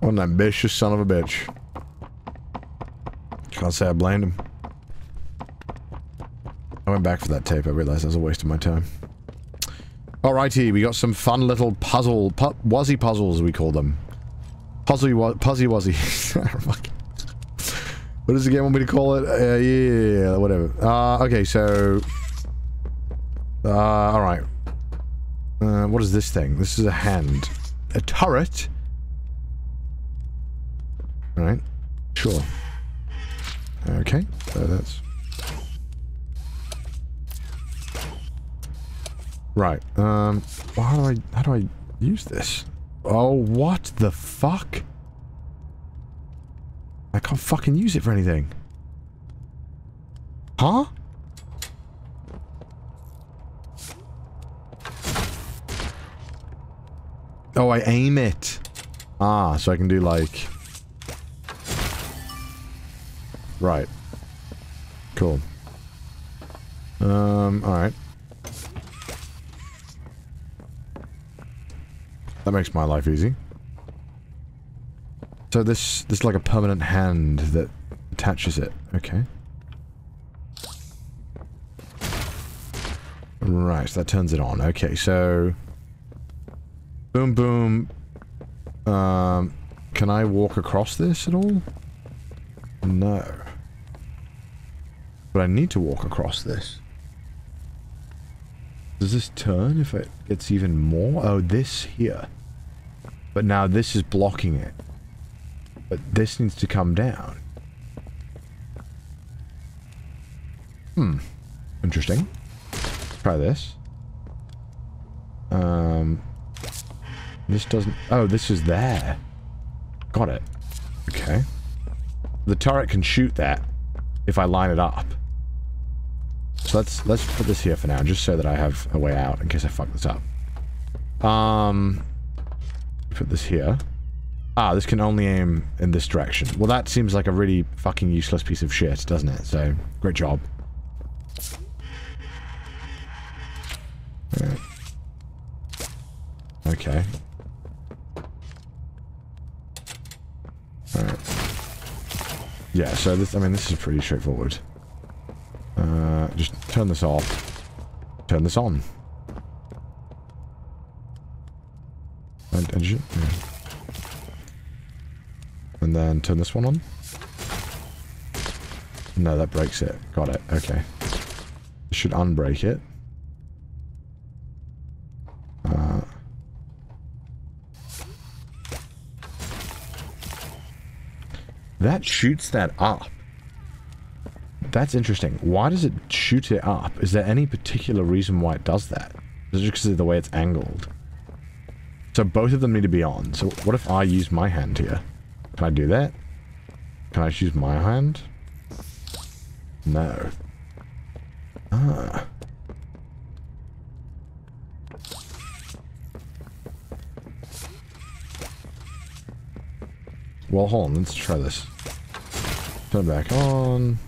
What an ambitious son of a bitch. Can't say I blamed him. I went back for that tape. I realized that was a waste of my time. Alrighty, we got some fun little puzzle, pu wuzzy puzzles we call them. Puzzly, wa puzzy wuzzy. What does the game want me to call it? Uh, yeah, whatever. Uh, okay, so... Uh, alright. Uh, what is this thing? This is a hand. A turret? Alright. Sure. Right, um... How do I... How do I use this? Oh, what the fuck? I can't fucking use it for anything. Huh? Oh, I aim it. Ah, so I can do like... Right. Cool. Um, alright. That makes my life easy. So this, this is like a permanent hand that attaches it. Okay. Right, so that turns it on. Okay, so... Boom, boom. Um, can I walk across this at all? No. But I need to walk across this. Does this turn if it gets even more? Oh, this here. But now this is blocking it. But this needs to come down. Hmm. Interesting. Let's try this. Um... This doesn't... Oh, this is there. Got it. Okay. The turret can shoot that if I line it up. So let's let's put this here for now, just so that I have a way out in case I fuck this up. Um, put this here. Ah, this can only aim in this direction. Well, that seems like a really fucking useless piece of shit, doesn't it? So, great job. Alright. Okay. Alright. Yeah, so this, I mean, this is pretty straightforward. Uh, just turn this off. Turn this on. And, yeah. and then turn this one on. No, that breaks it. Got it. Okay. Should unbreak it. Uh, that shoots that up. That's interesting. Why does it shoot it up? Is there any particular reason why it does that? Is it just because of the way it's angled? So both of them need to be on. So what if I use my hand here? Can I do that? Can I just use my hand? No. Ah. Well, hold on. Let's try this. Turn back on.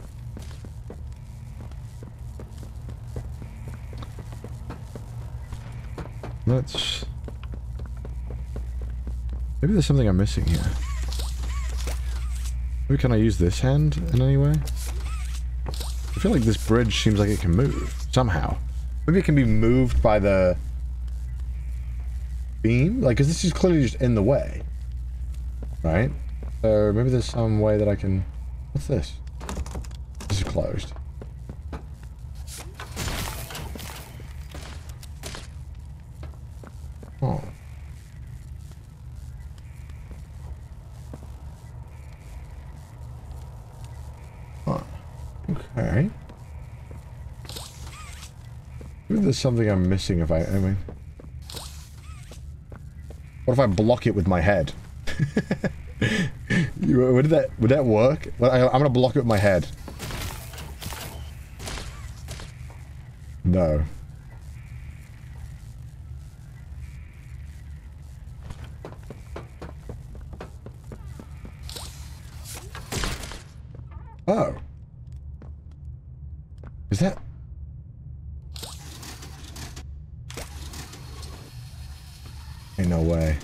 Let's... Maybe there's something I'm missing here. Maybe can I use this hand in any way? I feel like this bridge seems like it can move, somehow. Maybe it can be moved by the beam? Like, because this is clearly just in the way. Right? So maybe there's some way that I can... What's this? This is closed. There's something I'm missing if I, I mean... What if I block it with my head? You- would that would that work? Well, I, I'm gonna block it with my head. No. Oh. Is that... Ain't no way.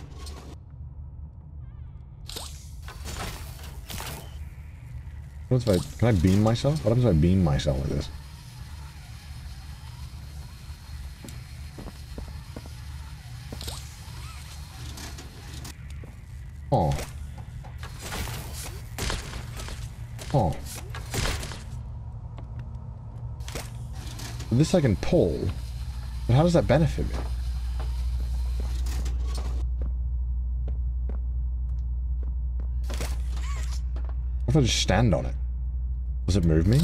What if I... Can I beam myself? What happens if I beam myself like this? Oh. Oh. This I can pull. But how does that benefit me? What if I just stand on it? Does it move me?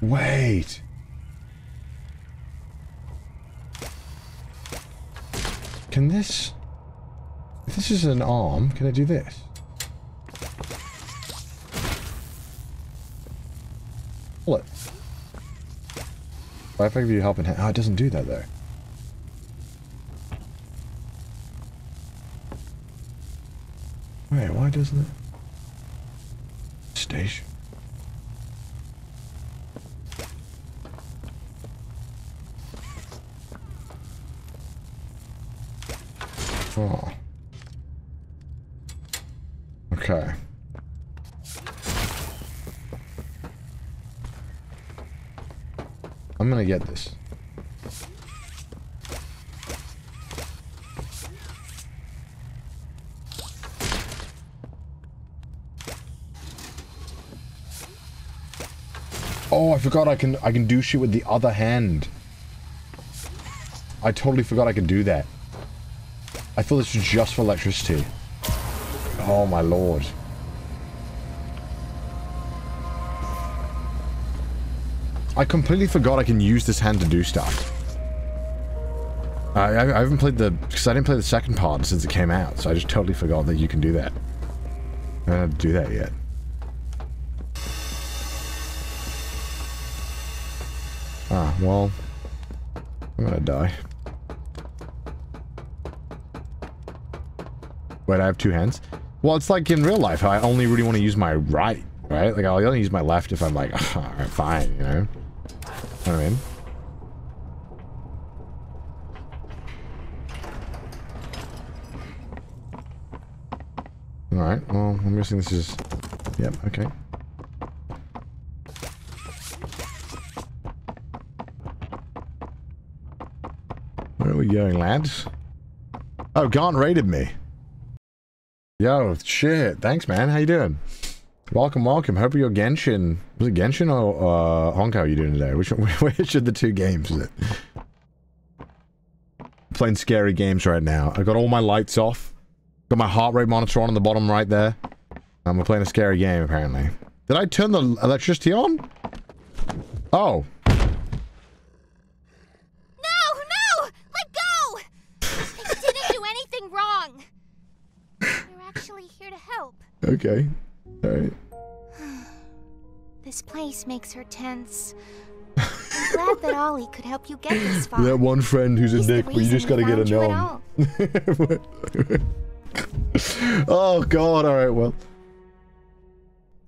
Wait. Can this... If this is an arm, can it do this? Why if I give you helping hand? Oh, it doesn't do that though. Wait, why doesn't it? Station. Oh. Okay. I'm gonna get this. Oh, I forgot I can I can do shit with the other hand. I totally forgot I could do that. I thought this was just for electricity. Oh my lord. I completely forgot I can use this hand to do stuff. I, I, I haven't played the... Because I didn't play the second part since it came out, so I just totally forgot that you can do that. I don't do that yet. Ah, well... I'm gonna die. Wait, I have two hands? Well, it's like in real life, I only really want to use my right, right? Like, I'll only use my left if I'm like, alright, fine, you know? Alright, well, I'm guessing this is... Yep, okay. Where are we going, lads? Oh, Gant raided me. Yo, shit. Thanks, man. How you doing? Welcome, welcome. Hope you're Genshin. Was it Genshin or uh, Honkai you doing today? Which which of the two games is it? Playing scary games right now. I got all my lights off. Got my heart rate monitor on in the bottom right there. And we're playing a scary game, apparently. Did I turn the electricity on? Oh. No, no! Let go! I didn't do anything wrong. We're actually here to help. Okay. Alright. This place makes her tense. I'm glad that Ollie could help you get this far. That one friend who's a He's the dick, but you just gotta get a gnome. oh god, alright, well.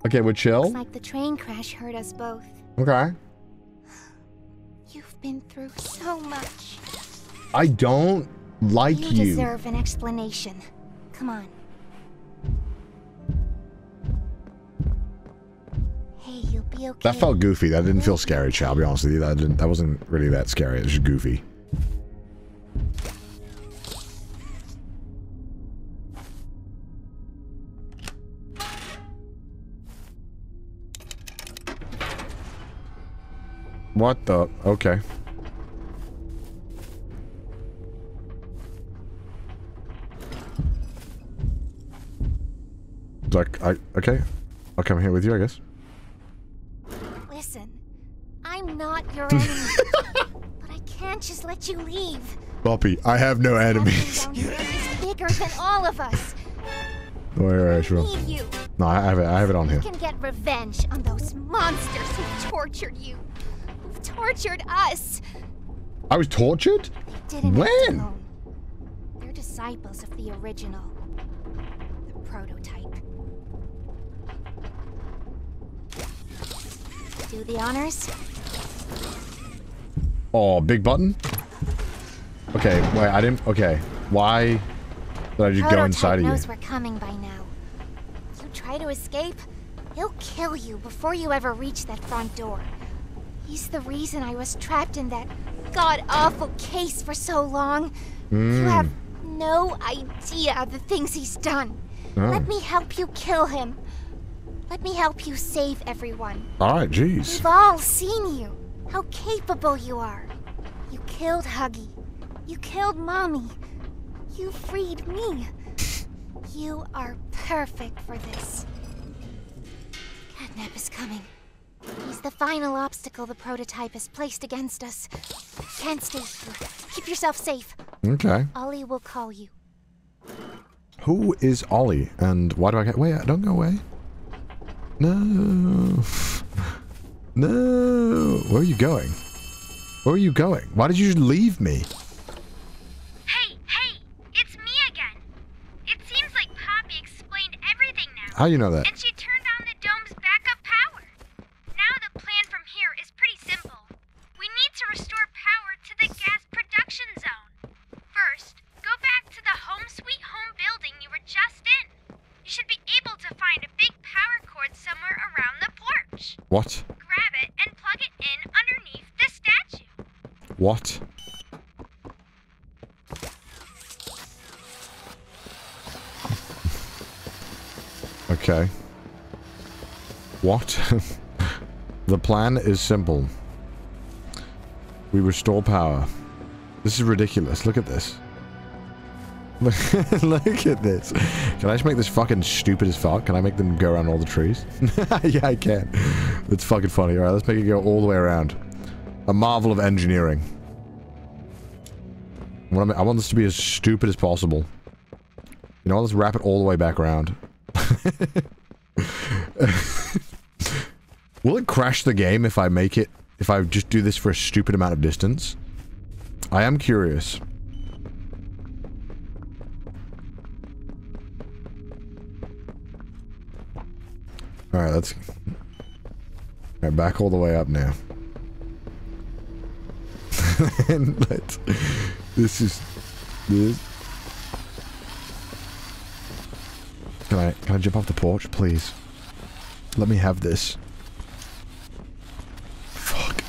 Okay, we're chill. Looks like the train crash hurt us both. Okay. You've been through so much. I don't like you you. deserve an explanation. Come on. Be okay. That felt goofy. That didn't feel scary, chat. I'll be honest with you. That didn't that wasn't really that scary. It was just goofy. What the? Okay. Like, I, okay. I'll come here with you, I guess. I'm not your enemy. but I can't just let you leave. Poppy, I have no enemies. Down here is bigger than all of us. Wait, wait, sure. Need you. No, I have it. I have it on here. can get revenge on those monsters who tortured you. Who've tortured us. I was tortured? When? They're disciples of the original. The prototype. Do the honors? Oh, big button? Okay, wait, I didn't... Okay, why did I just go inside of you? knows we're coming by now. You try to escape, he'll kill you before you ever reach that front door. He's the reason I was trapped in that god-awful case for so long. You Mm. have no idea of the things he's done. Oh. Let me help you kill him. Let me help you save everyone. Alright, jeez. We've all seen you. How capable you are. You killed Huggy. You killed Mommy. You freed me. You are perfect for this. Catnap is coming. He's the final obstacle the prototype has placed against us. Can't stay here. Keep yourself safe. Okay. Ollie will call you. Who is Ollie? And why do I get... Wait, don't go away. No. No. Where are you going? Where are you going? Why did you leave me? Hey, hey, it's me again. It seems like Poppy explained everything now. How you know that? And she turned on the dome's backup power. Now the plan from here is pretty simple. We need to restore power to the gas production zone. First, go back to the home sweet home building you were just in. You should be able to find a big power cord somewhere around the porch. What? Grab it and plug it in underneath the statue. What? Okay. What? the plan is simple. We restore power. This is ridiculous. Look at this. Look at this. Can I just make this fucking stupid as fuck? Can I make them go around all the trees? yeah, I can. That's fucking funny. Alright, let's make it go all the way around. A marvel of engineering. I want, I want this to be as stupid as possible. You know? Let's wrap it all the way back around. Will it crash the game if I make it... If I just do this for a stupid amount of distance? I am curious. Alright, let's... Alright, back all the way up now. and let's... This is... This... Can I, can I jump off the porch, please? Let me have this. Fuck.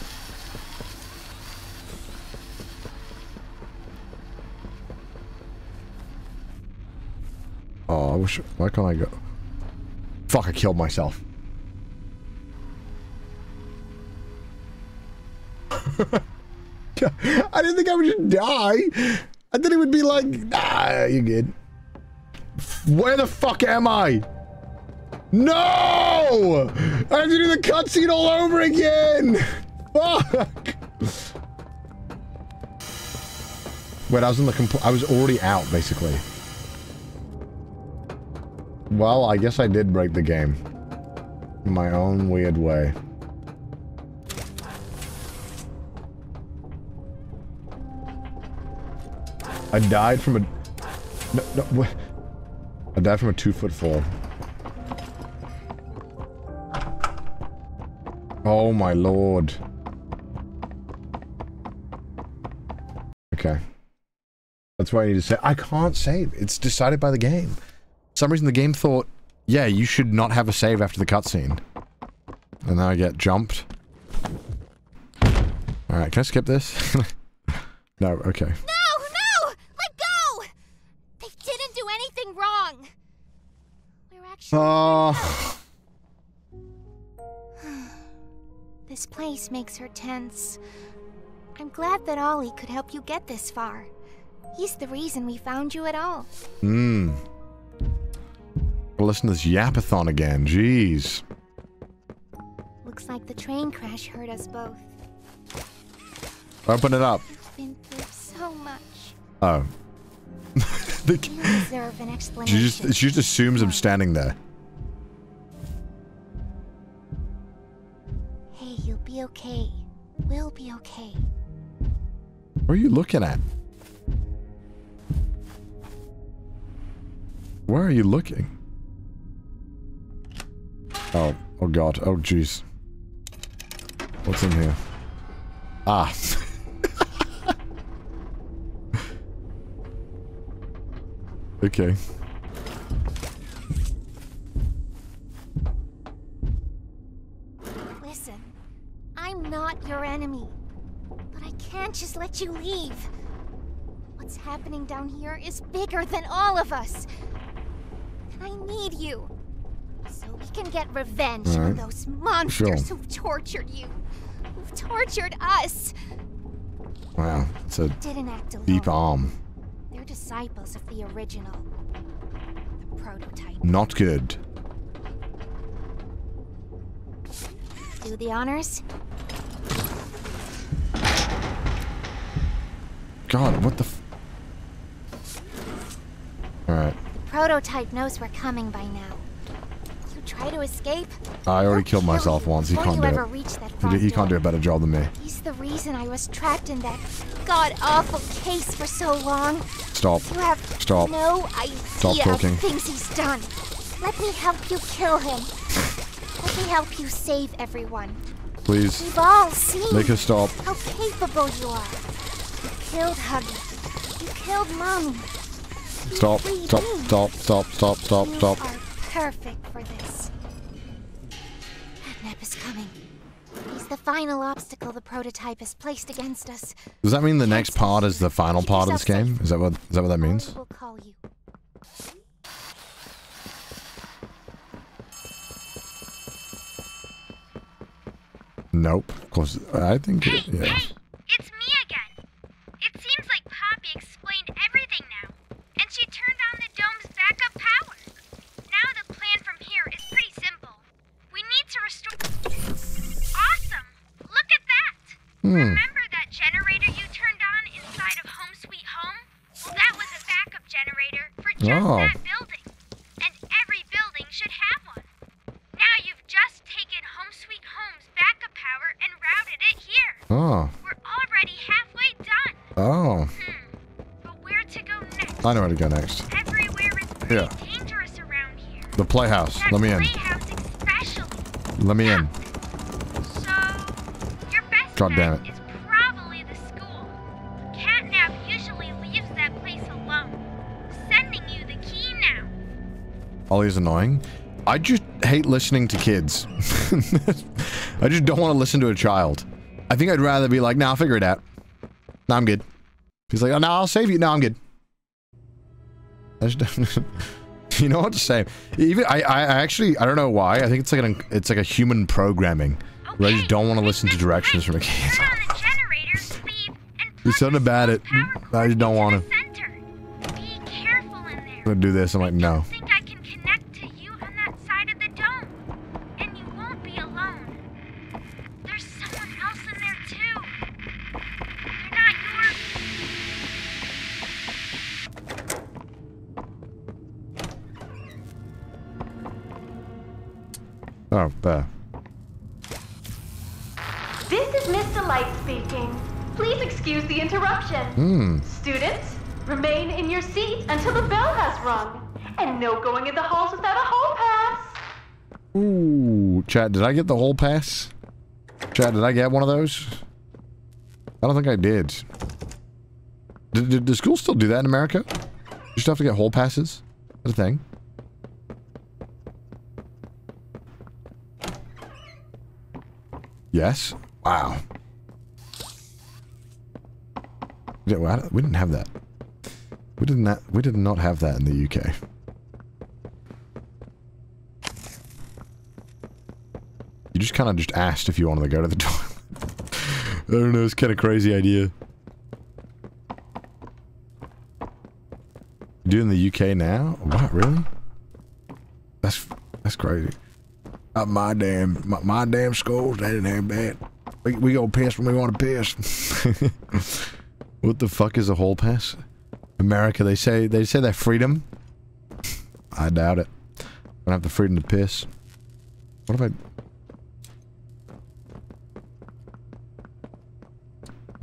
Oh, I wish... Why can't I go... Fuck, I killed myself. I would just die. I thought it would be like, nah, you good. Where the fuck am I? No! I have to do the cutscene all over again! Fuck! Wait, I was in the I was already out, basically. Well, I guess I did break the game. In my own weird way. I died from a... No, no, what? I died from a two-foot fall. Oh my lord. Okay. That's why I need to say. I can't save. It's decided by the game. For some reason the game thought, yeah, you should not have a save after the cutscene. And then I get jumped. Alright, can I skip this? no, okay. No, no! Let go! They didn't do anything wrong. We're actually. Oh. This place makes her tense. I'm glad that Ollie could help you get this far. He's the reason we found you at all. Hmm. Listen to this yapathon again. Jeez. Looks like the train crash hurt us both. Open it up. Been through so much. Oh. You deserve an explanation. She just she just assumes I'm standing there. Hey, you'll be okay. We'll be okay. What are you looking at? Where are you looking? Oh, oh god, oh jeez. What's in here? Ah. okay. Listen, I'm not your enemy. But I can't just let you leave. What's happening down here is bigger than all of us. And I need you. So we can get revenge on those monsters Sure. who've tortured you. Who've tortured us. Wow, it's a Didn't act alone. deep arm. They're disciples of the original. The prototype. Not good. Do the honors? God, what the f- Alright. Prototype knows we're coming by now. Try to escape? I already killed myself once. He can't do it. He, can't do a better job than me. He's the reason I was trapped in that god-awful case for so long. Stop. You have Stop. no idea Stop talking. things he's done. Let me help you kill him. Let me help you save everyone. Please. We've all seen Make her stop. how capable you are. You killed Huggy. You killed Mommy. You Stop. Stop. me. Stop. Stop. Stop. Stop. Stop. Are perfect for this. Catnap is coming. He's the final obstacle the prototype has placed against us. Does that mean the next part is the final part of this game? Is that what is that what that means? We'll call you. Nope. Of course. I think. It, yeah. It's me again. It seems like Poppy explained everything now. And she Hmm. Remember that generator you turned on inside of Home Sweet Home? Well, that was a backup generator for just Oh. that building. And every building should have one. Now you've just taken Home Sweet Home's backup power and routed it here. Oh. We're already halfway done. Oh. But where to go next? I know where to go next. Everywhere is Yeah. dangerous around here. The playhouse. That Let me in. especially. Let me in. God damn it. probably the school. Catnap usually leaves that place alone. Sending you the key now. Ollie's annoying. I just hate listening to kids. I just don't want to listen to a child. I think I'd rather be like, nah, I'll figure it out. Nah, I'm good. He's like, oh, no, I'll save you. No, I'm good. I just, you know what to say. Even I, I I actually, I don't know why. I think it's like an, it's like a human programming where I just don't want to listen to directions from a kid. There's something about it. I just don't want to. I'm gonna do this. I'm like, no. think I can connect to you on that side of the dome. And you won't be alone. There's someone else in there too. They're not your Oh, there. Is Miss Delight speaking. Please excuse the interruption. Hmm. Students, remain in your seat until the bell has rung. And no going in the halls without a hall pass. Ooh, chat, did I get the hall pass? Chat, did I get one of those? I don't think I did. Did, did the school still do that in America? You still have to get hall passes? Is that a thing? Yes? Wow. Yeah, we didn't have that. We did not. We did not have that in the UK. You just kind of just asked if you wanted to go to the toilet. I don't know. It's kind of crazy idea. You do in the UK now? What? Really? That's that's crazy. Not my damn my, my damn schools. They didn't have that. We we go piss when we want to piss. what the fuck is a hall pass? America. They say they say that freedom. I doubt it. I don't have the freedom to piss. What if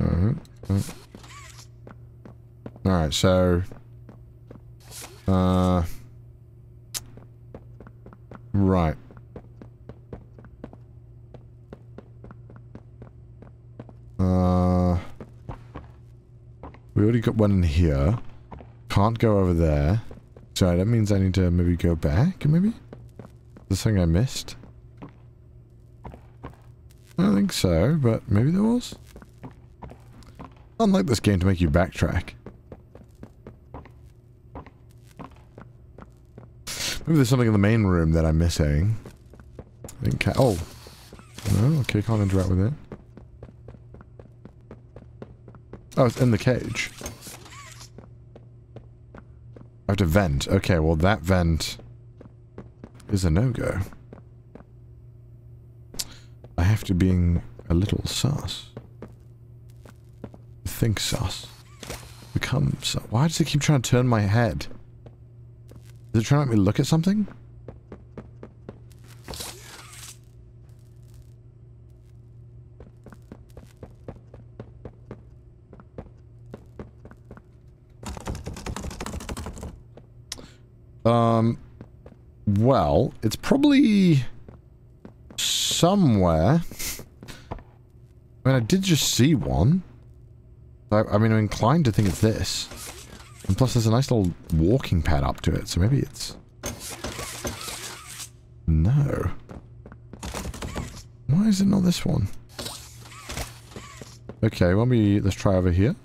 I? Alright. Alright, so... Uh... Right. Uh... We already got one in here. Can't go over there. So that means I need to maybe go back, maybe? The thing I missed? I don't think so, but maybe there was? Unlike this game to make you backtrack. Maybe there's something in the main room that I'm missing. I oh. No, okay, can't interact with it. Oh, it's in the cage. I have to vent. Okay, well that vent is a no-go. I have to being a little sus. Think sus. Become sus. Why does it keep trying to turn my head? Is it trying to make me look at something? Um, well, it's probably somewhere. I mean, I did just see one. I, I mean, I'm inclined to think it's this. And plus, there's a nice little walking pad up to it, so maybe it's... No. Why is it not this one? Okay, well, we let's try over here.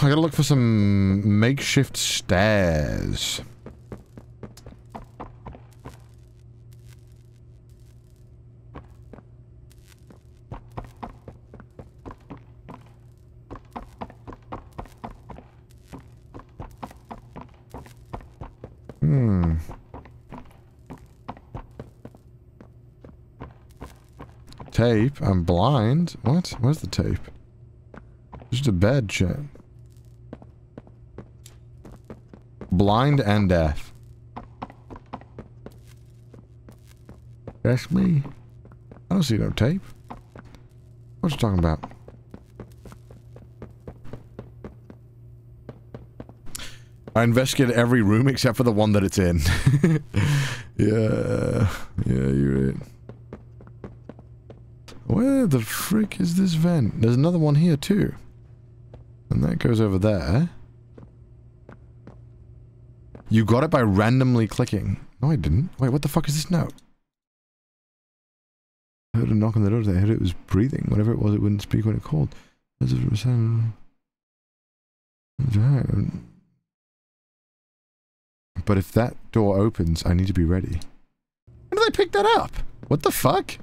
I gotta look for some makeshift stairs. Hmm. Tape? I'm blind? What? Where's the tape? Just a bed, chat. Blind and deaf. That's me. I don't see no tape. What you talking about? I investigated every room except for the one that it's in. yeah. Yeah, you're right. Where the frick is this vent? There's another one here too. And that goes over there. You got it by randomly clicking. No, I didn't. Wait, what the fuck is this note? I heard a knock on the door. I heard it was breathing. Whatever it was, it wouldn't speak when it called. As it was But if that door opens, I need to be ready. When did they pick that up? What the fuck?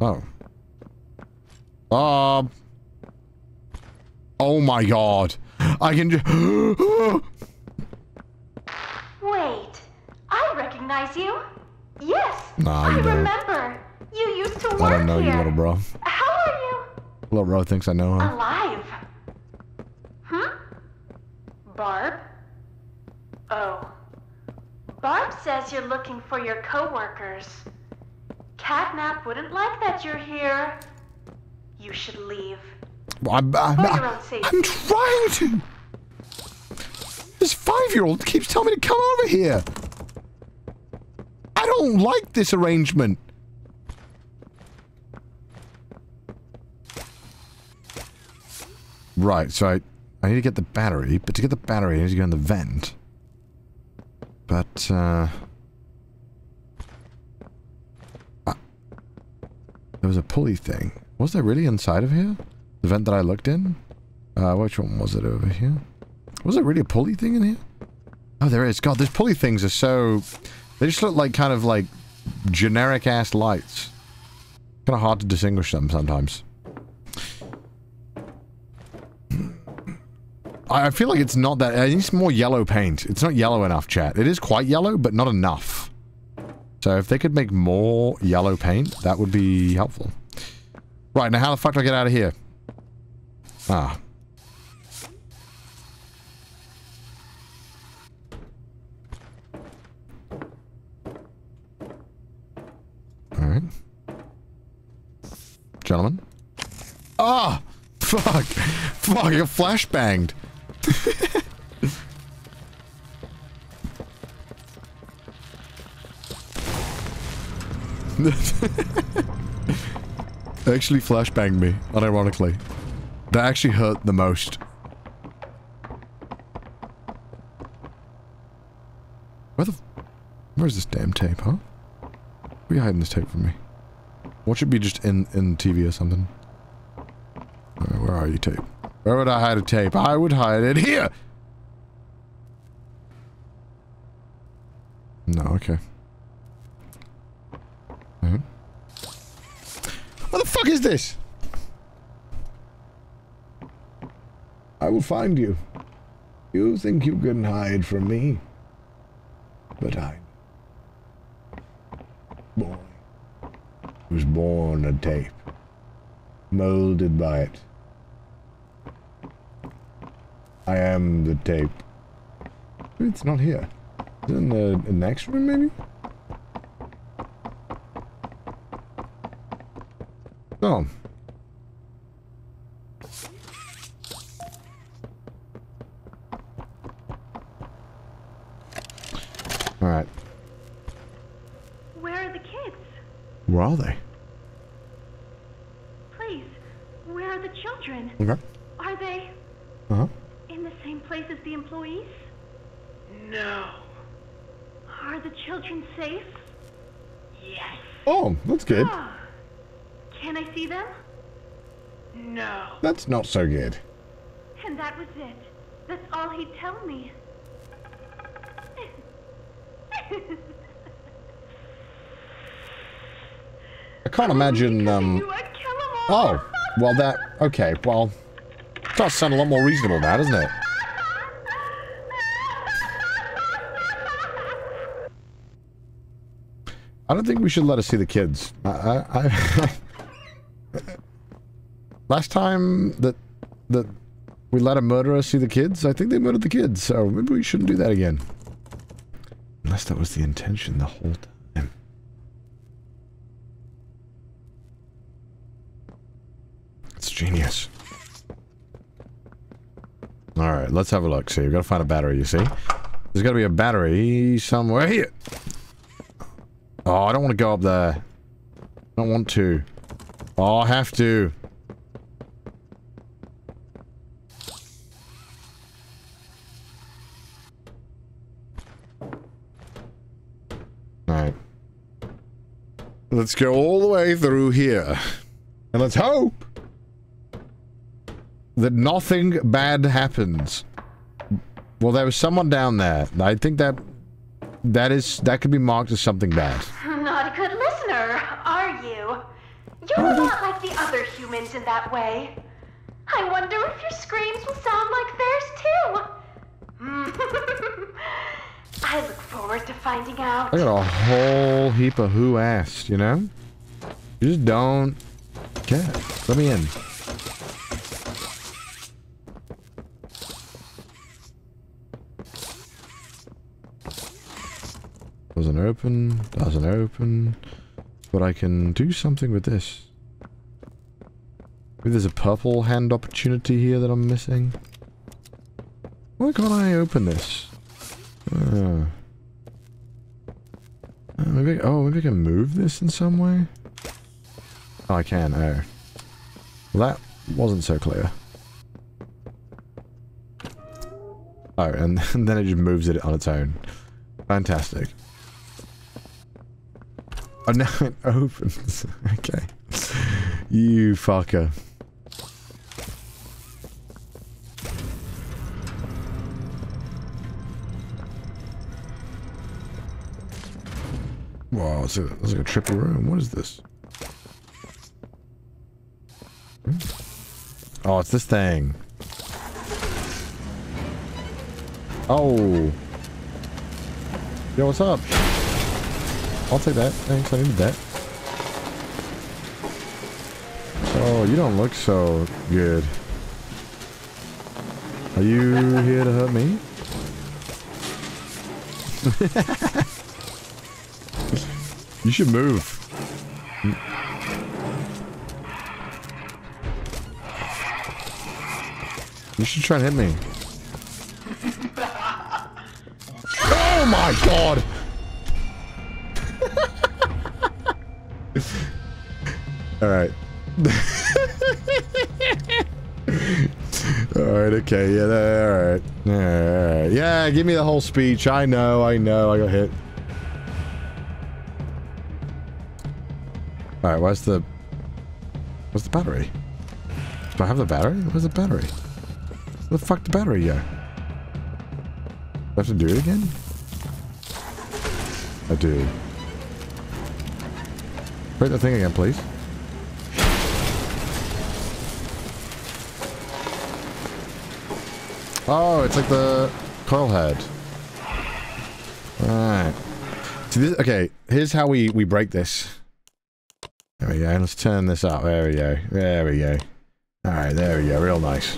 Oh. Um. Oh my god. I can just... Wait, I recognize you. Yes, Nah, I don't. remember. You used to work I don't know here. you, little bro. How are you? Little bro thinks I know her. Alive. Hmm? Barb? Oh. Barb says you're looking for your coworkers. Catnap wouldn't like that you're here. You should leave. I'm, I'm, your. I'm trying to. This five-year-old keeps telling me to come over here. I don't like this arrangement. Right, so I, I need to get the battery, but to get the battery, I need to go in the vent. But, uh... ah, there was a pulley thing. Was there really inside of here? The vent that I looked in? Uh, which one was it over here? Was there really a pulley thing in here? Oh, there is. God, these pulley things are so... They just look like kind of like generic-ass lights. Kind of hard to distinguish them sometimes. I feel like it's not that... It needs more yellow paint. It's not yellow enough, chat. It is quite yellow, but not enough. So if they could make more yellow paint, that would be helpful. Right, now how the fuck do I get out of here? Ah. Alright. Gentlemen. Ah! Fuck! Fuck, I got flashbanged. actually flashbanged me, unironically. That actually hurt the most. Where the... Where's this damn tape, huh? Where are you hiding this tape from me? What should be just in, in TV or something? Alright, where are you, tape? Where would I hide a tape? I would hide it here! No, okay. Alright. What the fuck is this? I will find you. You think you can hide from me? But I... Boy. Was born a tape. Molded by it. I am the tape. It's not here. Is it in the, in the next room, maybe? Oh. Alright. Where are the kids? Where are they? Please, where are the children? Okay. Are they Uh-huh. in the same place as the employees? No. Are the children safe? Yes. Oh, that's good. Ah. Can I see them? No. That's not so good. And that was it. That's all he'd tell me. I can't imagine, um... Oh, well that... Okay, well... Does sound a lot more reasonable now, doesn't it? I don't think we should let us see the kids. I, I, I Last time that that we let a murderer see the kids, I think they murdered the kids, so maybe we shouldn't do that again. Unless that was the intention the whole time. It's genius. Alright, let's have a look. See, we've got to find a battery, you see? There's got to be a battery somewhere here. Oh, I don't want to go up there. I don't want to. Oh, I have to. Alright. Let's go all the way through here. And let's hope that nothing bad happens. Well, there was someone down there. I think that that is that could be marked as something bad. Not a good listener, are you? You're a lot like the other humans in that way. I wonder if your screams will sound like theirs too. I look forward to finding out. I got a whole heap of who asked, you know? You just don't care. Let me in. Doesn't open, doesn't open. But I can do something with this. Maybe there's a purple hand opportunity here that I'm missing. Why can't I open this? Uh, maybe, oh, maybe I can move this in some way? Oh, I can, oh. Well, that wasn't so clear. Oh, and then it just moves it on its own. Fantastic. Oh, now it opens. okay. You fucker. Wow, it's, it's like a triple room. What is this? Hmm? Oh, it's this thing. Oh. Yo, what's up? I'll take that. Thanks, I needed that. Oh, you don't look so good. Are you here to hurt me? you should move. You should try and hit me. Oh my god! Alright. alright, okay, yeah, alright. Alright. Yeah, give me the whole speech. I know, I know, I got hit. Alright, where's the... Where's the battery? Do I have the battery? Where's the battery? Where the fuck the battery go? Do I have to do it again? I do. Break the thing again, please. Oh, it's like the coil head. Alright. So okay, here's how we, we break this. There we go. Let's turn this up. There we go. There we go. Alright, there we go. Real nice.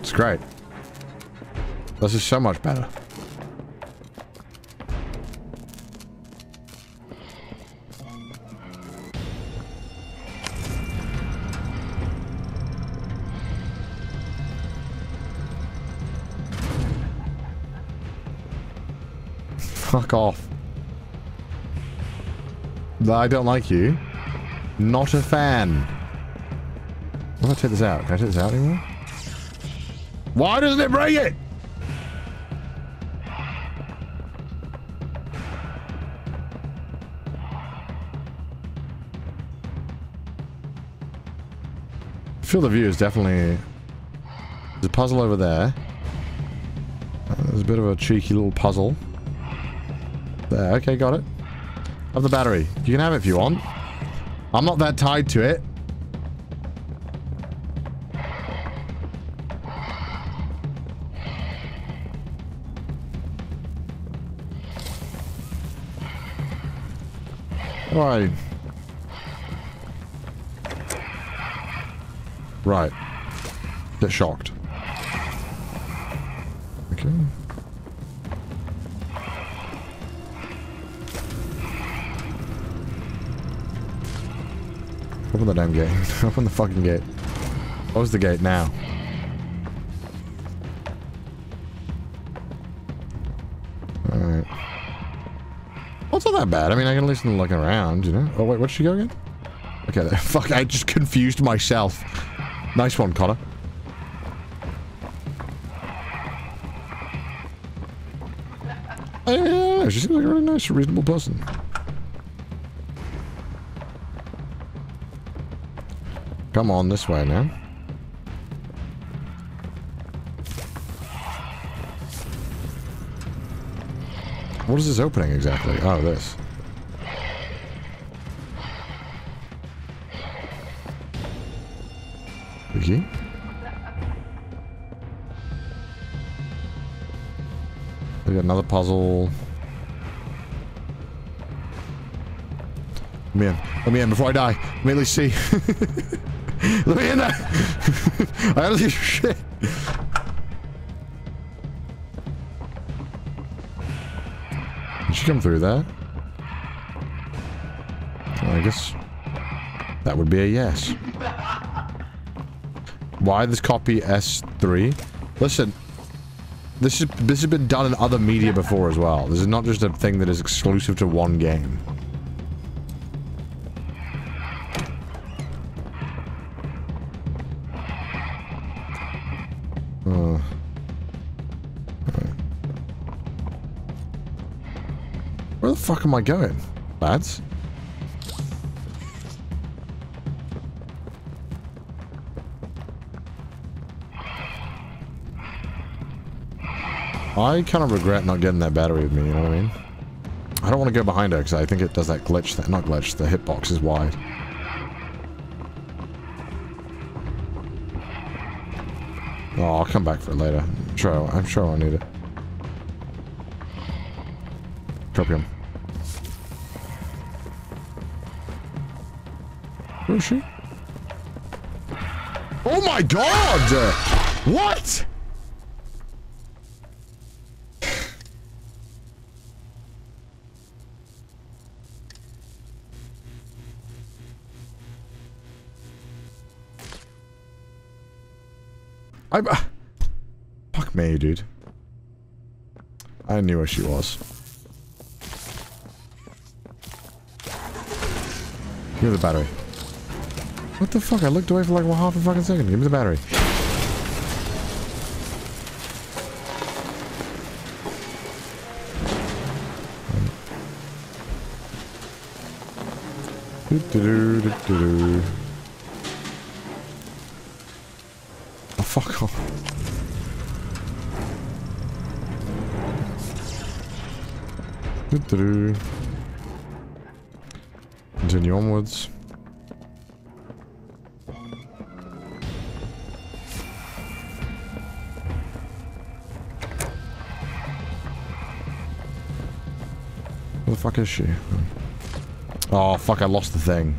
It's great. This is so much better. Fuck off. I don't like you. Not a fan. What if I take this out? Can I take this out anymore? Why doesn't it break it? Field of view is definitely... There's a puzzle over there. Uh, there's a bit of a cheeky little puzzle. There, okay, got it. Have the battery. You can have it if you want. I'm not that tied to it. Right. Right. Get shocked. Open the damn gate. Open the fucking gate. Close the gate now. Alright. Well, it's not that bad. I mean, I can at least look around, you know? Oh, wait, where'd she go again? Okay, there. fuck, I just confused myself. Nice one, Connor. Oh, yeah, she seems like a really nice, reasonable person. Come on, this way now. What is this opening exactly? Oh, this. Okay. We got another puzzle. Let me in. Let me in before I die. Let me at least see. There. I gotta see shit. Did she come through that? Well, I guess that would be a yes. Why this copy S3? Listen, this is this has been done in other media before as well. This is not just a thing that is exclusive to one game. Fuck am I going, lads? I kind of regret not getting that battery with me, you know what I mean? I don't want to go behind her because I think it does that glitch, that not glitch, the hitbox is wide. Oh, I'll come back for it later. I'm sure, I'm sure I'll need it. Tropium. Is she? Oh my god! What? I... Uh, fuck me, dude. I knew where she was. Give the battery. What the fuck? I looked away for like well, half a fucking second. Give me the battery. Do -do -do. Oh, fuck off. Do -do -do. Continue onwards. Fuck is she? Oh, fuck, I lost the thing.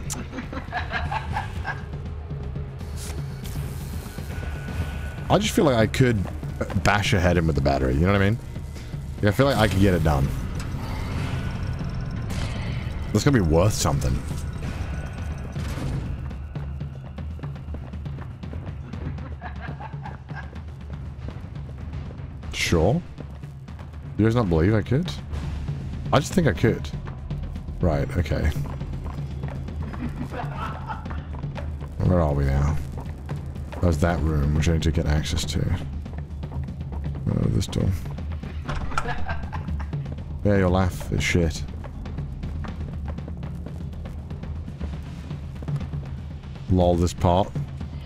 I just feel like I could bash her head in with the battery, you know what I mean? Yeah, I feel like I could get it done. That's gonna be worth something. Sure. You guys not believe I could? I just think I could. Right, okay. Where are we now? That was that room, which I need to get access to. Oh, this door. Yeah, your laugh is shit. Lol, this part.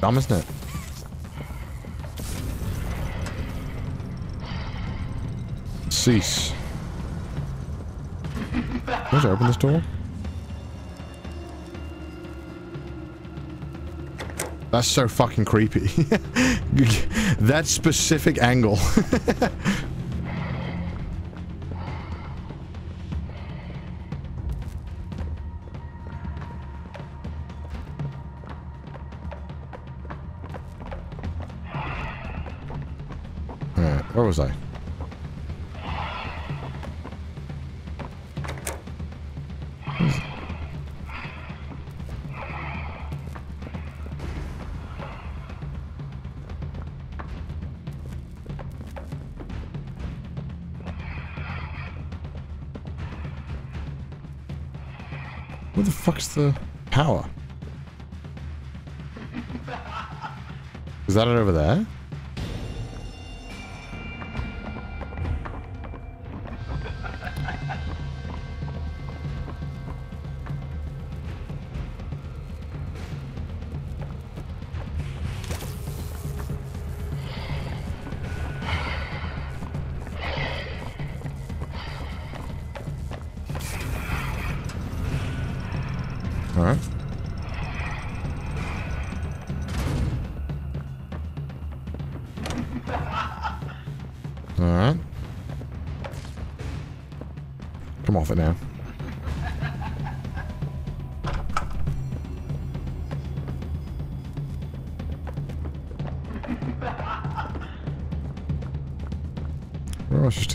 Dumb, isn't it? Can I open this door? That's so fucking creepy. that specific angle. that it over there?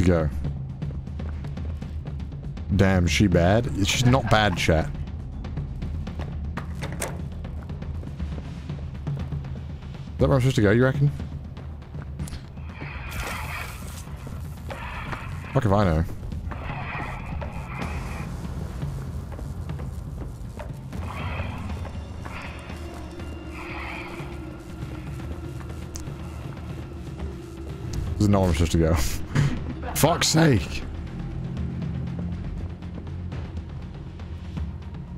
Go? Damn, she bad? She's not bad, chat. Is that where I'm supposed to go, you reckon? Fuck if I know. Not where I'm supposed to go. Fuck's sake!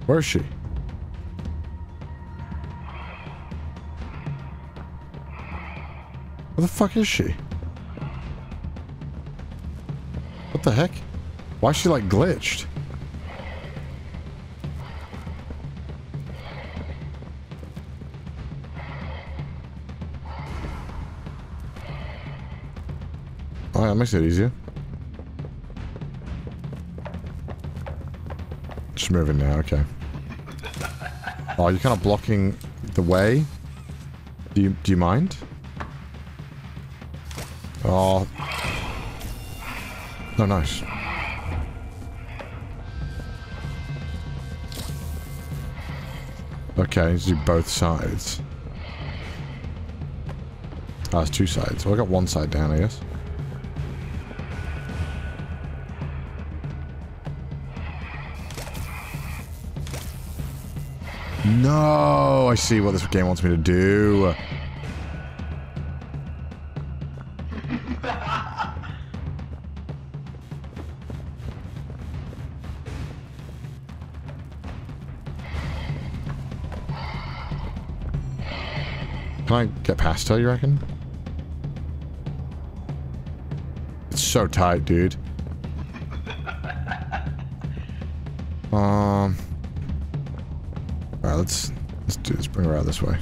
Where is she? Where the fuck is she? What the heck? Why is she like glitched? Oh, that makes it easier. Just moving now, okay. Oh, you're kind of blocking the way. Do you do you mind? Oh. No, nice. Okay, do both sides. Ah, it's two sides. Well, I got one side down, I guess. I see what this game wants me to do. Can I get past her, you reckon? It's so tight, dude. Her out this way.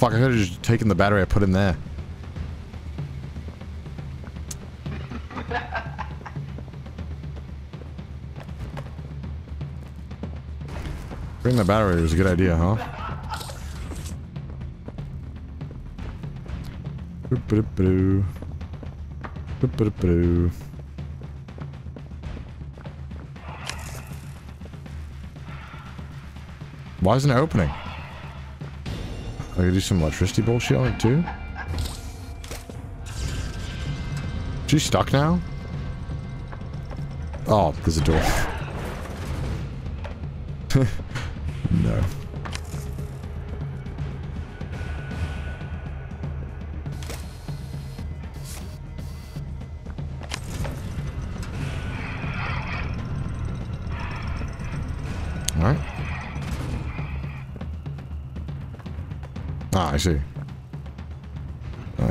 Fuck, I could have just taken the battery I put in there. Bring the battery was a good idea, huh? Why isn't it opening? I could do some electricity bullshit on it too. She's stuck now? Oh, there's a door.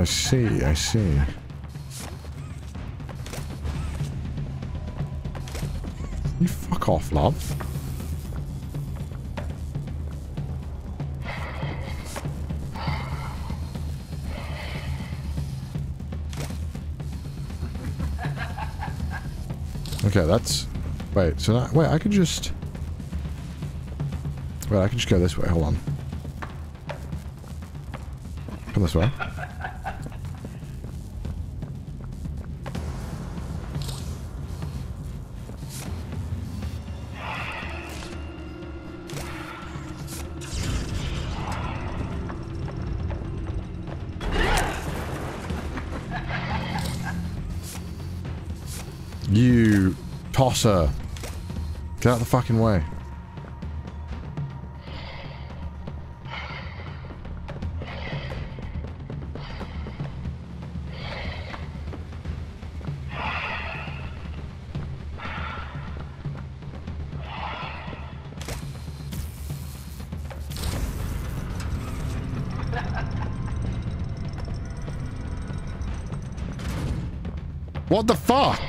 See, I see. You fuck off, love. Okay, that's... Wait, so that... Wait, I could just... Wait, I can just go this way. Hold on. Come this way. Oh, tosser. Get out the fucking way. What the fuck?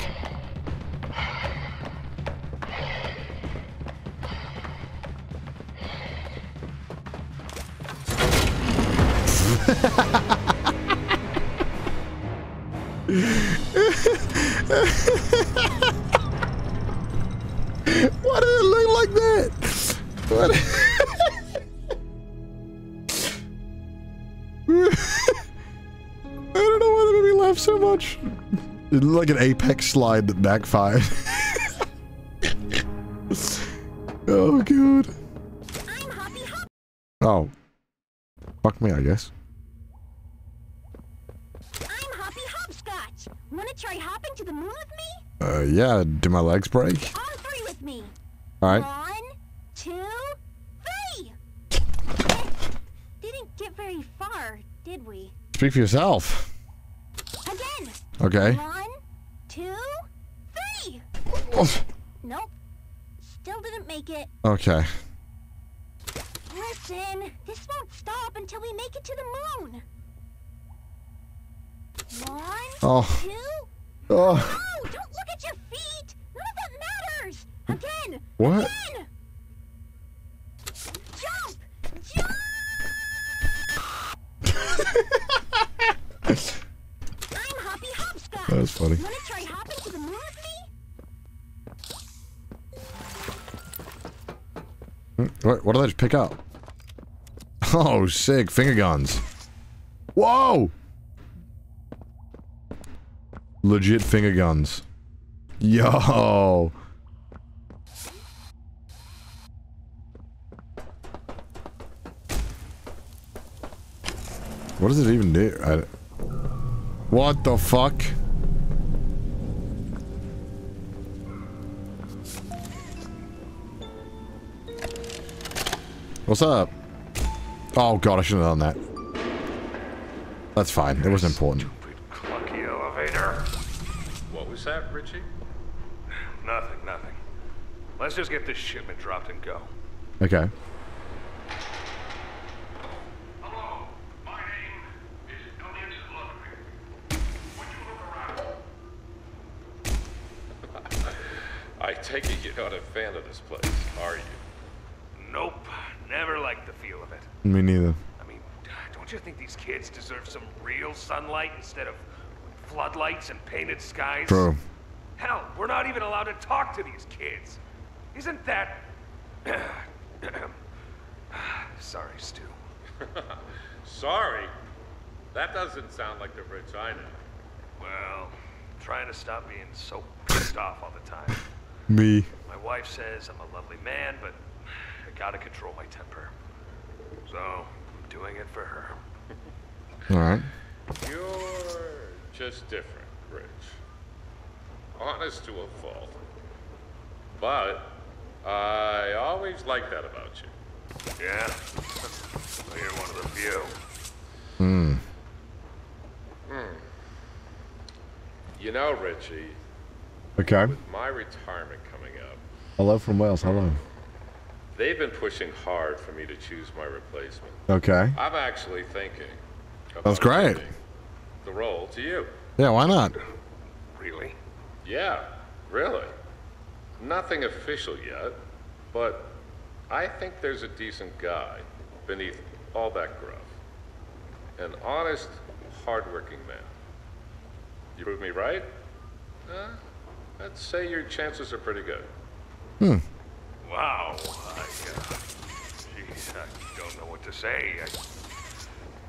Like an apex slide that backfired. oh god. Oh. Fuck me, I guess. I'm Hoppy Hopscotch. Wanna try hopping to the moon with me? Uh, yeah, do my legs break? On three with me. Alright. One, two, three. Didn't get very far, did we? Speak for yourself. Again. Okay. One, two, three. Oh, Nope. Still didn't make it. Okay. Listen, this won't stop until we make it to the moon. One, Oh. two. Oh. No, don't look at your feet. None of that matters. Again. What? Again. Jump! Jump! I'm Hoppy Hopscotch. That was funny. Wanna try hopping to the moon with me? Hmm, What, what did I just pick up? Oh, sick. Finger guns. Whoa! Legit finger guns. Yo! What does it even do? I, what the fuck? What's up? Oh god, I shouldn't have done that. That's fine. It wasn't important. Clunky elevator. What was that, Richie? Nothing, nothing. Let's just get this shipment dropped and go. Okay. Hello. My name is Elliot. When you look around, I take it you're not a fan of this place, are you? Nope. Never liked the feel of it. Me neither. I mean, don't you think these kids deserve some real sunlight instead of floodlights and painted skies? Bro. Hell, we're not even allowed to talk to these kids. Isn't that... Sorry, Stu. Sorry? That doesn't sound like the Rich I know. Well, trying to stop being so pissed off all the time. Me. My wife says I'm a lovely man, but I gotta control my temper. So, I'm doing it for her. Alright. You're just different. Rich. Honest to a fault. But I always like that about you. Yeah? well, you're one of the few. Hmm. Hmm. You know, Richie, Okay. my retirement coming up, Hello from Wales. Hello. They've been pushing hard for me to choose my replacement. Okay. I'm actually thinking That's great. the role to you. Yeah, why not? Really? Yeah, really. Nothing official yet, but I think there's a decent guy beneath all that gruff. An honest, hardworking man. You prove me right? Uh, I'd say your chances are pretty good. Hmm. Wow. I, uh, geez, I don't know what to say. I,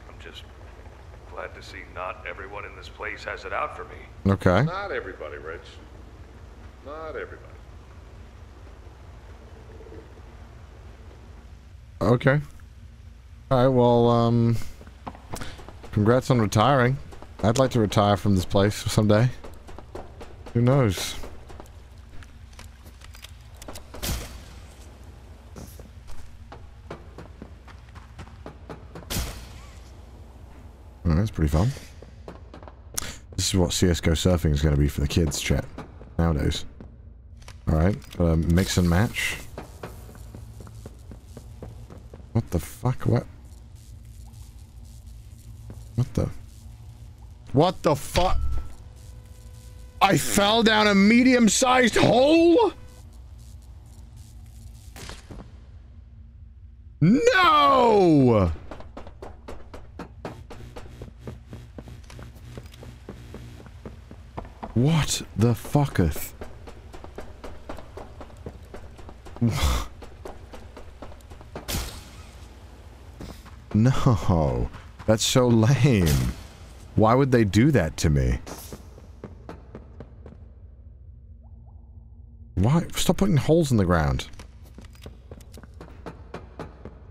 I'm just glad to see not everyone in this place has it out for me. Okay. Not everybody, Rich. Not everybody. Okay. All right. Well, um, congrats on retiring. I'd like to retire from this place someday. Who knows? Oh, that's pretty fun. This is what CSGO surfing is going to be for the kids, chat. Nowadays. Alright, got a mix and match. What the fuck? What? What the? What the fuck? I fell down a medium-sized hole? No! What the fucketh? No, that's so lame. Why would they do that to me? Why? Stop putting holes in the ground.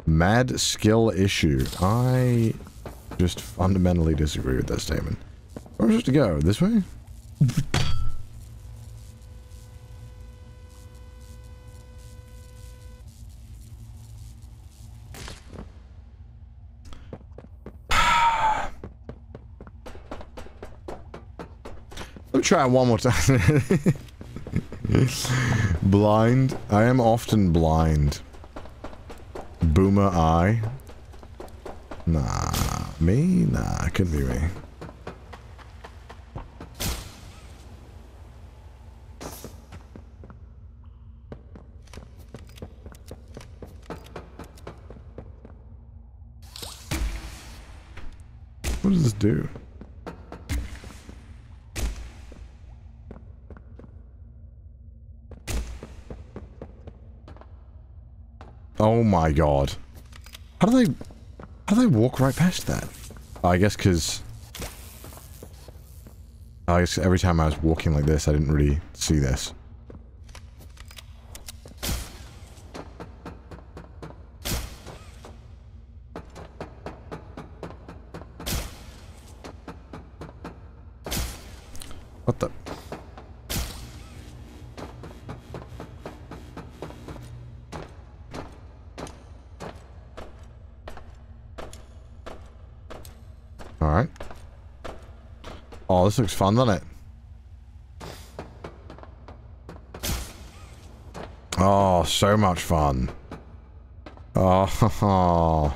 Mad skill issue. I just fundamentally disagree with that statement. Where am I supposed to go? This way? Let me try one more time. blind. I am often blind. Boomer eye. Nah. Me? Nah, couldn't be me. Do? Oh my god. How do they... How do they walk right past that? I guess because... I guess every time I was walking like this, I didn't really see this. What the... Alright. Oh, this looks fun, doesn't it? Oh, so much fun. Oh,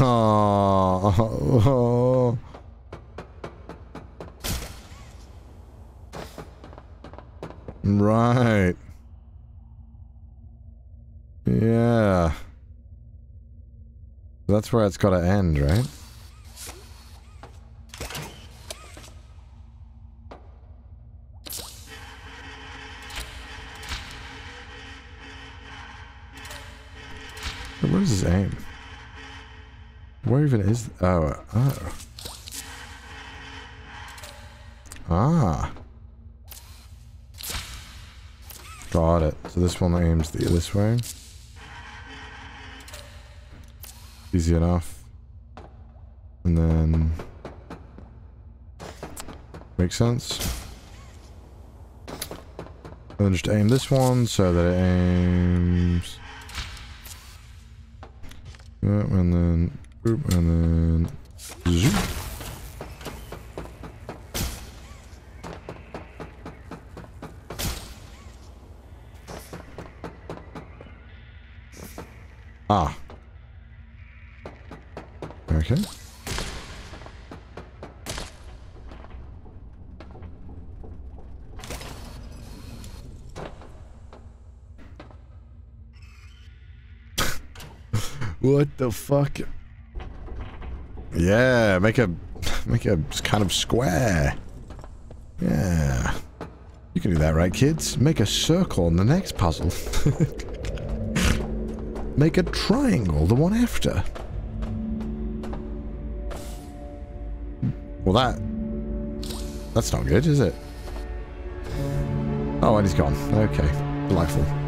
oh, Right. Yeah. That's where it's got to end, right? Where is his aim? Where even is... Oh. This one aims the this way. Easy enough. And then... Makes sense. And then just aim this one so that it aims. Yeah, and then and then the fuck? Yeah, make a make a kind of square. Yeah. You can do that, right, kids? Make a circle in the next puzzle. make a triangle the one after. Well, that... That's not good, is it? Oh, and he's gone. Okay. Delightful.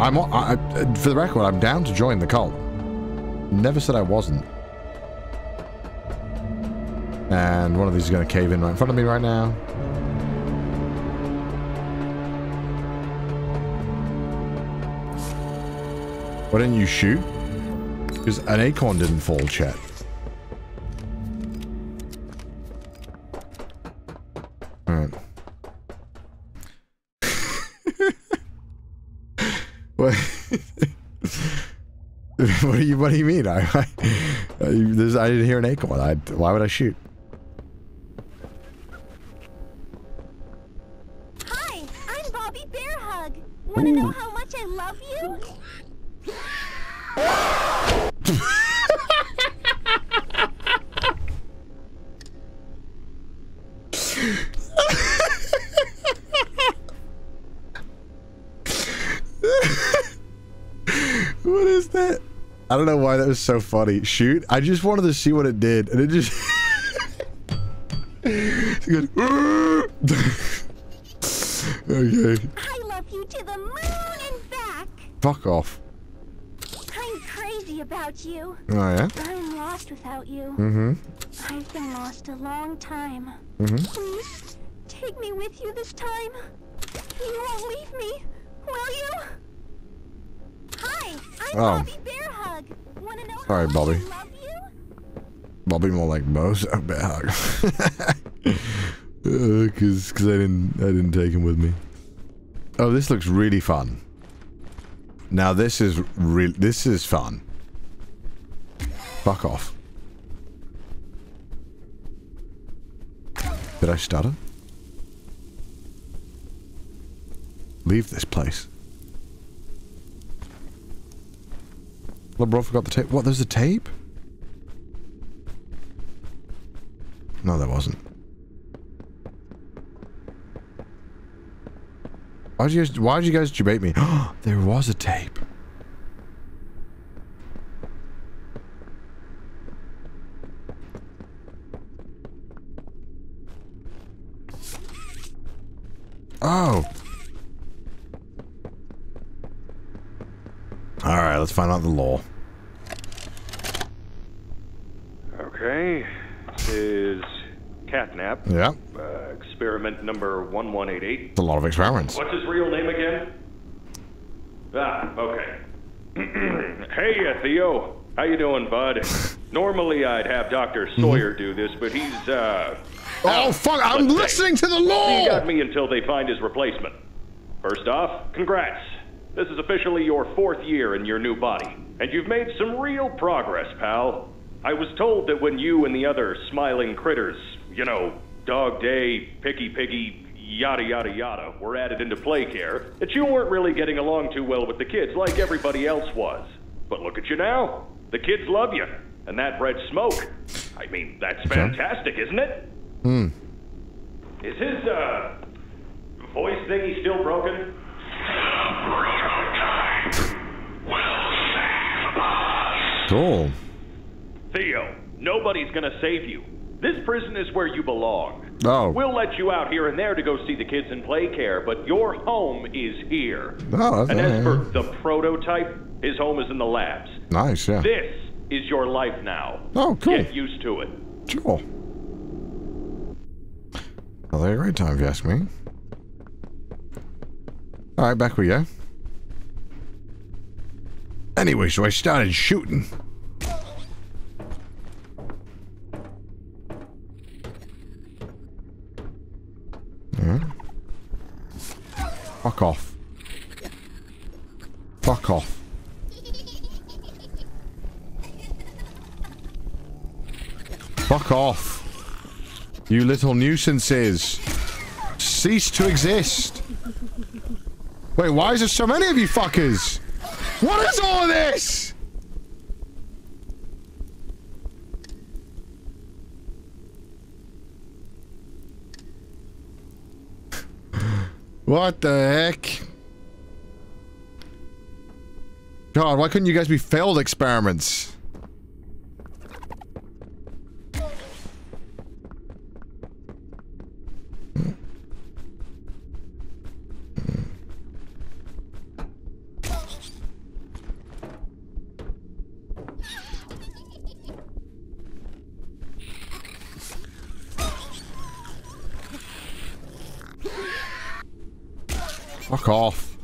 I'm, I, for the record, I'm down to join the cult. Never said I wasn't. And one of these is going to cave in right in front of me right now. Why didn't you shoot? Because an acorn didn't fall, Chet. what do you What do you mean? I I, I, didn't hear an acorn. I, why would I shoot? Was so funny. Shoot. I just wanted to see what it did, and it just. it goes, okay. I love you to the moon and back. Fuck off. I'm crazy about you. Oh, yeah? I'm lost without you. Mm-hmm. I've been lost a long time. Mhm. Please, take me with you this time. You won't leave me, will you? Hi, I'm Oh. Bobby. Know Sorry, Bobby. much I love you? Bobby more like Bo's. Oh, bad hug. uh, cause, cause I didn't, I didn't take him with me. Oh, this looks really fun. Now this is real. This is fun. Fuck off. Did I stutter? Leave this place. Bro, forgot the tape. What? There's a tape? No, there wasn't. Why did you guys, why did you guys debate me? there was a tape. Oh. Alright, let's find out the lore. Okay. This is Catnap. Yeah. Uh, experiment number 1188. It's a lot of experiments. What's his real name again? Ah, okay. hey, uh, Theo. How you doing, bud? Normally I'd have Dr. Sawyer do this, but he's, uh... Oh, fuck! I'm listening to the lore! He got me until they find his replacement. First off, congrats. This is officially your fourth year in your new body, and you've made some real progress, pal. I was told that when you and the other smiling critters, you know, DogDay, Picky Piggy, yada yada yada, were added into Playcare, that you weren't really getting along too well with the kids like everybody else was. But look at you now. The kids love you, and that red smoke. I mean, that's fantastic, isn't it? Hmm. Is his, uh, voice thingy still broken? Cool. Theo, nobody's gonna save you. This prison is where you belong. Oh. We'll let you out here and there to go see the kids in Playcare, but your home is here. Oh, that's and as for the prototype, his home is in the labs. Nice, yeah. This is your life now. Oh, cool. Get used to it. Sure. Not a great time if you ask me. Alright, back we go. Anyway, so I started shooting. Yeah. Fuck off. Fuck off. Fuck off. You little nuisances. Cease to exist. Wait, why is there so many of you fuckers? What is all this? What the heck? God, why couldn't you guys be failed experiments? Fuck off.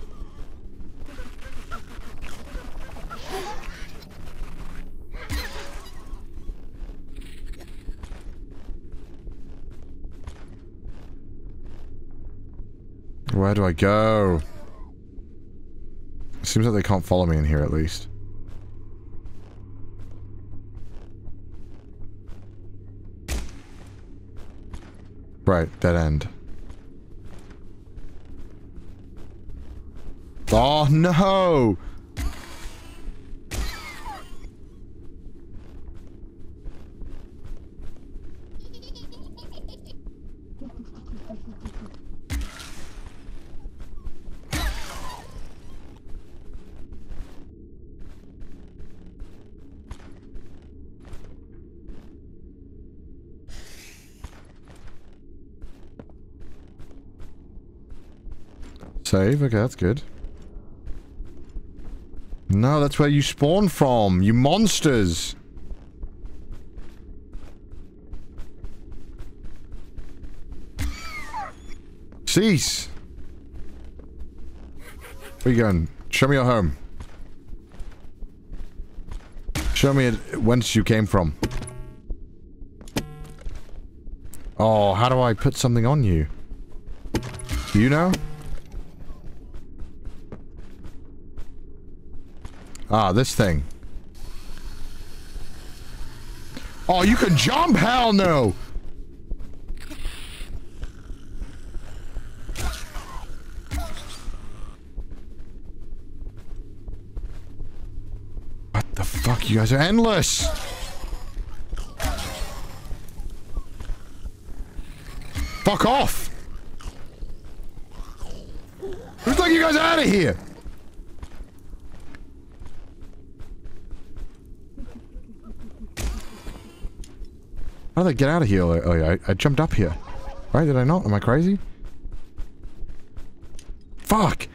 Where do I go? Seems like they can't follow me in here at least. Right, dead end. Oh no! Save, okay, that's good. No, that's where you spawn from, you monsters! Cease! Where you going? Show me your home. Show me whence you came from. Oh, how do I put something on you? Do you know? Ah, this thing. Oh, you can jump? Hell no! What the fuck? You guys are endless! Fuck off! Who's letting you guys are out of here? How did I get out of here? Oh yeah, I, I jumped up here. Right, did I not? Am I crazy? Fuck!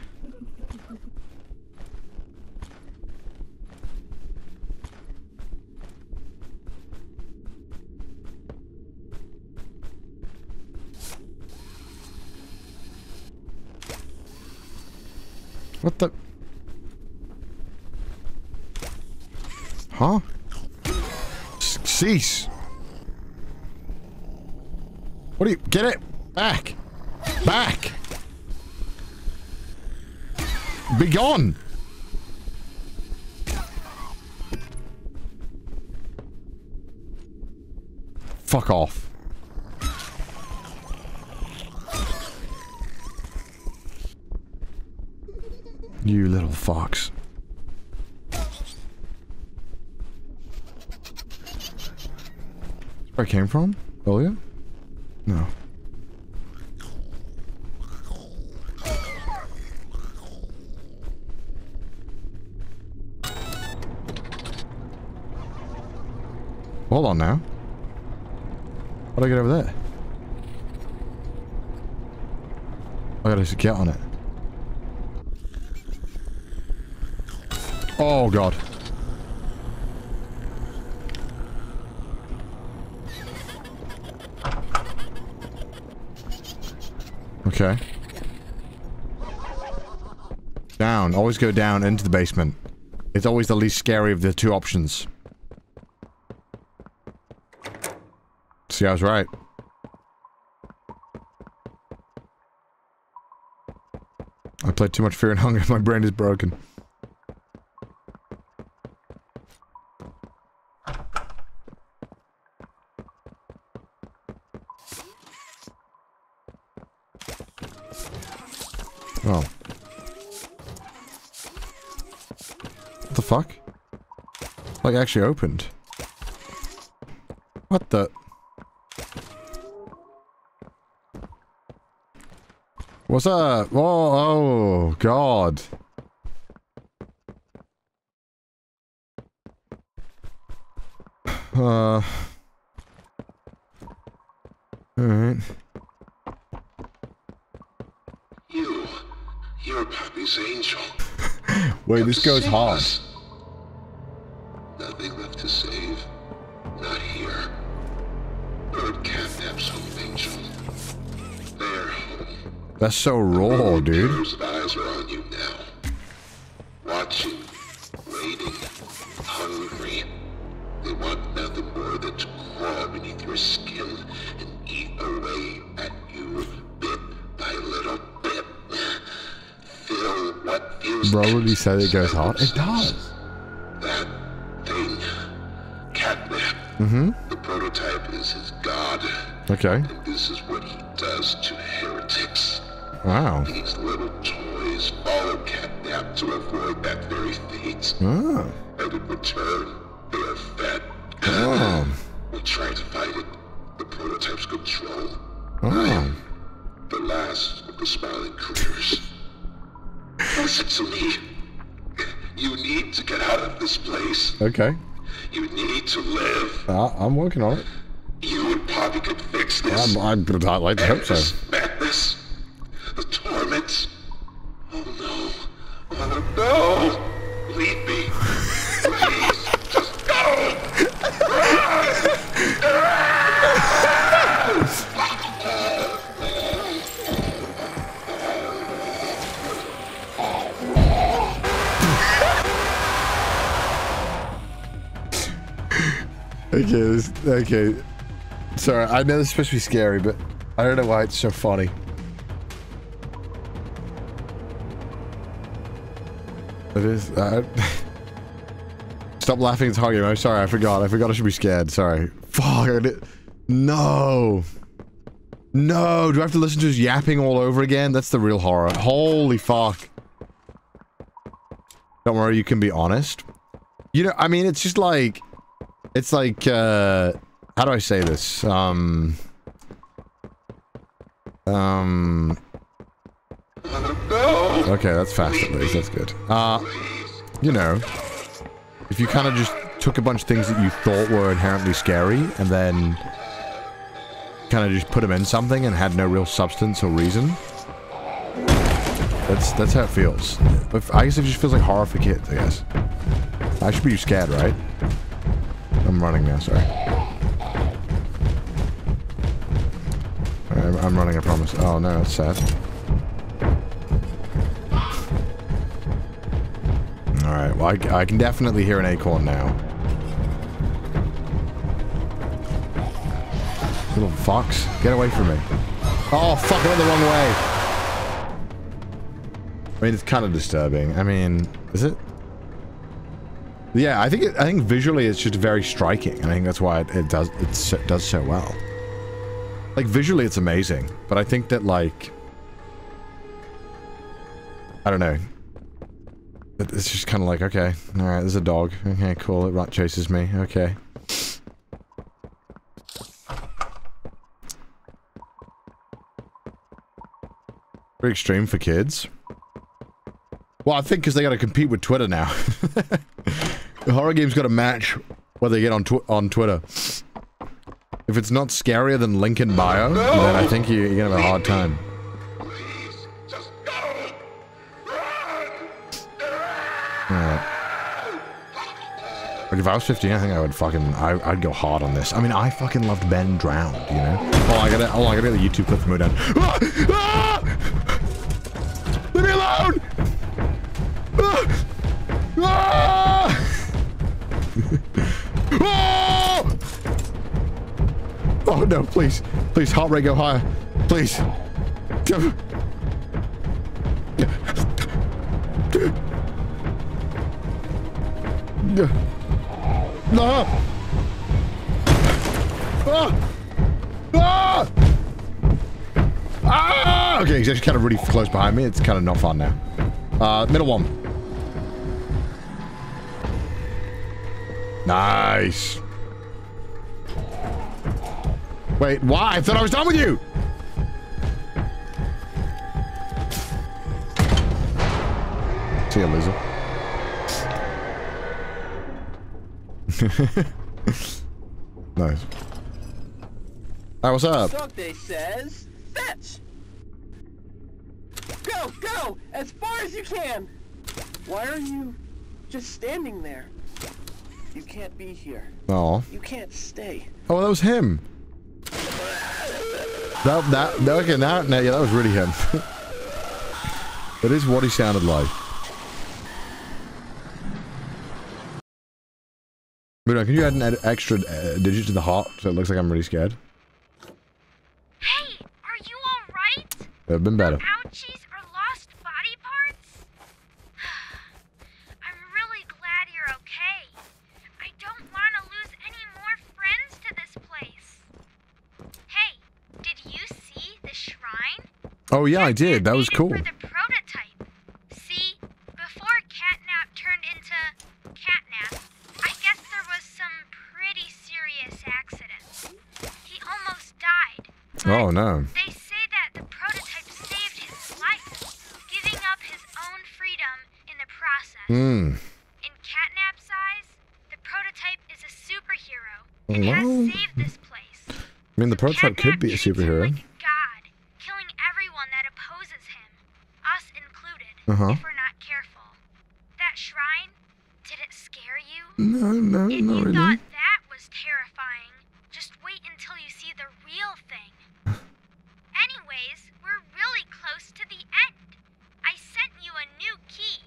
What the? Huh? S cease! What do you- get it? Back! Back! Gone! Fuck off. You little fox. Where I came from? Earlier? Do I get over there? I gotta just get on it. Oh god. Okay. Down. Always go down into the basement. It's always the least scary of the two options. See, I was right. I played too much Fear and Hunger. My brain is broken. Oh. What the fuck? Like, actually opened. What the? What's up? Whoa, oh, God. Uh. Alright. You, you're Pappy's angel. Wait, this goes hard. Nothing That's so raw, dude. Eyes are on you now. Watching, waiting, hungry. They want nothing more than to crawl beneath your skin and eat away at you bit by little bit. Feel what feels Bro, he said it goes hard, it does. that thing. Catnap. Mm-hmm. The prototype is his god. Okay. Wow. These little toys follow Catnap to avoid that very fate. Oh. And in return, they are fed. Oh. We try to fight it. The prototype's control. Oh. The last of the smiling critters. Listen to me. You need to get out of this place. Okay. You need to live. Uh, I'm working on it. You and Poppy could fix this. I'm, I'd like to hope so. Okay. Sorry, I know this is supposed to be scary, but I don't know why it's so funny. It is. Uh, stop laughing, it's hard. I'm sorry, I forgot. I forgot I should be scared. Sorry. Fuck. No. No. Do I have to listen to his yapping all over again? That's the real horror. Holy fuck. Don't worry, you can be honest. You know, I mean, it's just like... It's like, uh... How do I say this? Um... Um... Okay, that's fast at least. That's good. Uh, you know, if you kind of just took a bunch of things that you thought were inherently scary and then kind of just put them in something and had no real substance or reason. That's that's how it feels. I guess it just feels like horror for kids, I guess. I should be scared, right? I'm running now, sorry. I'm, I'm running, I promise. Oh no, that's sad. Alright, well I, I can definitely hear an acorn now. Little fox, get away from me. Oh fuck, I went the wrong way! I mean, it's kind of disturbing. I mean, is it? Yeah, I think it, I think visually it's just very striking. And I think that's why it, it does it so, does so well. Like visually, it's amazing, but I think that like I don't know. It's just kind of like okay, all right. There's a dog. Okay, cool. It rat chases me. Okay. Very extreme for kids. Well, I think because they got to compete with Twitter now. horror game's got to match what they get on tw on Twitter. If it's not scarier than Lincoln Bio, then I think you, you're gonna have a hard time. Alright. Like if I was 15, I think I would fucking, I, I'd go hard on this. I mean, I fucking loved Ben Drowned, you know? Oh, I gotta, oh, I gotta get the YouTube clip from Mudan. Ah! Ah! No, please. Please, heart rate go higher. Please. No! Ah! Ah! Ah! Okay, he's actually kind of really close behind me. It's kind of not fun now. Uh, middle one. Nice. Wait, why? I thought I was done with you! See you, loser. nice. Hey, what's up? Something says fetch. Go, go, as far as you can. Why are you just standing there? You can't be here. Oh. You can't stay. Oh, that was him. That, that, okay, now, now, yeah, that was really him. that is what he sounded like. Mudo, can you add an extra uh, digit to the heart so it looks like I'm really scared? Hey, are you alright? It would have been better. Ouchies or lost body parts? I'm really glad you're okay. I don't want to lose any more friends to this place. Hey, did you see the shrine? Oh yeah, I did. That was cool. The prototype. See, before Catnap turned into Catnap, I guess there was some pretty serious accident. He almost died. Oh no. They say that the prototype saved his life, giving up his own freedom in the process. Hmm. In Catnap's eyes, the prototype is a superhero and Well, has saved this place. I mean, the prototype could be a superhero. God, killing everyone that opposes him, us Uh-huh. if we're not careful. That shrine, did it scare you? No, no, if not you really. thought that was terrifying, just wait until you see the real thing. Anyways, we're really close to the end. I sent you a new key.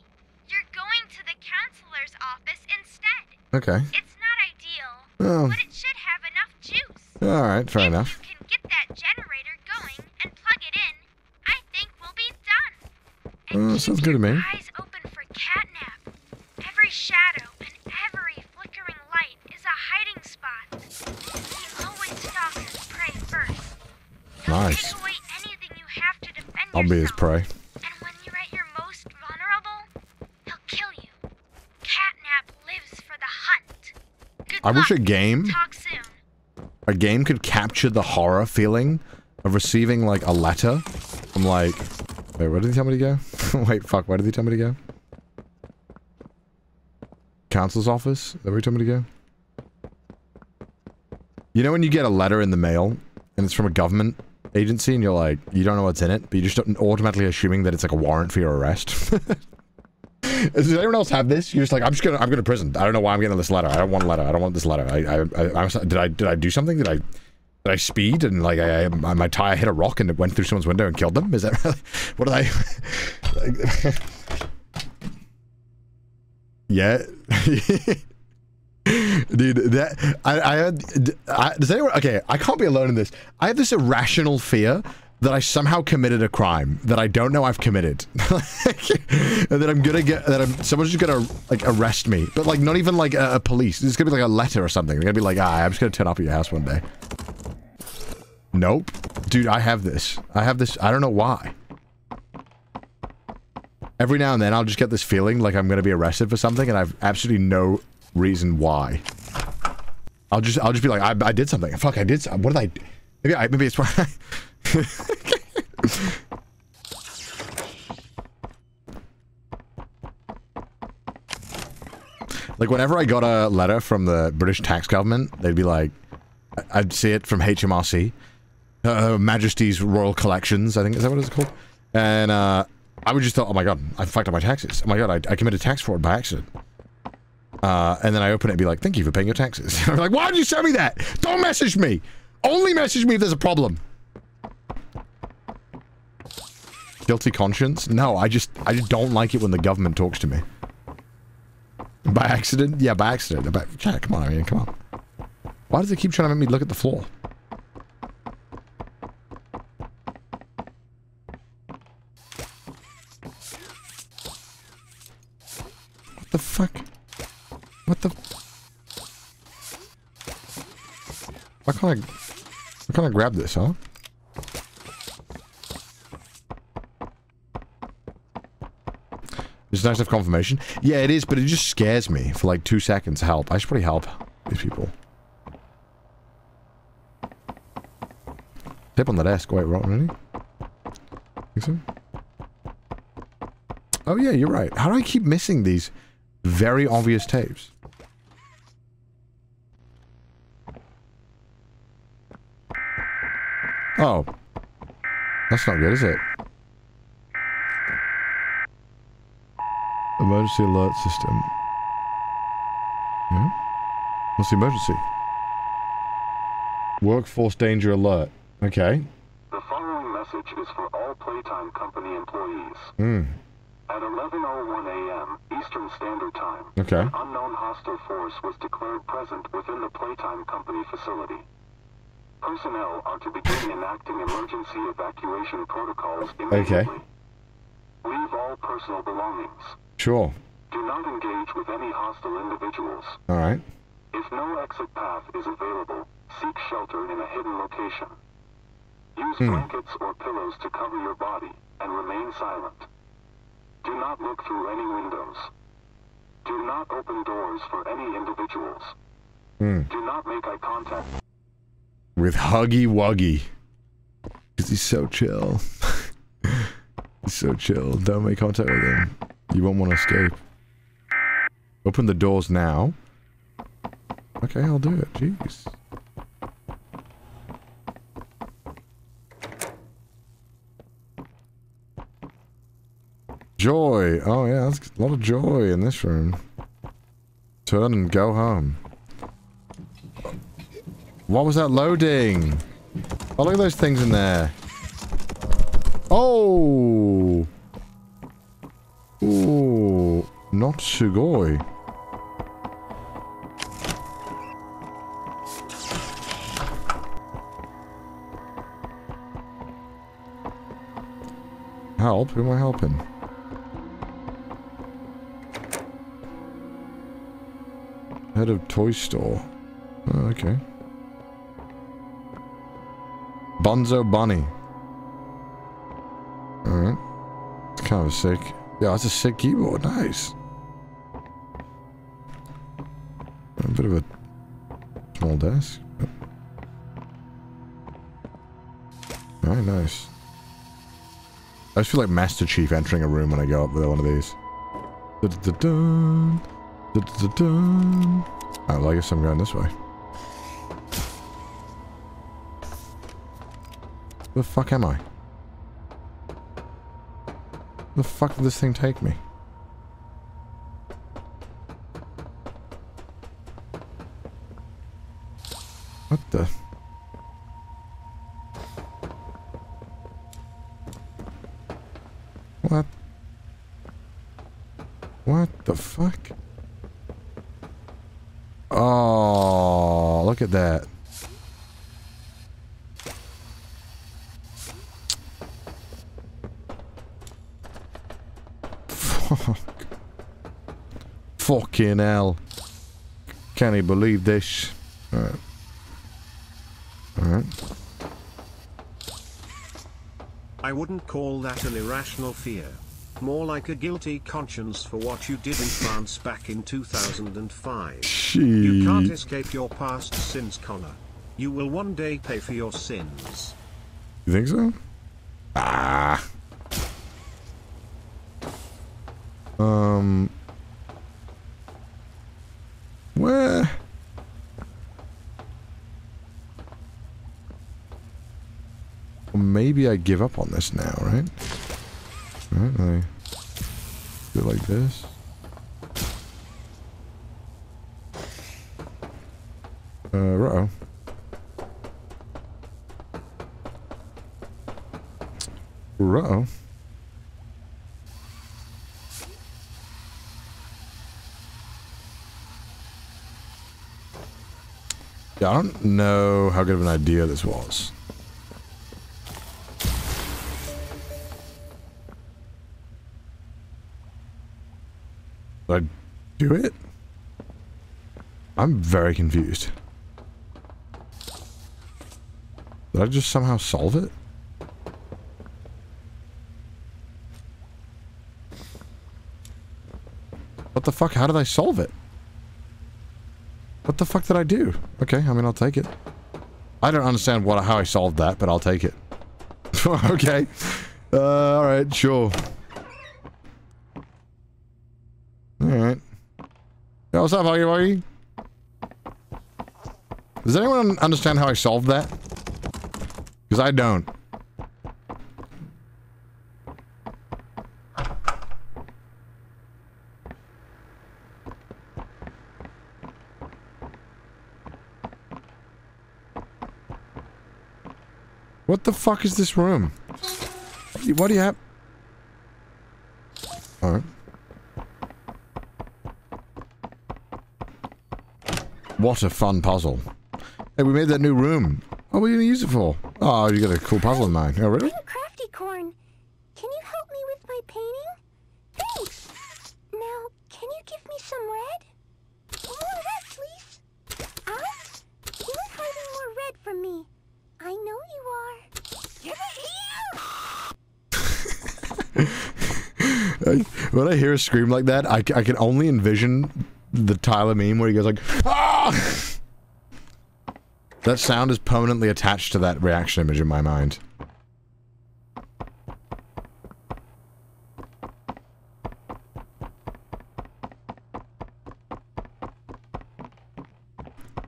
You're going to the counselor's office instead. Okay. It's not ideal, Oh. but it should have enough juice. Alright, fair enough. Can get that generator going and plug it in. I think we'll be done. Uh, sounds good to me. Eyes open for Catnap. Every shadow and every flickering light is a hiding spot. He always stalks his prey first. Nice. Take away anything you have to defend I'll be his prey. and when you're at your most vulnerable, he'll kill you. Catnap lives for the hunt. Good I wish a game, a game could capture the horror feeling of receiving like a letter from like, wait, where did he tell me to go? wait, fuck, where did he tell me to go? Council's office? Is that where he told me to go? You know when you get a letter in the mail and it's from a government agency and you're like, you don't know what's in it, but you're just automatically assuming that it's like a warrant for your arrest? Does anyone else have this? You're just like, I'm just gonna, I'm going to prison. I don't know why I'm getting this letter. I don't want a letter. I don't want this letter. I, I, I, I did I, did I do something? Did I, did I speed and like I, I my tire hit a rock and it went through someone's window and killed them? Is that really, what are they? yeah. Dude, that I, I. I, does anyone? Okay, I can't be alone in this. I have this irrational fear that I somehow committed a crime that I don't know I've committed, and that I'm gonna get that I'm someone's just gonna like arrest me, but like not even like a, a police. It's gonna be like a letter or something. They're gonna be like, ah, I'm just gonna turn up at your house one day. Nope, dude, I have this. I have this. I don't know why. Every now and then, I'll just get this feeling like I'm gonna be arrested for something, and I've absolutely no reason why. I'll just, I'll just be like, I, I did something. Fuck, I did. something. what did I? Maybe, I, maybe it's why. like whenever I got a letter from the British tax government, they'd be like, I- I'd see it from HMRC, uh, Majesty's Royal Collections. I think is that what it's called? And uh, I would just thought, oh my god, I fucked up my taxes. Oh my god, I, I committed tax fraud by accident. Uh, and then I open it and be like, thank you for paying your taxes. I'm like, why did you send me that? Don't message me. Only message me if there's a problem. Guilty conscience? No, I just, I just don't like it when the government talks to me. By accident? Yeah, by accident. By, yeah, come on, I mean, come on. Why does it keep trying to make me look at the floor? The fuck? What the? Why can't I? Why can't I grab this, huh? It's nice to have confirmation. Yeah, it is, but it just scares me for like two seconds. Help. I should probably help these people. Tip on the desk. Wait, right, ready? Think so? Oh yeah, you're right. How do I keep missing these very obvious tapes? Oh. That's not good, is it? Emergency alert system. Yeah? What's the emergency? Workforce danger alert. Okay. The following message is for all Playtime Company employees. Hmm. At 11.01 a.m. Eastern Standard Time, Okay. an unknown hostile force was declared present within the Playtime Company facility. Personnel are to begin enacting emergency evacuation protocols immediately. Okay. Leave all personal belongings. Sure. Do not engage with any hostile individuals. Alright. If no exit path is available, seek shelter in a hidden location. Use Hmm. blankets or pillows to cover your body, and remain silent. Do not look through any windows. Do not open doors for any individuals. Hmm. Do not make eye contact. With Huggy Wuggy. Because he's so chill. he's so chill. Don't make contact with him. You won't want to escape. Open the doors now. Okay, I'll do it. Jeez. Joy. Oh yeah, that's a lot of joy in this room. Turn and go home. What was that loading? Oh, look at those things in there. Oh! Ooh, not sugoi. Help? Who am I helping? Head of toy store. Oh, okay. Bunzo Bunny. Alright. It's kind of sick. Yeah, it's a sick keyboard. Nice. A bit of a small desk. Alright, nice. I just feel like Master Chief entering a room when I go up with one of these. Da-da-da-dun. Da-da-da-dun. Alright, well, I guess I'm going this way. Where the fuck am I? The fuck did this thing take me? What the? What? What the fuck? Oh, look at that. Fuck. Fucking hell. Can't even believe this. Alright. Alright. I wouldn't call that an irrational fear. More like a guilty conscience for what you did in France back in 2005. You can't escape your past sins, Connor. You will one day pay for your sins. You think so? Ah. Um. Where? Well, maybe I give up on this now, right? Right, I do it like this. Uh, uh-oh. Uh-oh. Yeah, I don't know how good of an idea this was. Do it? I'm very confused. Did I just somehow solve it? What the fuck? How did I solve it? What the fuck did I do? Okay, I mean, I'll take it. I don't understand what how I solved that, but I'll take it. okay. Uh, alright, sure. Alright. Yo, what's up, Huggy Wuggy? Does anyone understand how I solved that? Because I don't. What the fuck is this room? What do you have? Alright. What a fun puzzle. Hey, we made that new room. What are we gonna use it for? Oh, you got a cool puzzle in mind. Oh, really? CraftyCorn, can you help me with my painting? Thanks! Now, can you give me some red? More red, please! Alice, you're hiding more red from me. I know you are. Give it here! When I hear a scream like that, I, I can only envision the Tyler meme where he goes like, ah! That sound is permanently attached to that reaction image in my mind.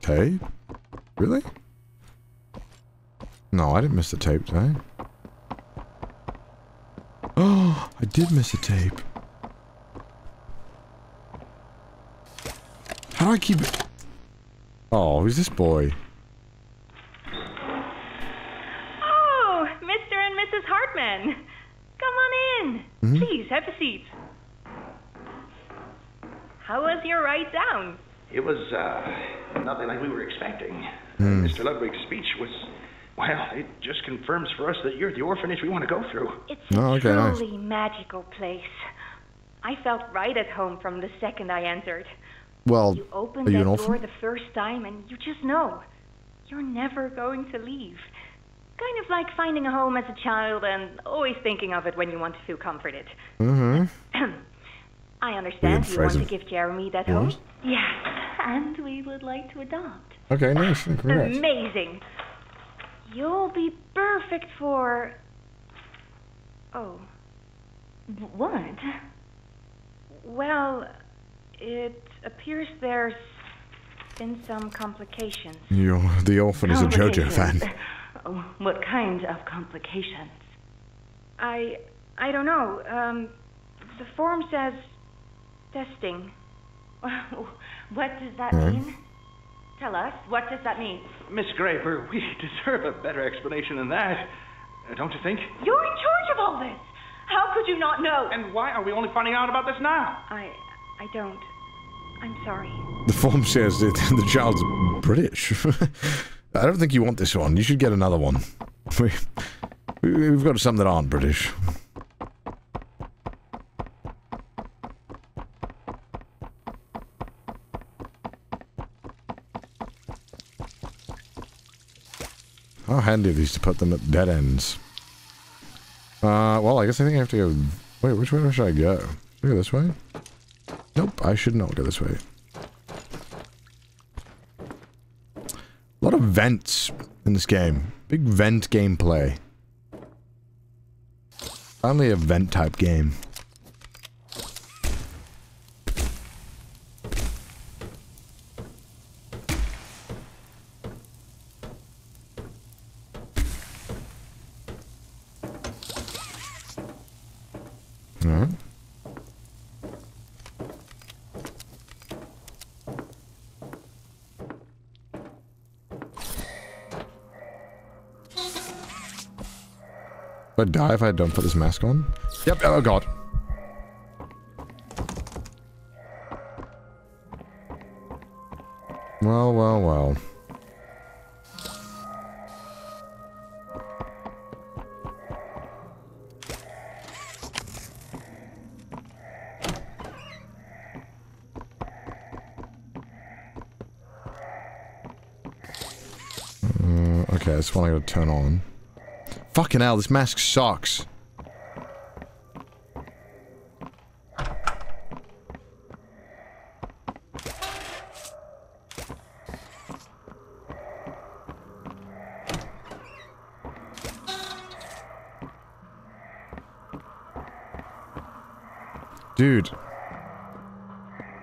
Tape? Really? No, I didn't miss the tape, did I? Oh, I did miss a tape. How do I keep it? Oh, who's this boy? Oh, Mr. and Mrs. Hartman. Come on in. Mhm. Please, have a seat. How was your ride down? It was uh, nothing like we were expecting. Hmm. Mr. Ludwig's speech was, well, it just confirms for us that you're the orphanage we want to go through. It's Oh, a okay, nice. truly magical place. I felt right at home from the second I entered. Well, You open are you that door the first time and you just know you're never going to leave. Kind of like finding a home as a child and always thinking of it when you want to feel comforted. Mm-hmm. I understand you want to give Jeremy that home. Yes, and we would like to adopt. Okay, nice. Congrats. Amazing. You'll be perfect for. Oh. What? Well, it appears there's been some complications. You're, the orphan is a JoJo fan. Oh, what kind of complications? I I don't know. Um, the form says testing. what does that Hmm. mean? Tell us. What does that mean? Miss Graper, we deserve a better explanation than that. Uh, don't you think? You're in charge of all this. How could you not know? And why are we only finding out about this now? I I don't. I'm sorry. The form says that the child's British. I don't think you want this one. You should get another one. We, we- we've got some that aren't British. How handy of these to put them at dead ends. Uh, well, I guess I think I have to go... Wait, which way should I go? Go this way? Nope, I should not go this way. A lot of vents in this game. Big vent gameplay. Finally a vent type game. I die if I don't put this mask on? Yep, oh god. Well, well, well. Uh, okay, that's one I gotta turn on. Fucking hell, this mask sucks. Dude.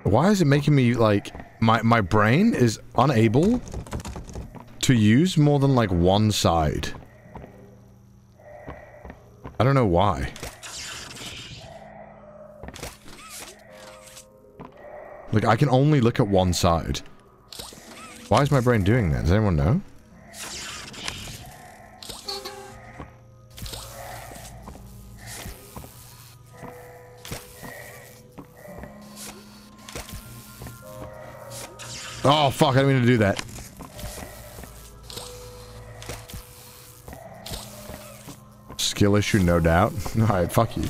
Why is it making me, like, my, my brain is unable to use more than, like, one side. I don't know why. Like, I can only look at one side. Why is my brain doing that? Does anyone know? Oh, fuck, I didn't mean to do that. Skill issue, no doubt. Alright, fuck you.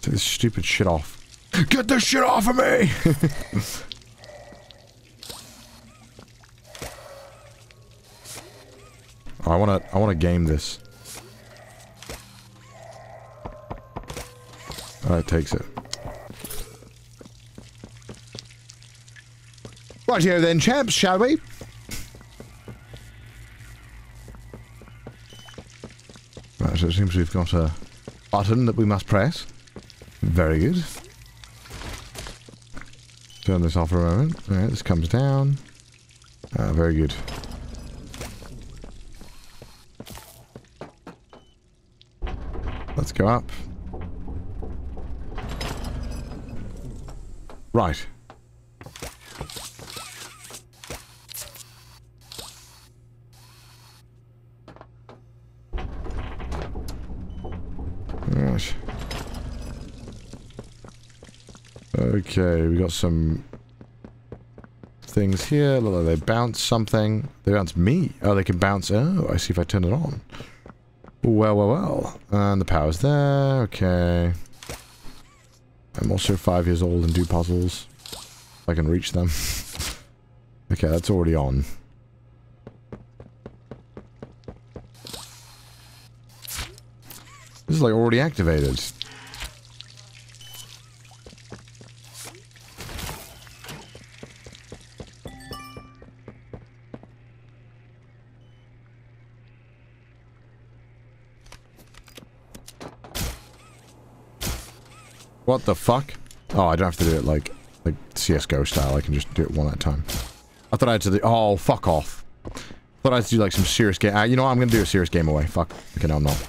Take this stupid shit off. Get this shit off of me! I wanna, I wanna game this. Alright, takes it. Right here then, champs, shall we? It seems we've got a button that we must press. Very good. Turn this off for a moment. Alright, this comes down. Ah, very good. Let's go up. Right. Right. Okay, we got some things here. Look like they bounce something. They bounce me. Oh, they can bounce. Oh, I see if I turn it on. Well, well, well. And the power's there. Okay. I'm also five years old and do puzzles. I can reach them. okay, that's already on. This is like already activated. What the fuck? Oh, I don't have to do it like like CSGO style. I can just do it one at a time. I thought I had to do- Oh, fuck off. thought I had to do like some serious game- uh, You know what? I'm gonna do a serious game away. Fuck. Okay, no, I'm not.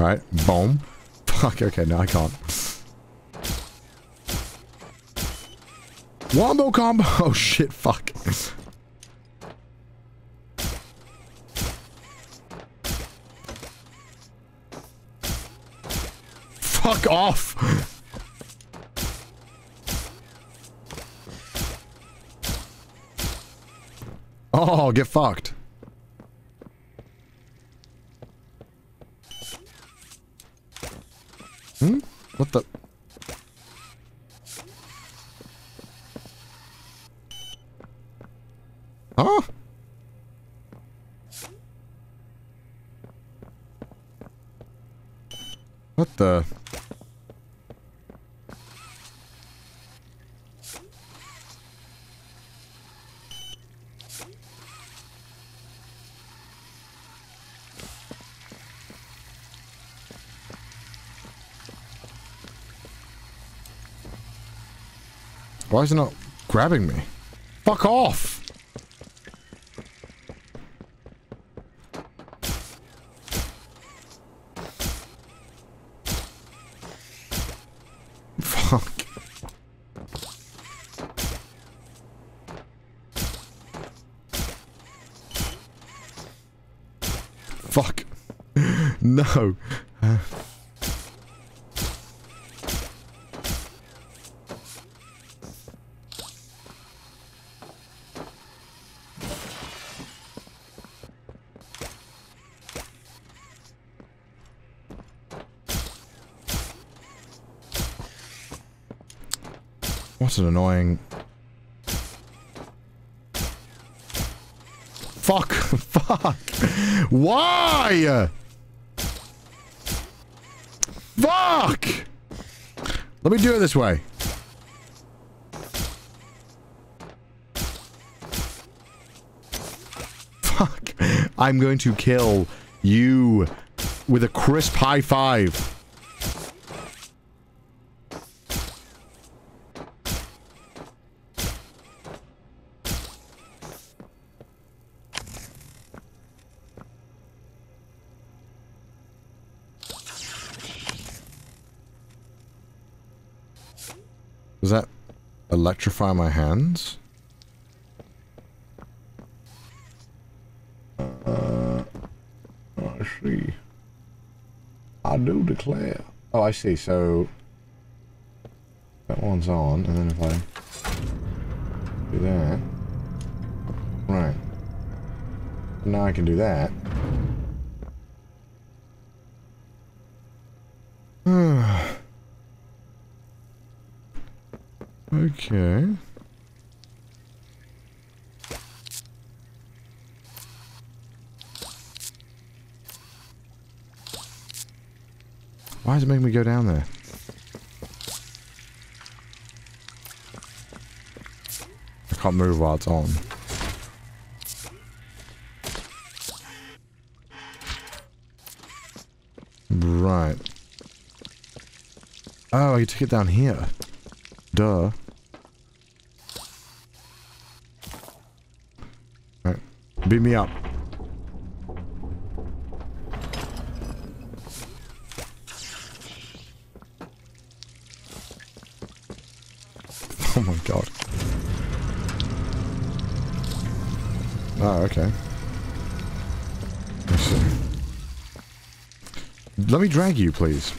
Alright. Boom. Fuck, okay, no, I can't. Wombo combo! Oh shit, fuck. Fuck off! Oh, get fucked. Why is it not grabbing me? Fuck off! Fuck. Fuck. no. What an annoying... Fuck! Fuck! Why? Fuck! Let me do it this way. Fuck. I'm going to kill you with a crisp high five. Does that electrify my hands? Uh, I see. I do declare. Oh, I see. So that one's on, and then if I do that, right? Now I can do that. okay. Why is it making me go down there? I can't move while it's on. Right. Oh, you took it down here. Duh. Right. Beat me up. Oh my god. Oh, Oh, okay. Let's see. Let me drag you, please.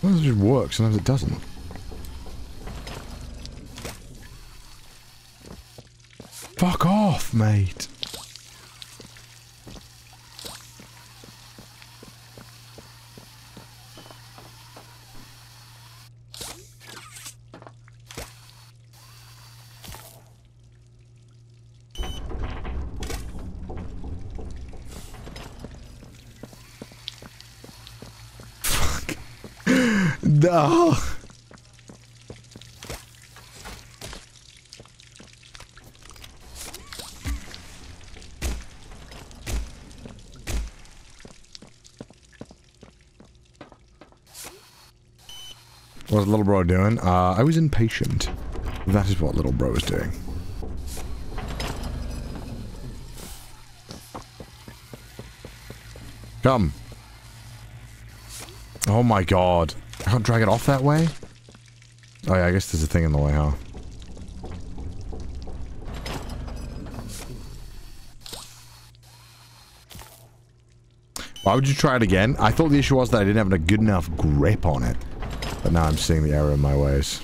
Sometimes it works, sometimes it doesn't. Fuck off, mate. No. What's little bro doing? Uh, I was impatient. That is what little bro is doing. Come. Oh my god. I can't drag it off that way? Oh yeah, I guess there's a thing in the way, huh? Why would you try it again? I thought the issue was that I didn't have a good enough grip on it. But now I'm seeing the error in my ways.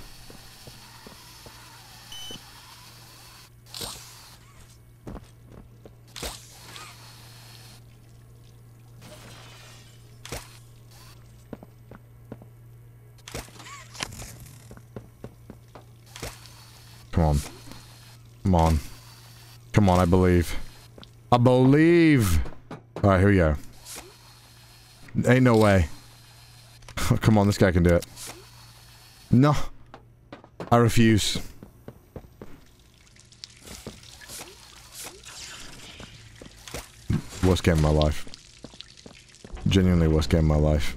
Come on. Come on. Come on, I believe. I believe! Alright, here we go. Ain't no way. Come on, this guy can do it. No. I refuse. Worst game of my life. Genuinely worst game of my life.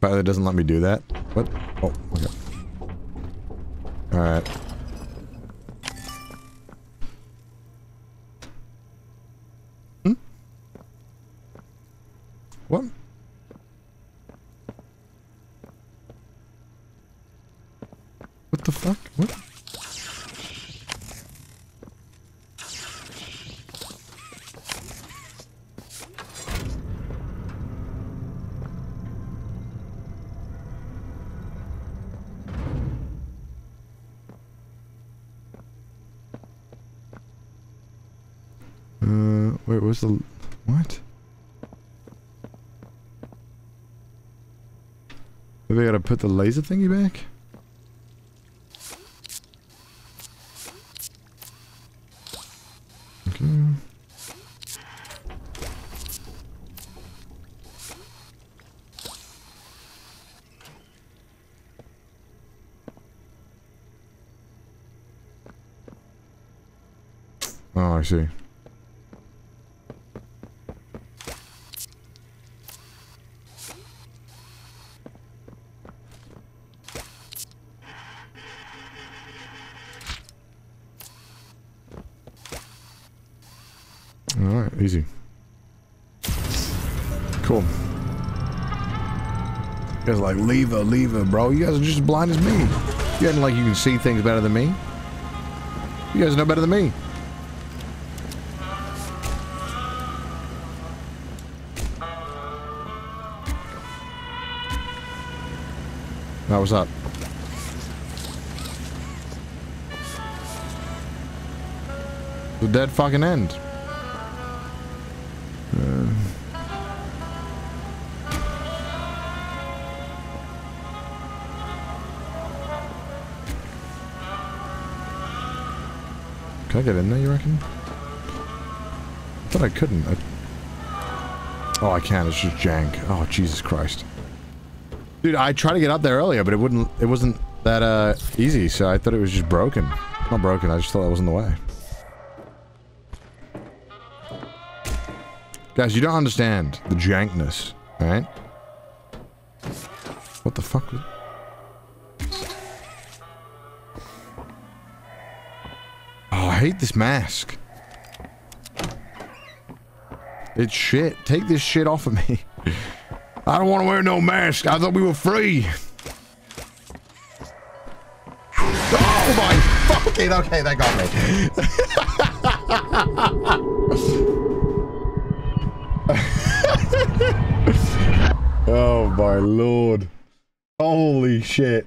But it doesn't let me do that. What? Oh. Alright. Hmm? What? What the fuck? What? Uh, wait, where's the... What? Maybe I gotta put the laser thingy back? Okay. Oh, I see. Like, leave her, leave her, bro. You guys are just as blind as me. You acting like you can see things better than me. You guys know better than me. Now, was up? The dead fucking end. Can I get in there, you reckon? I thought I couldn't. I... Oh, I can. It's just jank. Oh, Jesus Christ. Dude, I tried to get up there earlier, but it wouldn't. It wasn't that uh, easy, so I thought it was just broken. Not broken. I just thought that was in the way. Guys, you don't understand the jankness, right? What the fuck? Hate this mask. It's shit. Take this shit off of me. I don't want to wear no mask. I thought we were free. Oh my fucking... Okay, that got me. oh my lord. Holy shit.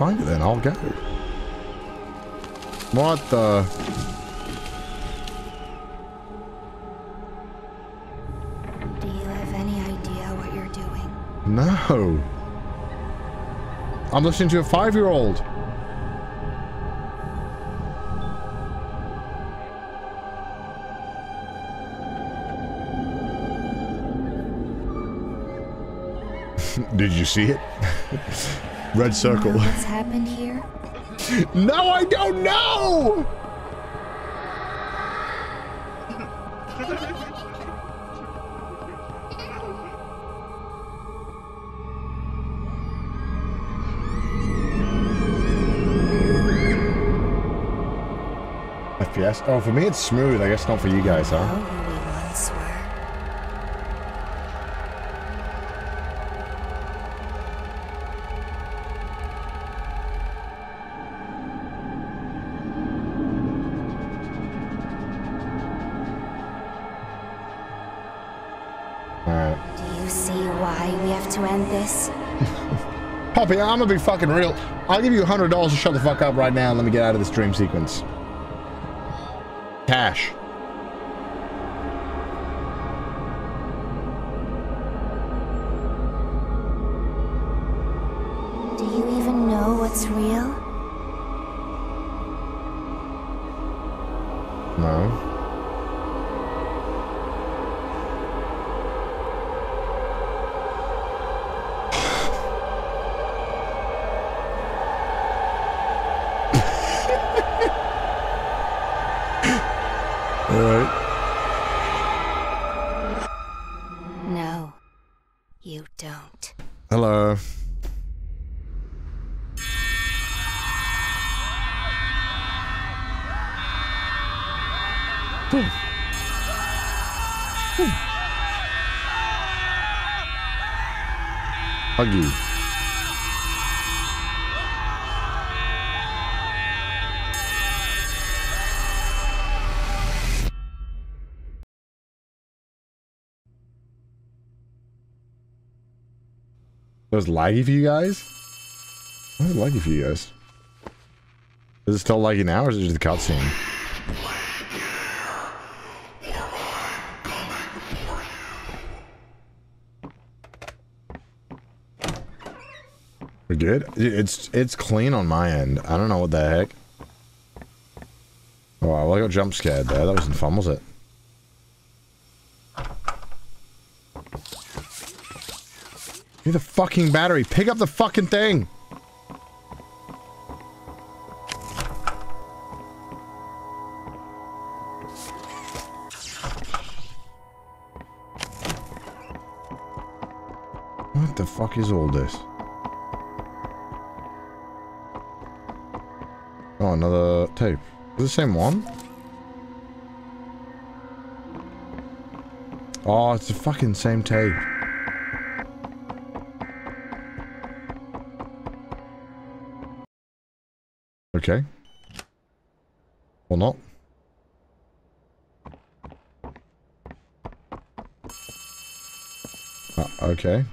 I'll, I'll- let me find it then. I'll go. What the? Do you have any idea what you're doing? No. I'm listening to a five-year-old. Did you see it? Red circle. Know what's happened here? No, I don't know! FPS? Oh, for me it's smooth. I guess not for you guys, huh? Oh. I'm gonna be fucking real. I'll give you $100 to shut the fuck up right now and let me get out of this dream sequence. Cash. hug was laggy for you guys? Why is it laggy for you guys? Is it still laggy now or is it just the cutscene? It's it's clean on my end. I don't know what the heck. Oh, well, I got jump scared there. That wasn't fun, was it? Need the fucking battery. Pick up the fucking thing. What the fuck is all this? Another tape. Is the same one? Oh, it's the fucking same tape. Okay. Or not. Uh, okay.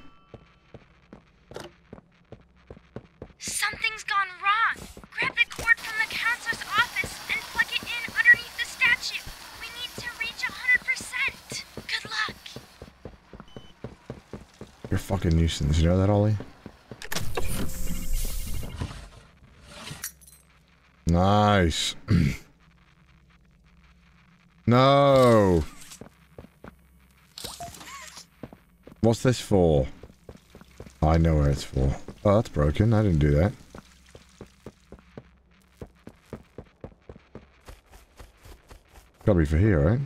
You know that, Ollie? Nice. no. What's this for? I know where it's for. Oh, that's broken. I didn't do that. Gotta be for here, right?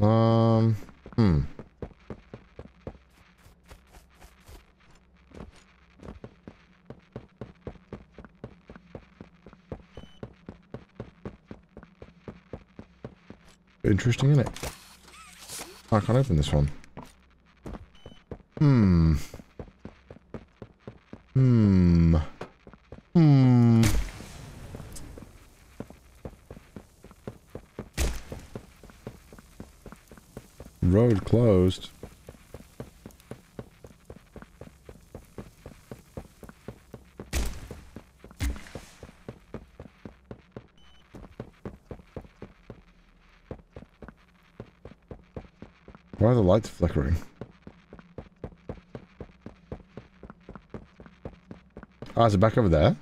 Um, hmm. Interesting, isn't it? I can't open this one. Hmm. Hmm. Hmm. Road closed. Why are the lights flickering? Ah, is it back over there?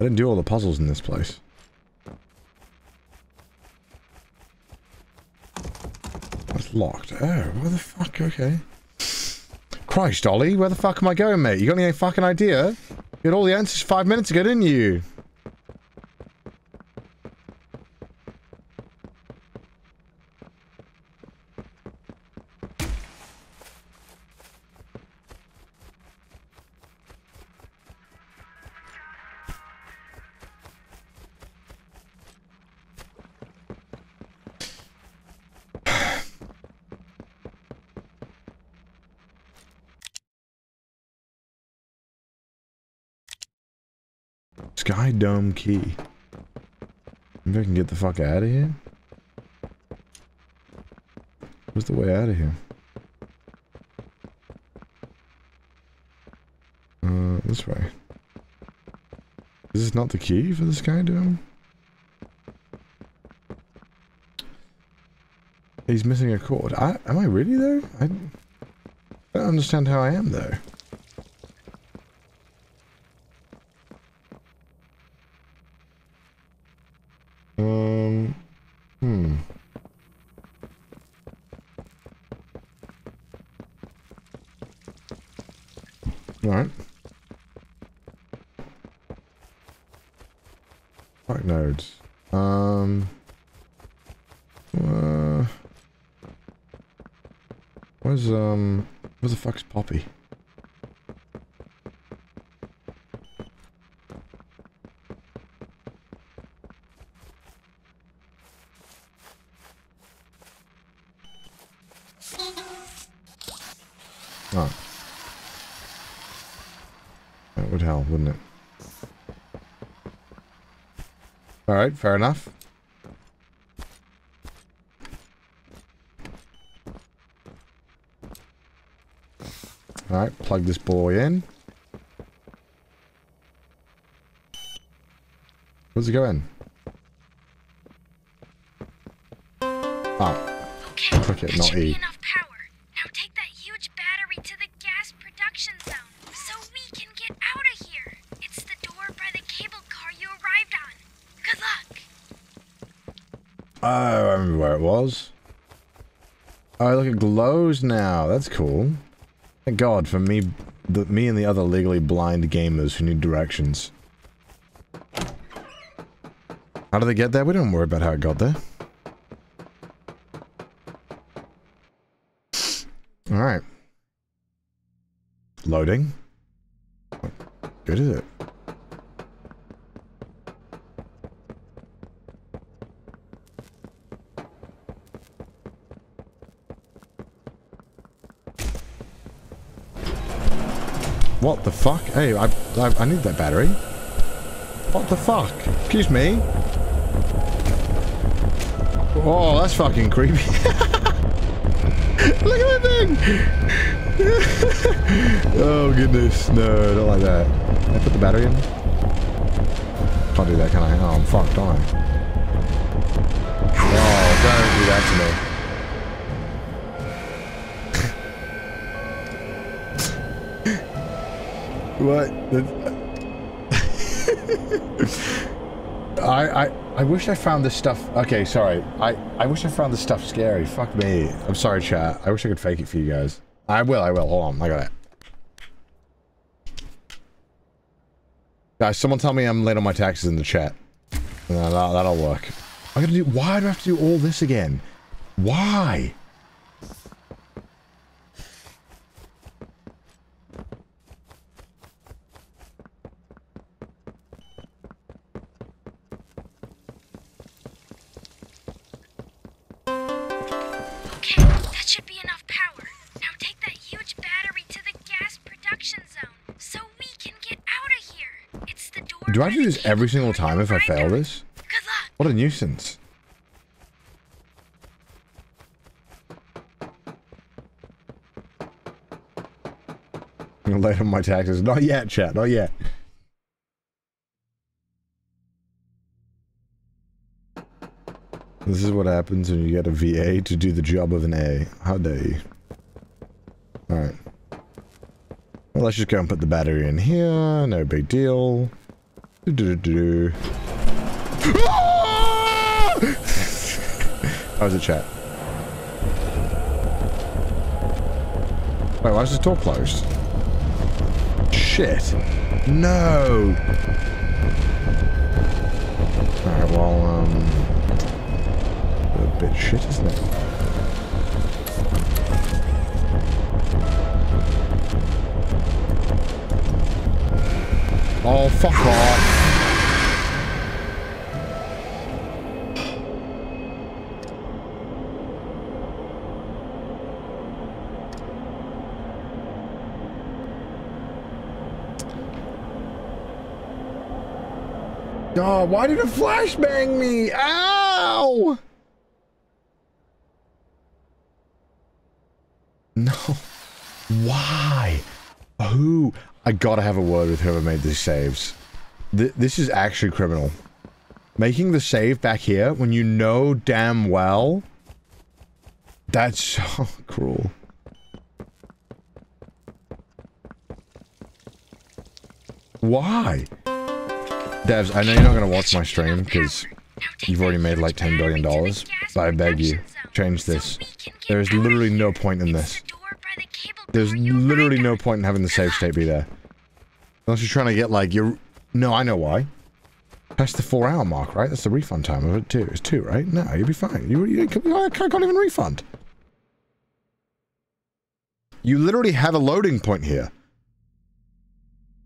I didn't do all the puzzles in this place. That's locked. Oh, where the fuck? Okay. Christ, Ollie, where the fuck am I going, mate? You got any fucking idea? You had all the answers five minutes ago, didn't you? Dome Key. Maybe I can get the fuck out of here? Where's the way out of here? Uh, this way. This is this not the key for this guy Dome? He's missing a cord. I, am I really though? I don't understand how I am though. Um, hmm. Right. Right nodes. Um. Uh. Where's um? Where the fuck's Poppy? Oh. That would help, wouldn't it? Alright, fair enough. Alright, plug this boy in. Where's it going? Oh. Click it, not E. enough power. Now take that huge battery to the gas production zone so we can get out of here. It's the door by the cable car you arrived on. Good luck. Oh, I remember where it was. Oh, look, it glows now. That's cool. Thank God for me, the, me and the other legally blind gamers who need directions. How did they get there? We don't worry about how it got there. Alright. Loading. What good is it? What the fuck? Hey, I, I, I need that battery. What the fuck? Excuse me? Oh, that's fucking creepy. Look at that thing! oh goodness, no, don't like that. Can I put the battery in? Can't do that, can I? Oh, I'm fucked, don't I? Oh, don't do that to me. What? I, I I wish I found this stuff. Okay, sorry. I I wish I found this stuff scary. Fuck me. I'm sorry, chat. I wish I could fake it for you guys. I will. I will. Hold on. I got it. Guys, someone tell me I'm late on my taxes in the chat. No, that, that'll work. I gotta do. Why do I have to do all this again? Why? Do I have to do this every single time if I fail this? What a nuisance. I'm late on my taxes. Not yet, chat. Not yet. This is what happens when you get a VA to do the job of an A. How dare you? Alright. Well, let's just go and put the battery in here. No big deal. How's the chat? Wait, why is this door closed? Shit. No! Alright, well, um... A bit shit, isn't it? Oh, fuck off! Why did it flashbang me? Ow! No. Why? Who? I gotta have a word with whoever made these saves. Th this is actually criminal. Making the save back here when you know damn well... That's so cruel. Why? Devs, I know you're not going to watch my stream because you've already made like $10 billion, but I beg you, change this. There's literally no point in this. There's literally no point in having the save state be there. Unless you're trying to get like your... No, I know why. That's the four hour mark, right? That's the refund time of it too. It's two, right? No, you'll be fine. You, you, I can't even refund. You literally have a loading point here.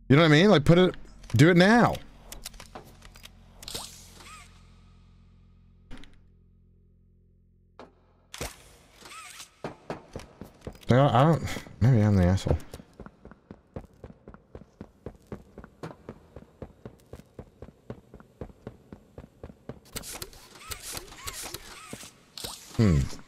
You know what I mean? Like put it... Do it now. No, I don't... Maybe I'm the asshole. Hmm.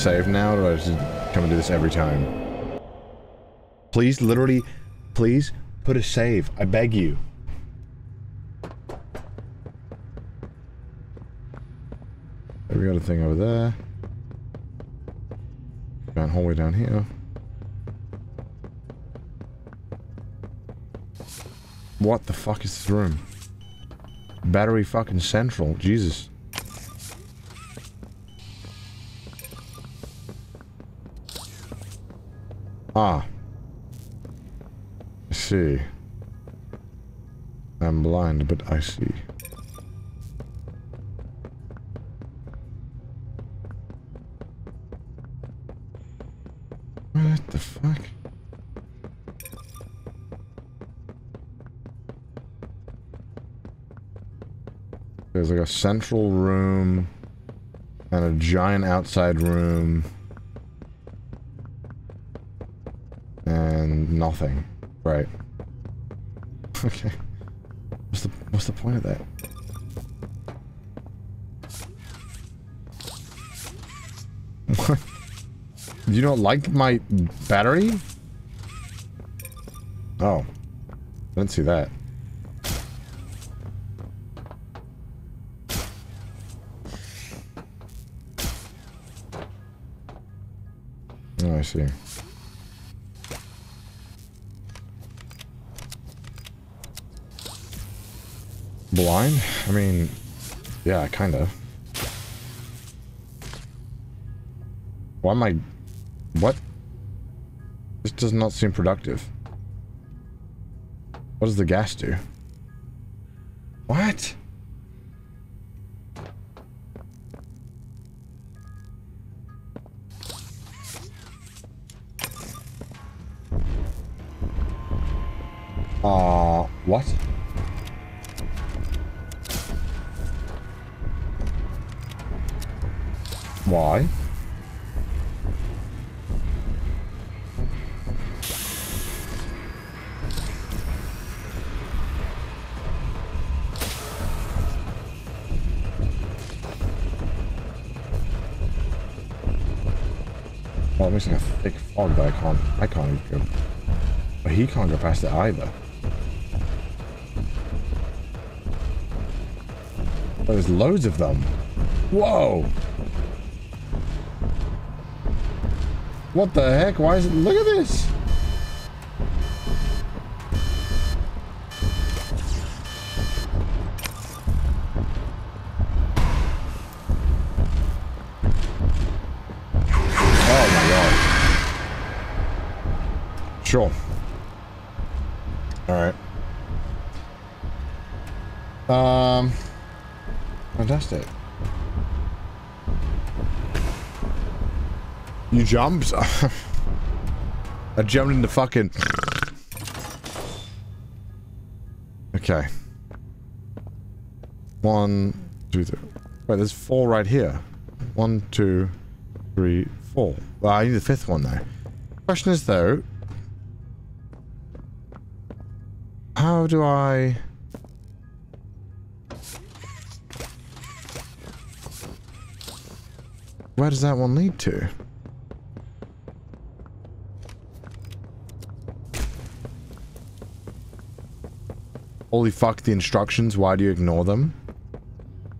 Save now, or do I just come and do this every time? Please, literally, please, put a save. I beg you. We got a thing over there. Giant hallway down here. What the fuck is this room? Battery fucking central. Jesus. Ah. I see. I'm blind, but I see. What the fuck? There's like a central room and a giant outside room and nothing. Right. Okay. What's the what's the point of that? What? You don't like my battery? Oh. I didn't see that. Oh, I see. I mean, yeah, kind of. Why am I... What? This does not seem productive. What does the gas do? Can't go past it either. Oh, there's loads of them. Whoa! What the heck? Why is it? Look at this! Oh my god. Sure. Alright. Um... Fantastic. Jumped? I jumped into fucking... Okay. One, two, three. Wait, there's four right here. One, two, three, four. Well, I need the fifth one though. Question is though... How do I... Where does that one lead to? Holy fuck the instructions, why do you ignore them?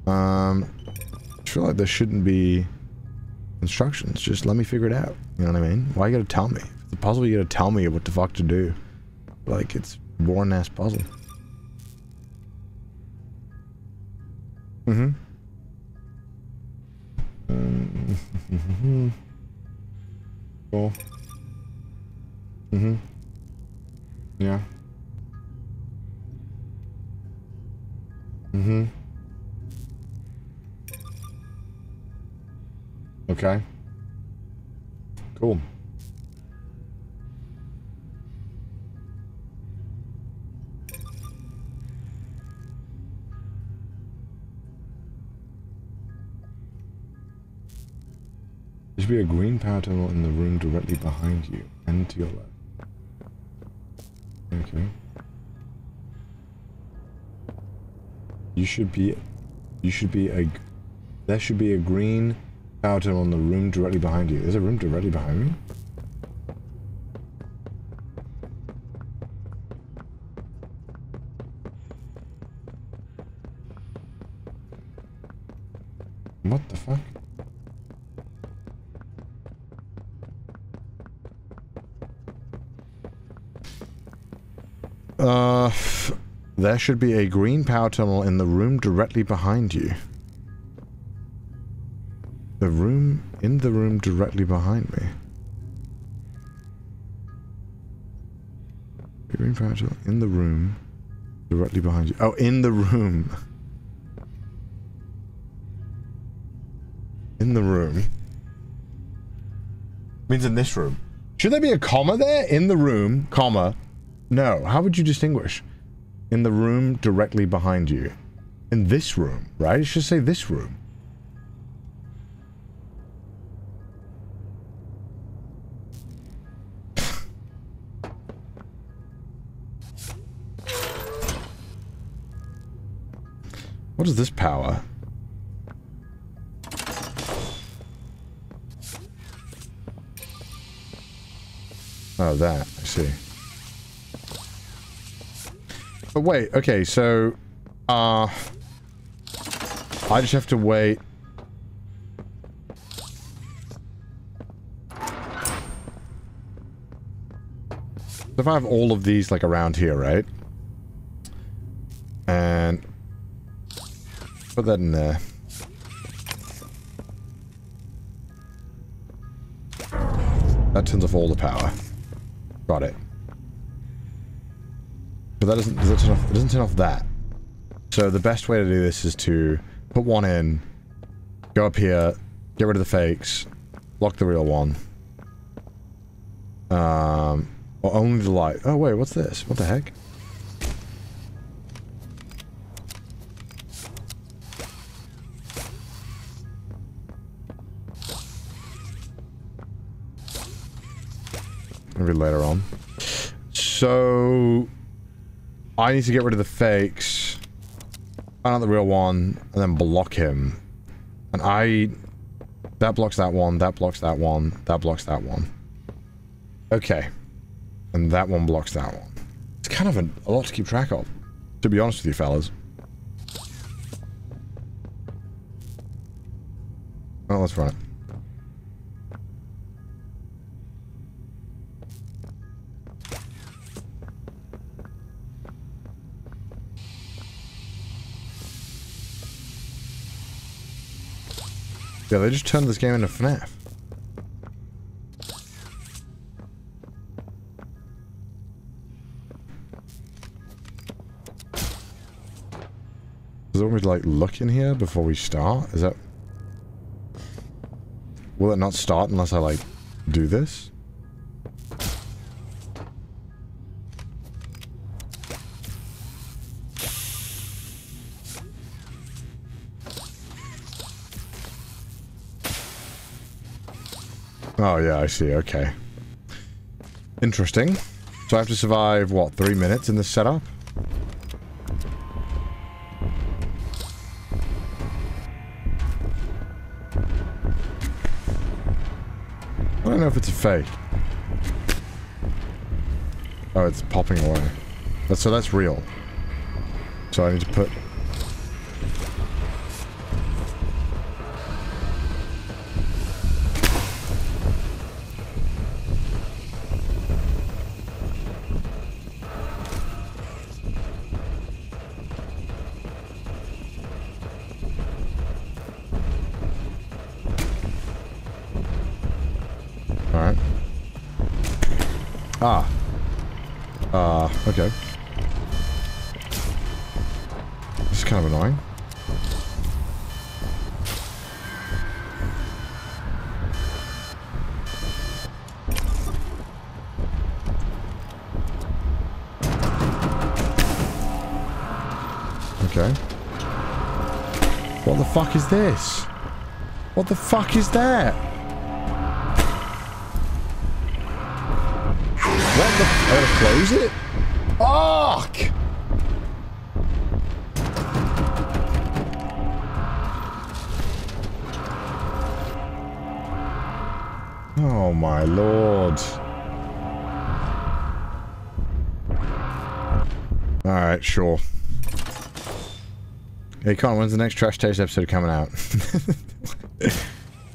Um, I feel like there shouldn't be instructions, just let me figure it out. You know what I mean? Why you gotta tell me? If it's a puzzle, you gotta tell me what the fuck to do. Like, it's boring ass puzzle. Green in the room directly behind you and to your left. Okay. You should be you should be a there should be a green tunnel in the room directly behind you. There's a room directly behind me? Should be a green power tunnel in the room directly behind you. The room, in the room directly behind me. Green power tunnel in the room directly behind you. Oh, in the room. In the room. Means in this room. Should there be a comma there? In the room, comma. No. How would you distinguish? In the room directly behind you. In this room, right? It should say this room. What is this power? Oh, that. I see. Wait, okay, so... Uh... I just have to wait... If I have all of these, like, around here, right? And... Put that in there. That turns off all the power. Got it. But that doesn't, does that turn off, it doesn't turn off that. So the best way to do this is to put one in, go up here, get rid of the fakes, lock the real one. Um, or only the light. Oh wait, what's this? What the heck? Maybe later on. So... I need to get rid of the fakes. Find out the real one, and then block him. And I... That blocks that one, that blocks that one, that blocks that one. Okay. And that one blocks that one. It's kind of a, a lot to keep track of, to be honest with you fellas. Oh, let's run it. Yeah, they just turned this game into FNAF. Does me like, look in here before we start? Is that... Will it not start unless I, like, do this? Oh, yeah, I see. Okay. Interesting. So I have to survive, what, three minutes in this setup? I don't know if it's a fake. Oh, it's popping away. So that's real. So I need to put... fuck is this? What the fuck is that? What the? I gotta close it? Fuck! Oh my lord. Alright, sure. Hey, Con, when's the next Trash Taste episode coming out?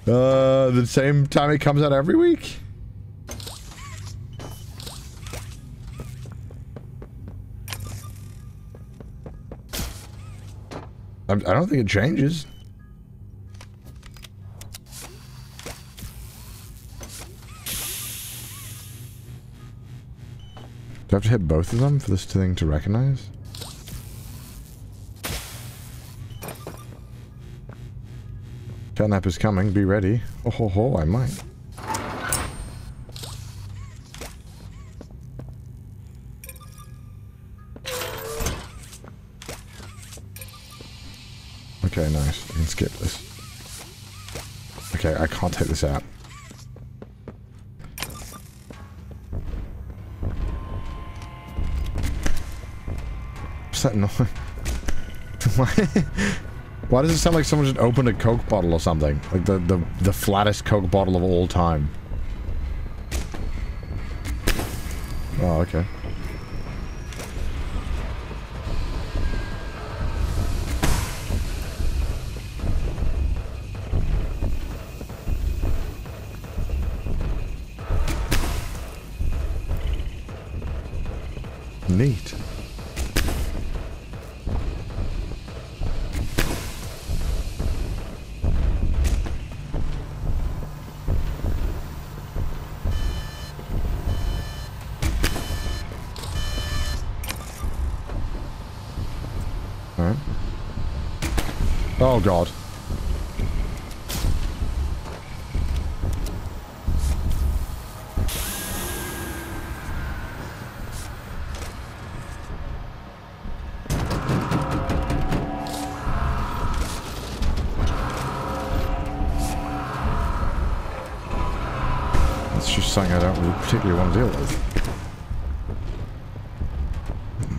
uh, the same time it comes out every week? I'm, I don't think it changes. Do I have to hit both of them for this thing to recognize? Catnap is coming, be ready. Oh ho ho, I might. Okay, nice. I can skip this. Okay, I can't take this out. What's that noise? Why? Does it sound like someone just opened a Coke bottle or something? Like the, the, the flattest Coke bottle of all time. Oh, okay. Deal with.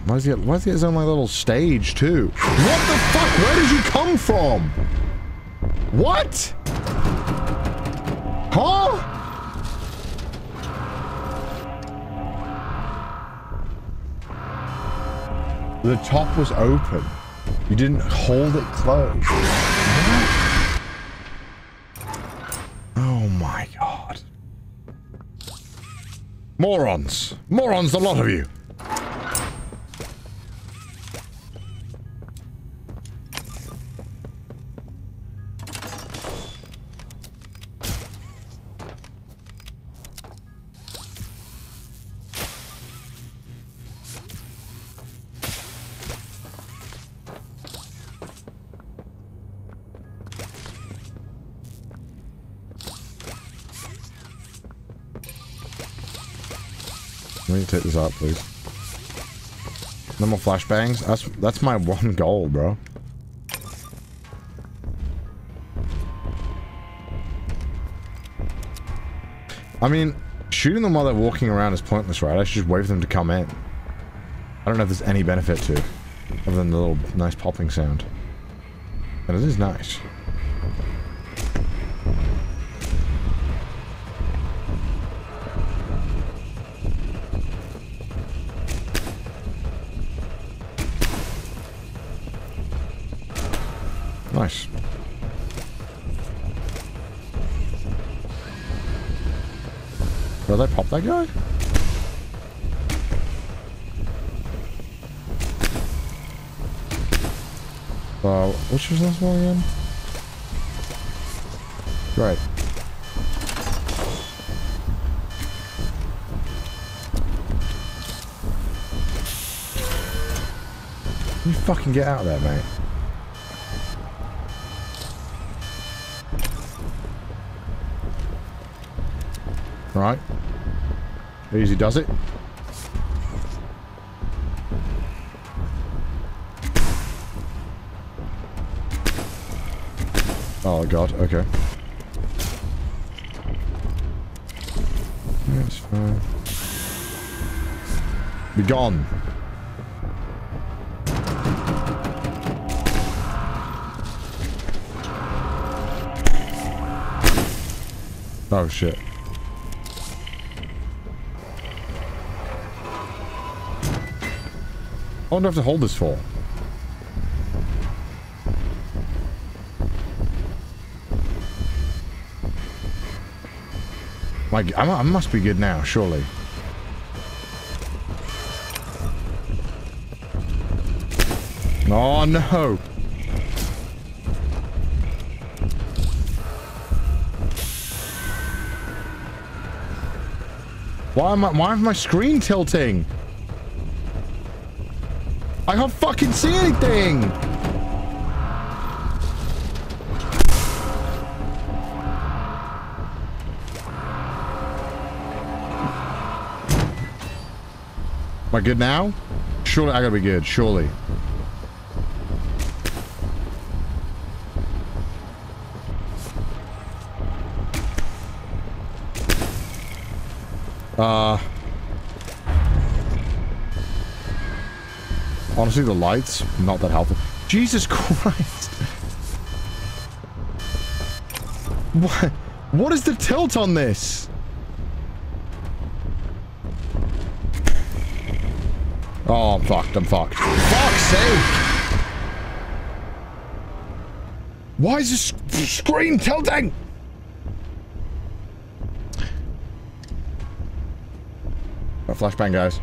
Why does he why does he his own little stage too? What the fuck? Where did you come from? What? Huh? The top was open. You didn't hold it closed. What? Oh my god. Morons. Morons, the lot of you. This out, please. No more flashbangs. That's that's my one goal, bro. I mean, shooting them while they're walking around is pointless, right? I should just wait for them to come in. I don't know if there's any benefit to other than the little nice popping sound. But it is. Nice. Did I pop that guy? Uh, which was this one again? Right. You fucking get out of there, mate? Right. Easy does it. Oh god, okay. That's fine. Be gone. Oh shit. Oh, Do I have to hold this for? Like, I must be good now, surely. Oh no! Why am I, why is my screen tilting? I can't fucking see anything! Am I good now? Surely I gotta be good, surely. Uh... Honestly, the lights, not that helpful. Jesus Christ! What? What is the tilt on this? Oh, I'm fucked. I'm fucked. Fuck's sake! Why is this screen tilting? A flashbang, guys.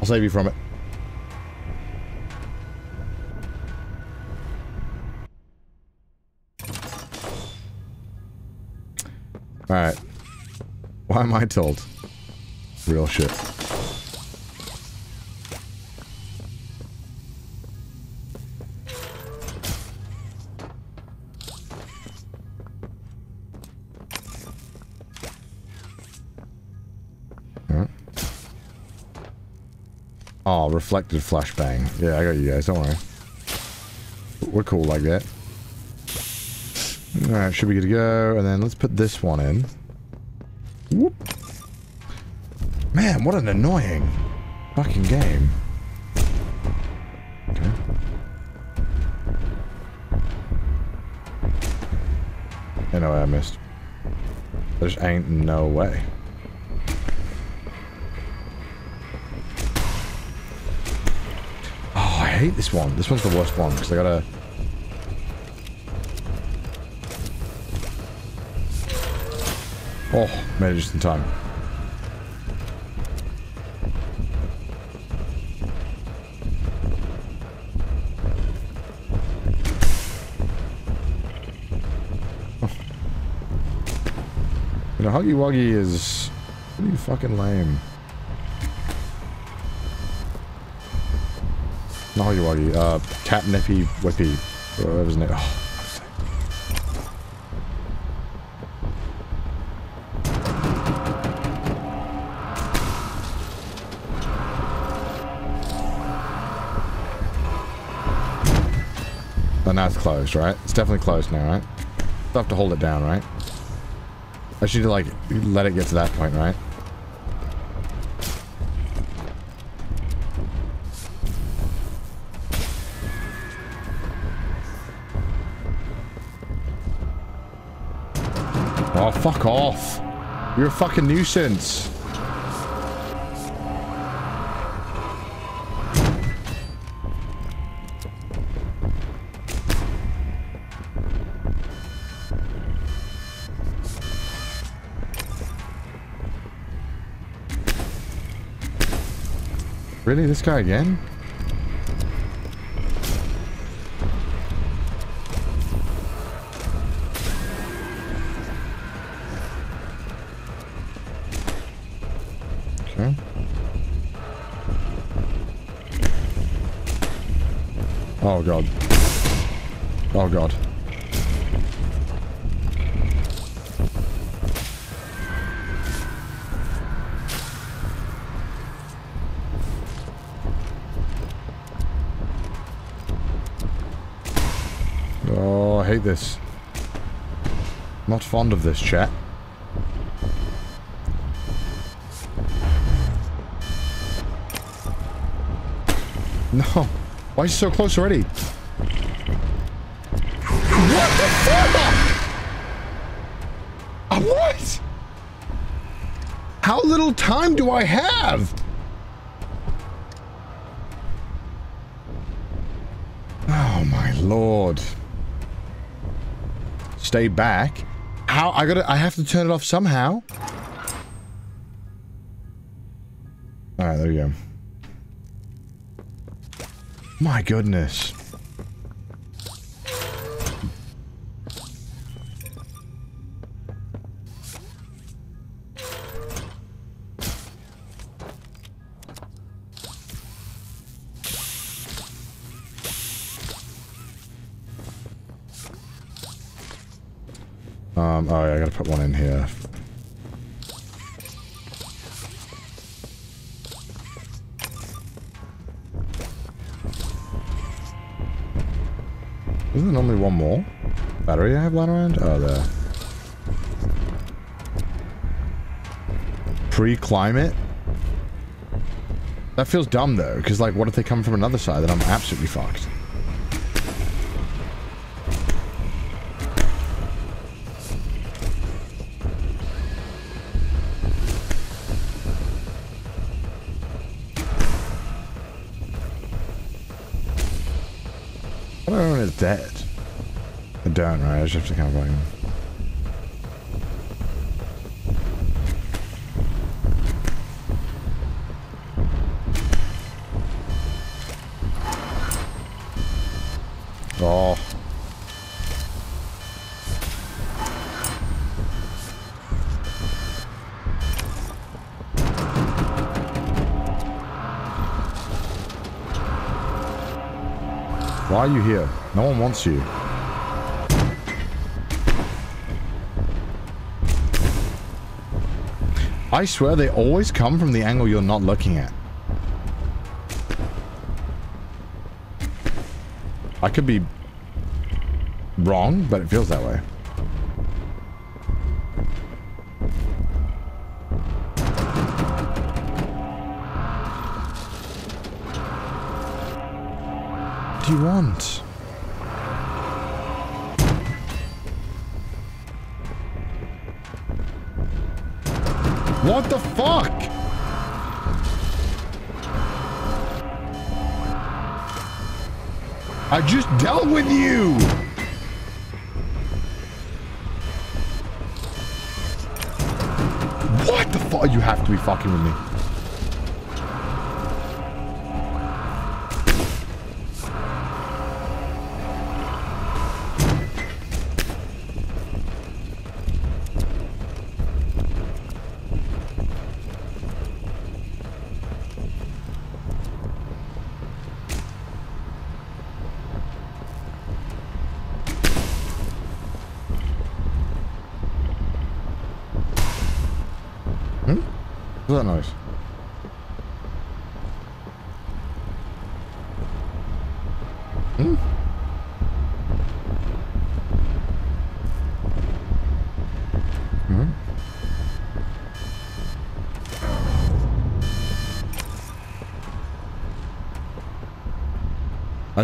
I'll save you from it. Told? Real shit. Oh, reflected flashbang. Yeah, I got you guys. Don't worry. We're cool like that. Alright, should be good to go. And then let's put this one in. What an annoying fucking game. Okay. Know I missed. There just ain't no way. Oh, I hate this one. This one's the worst one because I gotta... Oh, made it just in time. Huggy Wuggy is pretty fucking lame. Not Huggy Wuggy, uh, Cat Nippy Whippy. Whatever his name. Oh. Now it's closed, right? It's definitely closed now, right? Still have to hold it down, right? I should, like, let it get to that point, right? Oh, fuck off. You're a fucking nuisance. Really? This guy again? Fond of this, chat. No. Why is he so close already? What the fuck? Uh, what? How little time do I have? Oh my lord. Stay back. How I gotta I have to turn it off somehow. Alright, there we go. My goodness. Here. Isn't there normally one more? Battery I have lying around? Oh, there. Pre-climate? That feels dumb though, because like, what if they come from another side? Then I'm absolutely fucked. I don't know when it's dead. I don't, right? I just have to kind of are you here? No one wants you. I swear they always come from the angle you're not looking at. I could be wrong, but it feels that way. Dealt with you! What the fuck? You have to be fucking with me.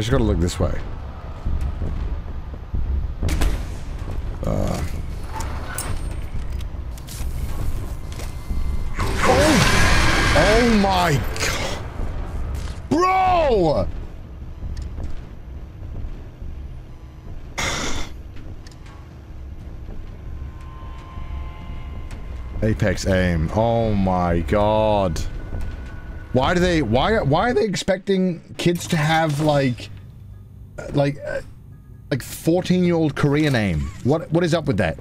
Just gotta look this way. Uh. Oh! Oh my god! Bro! Apex aim. Oh my god. Why do they why why are they expecting kids to have like like like 14 year old Korean name? What what is up with that?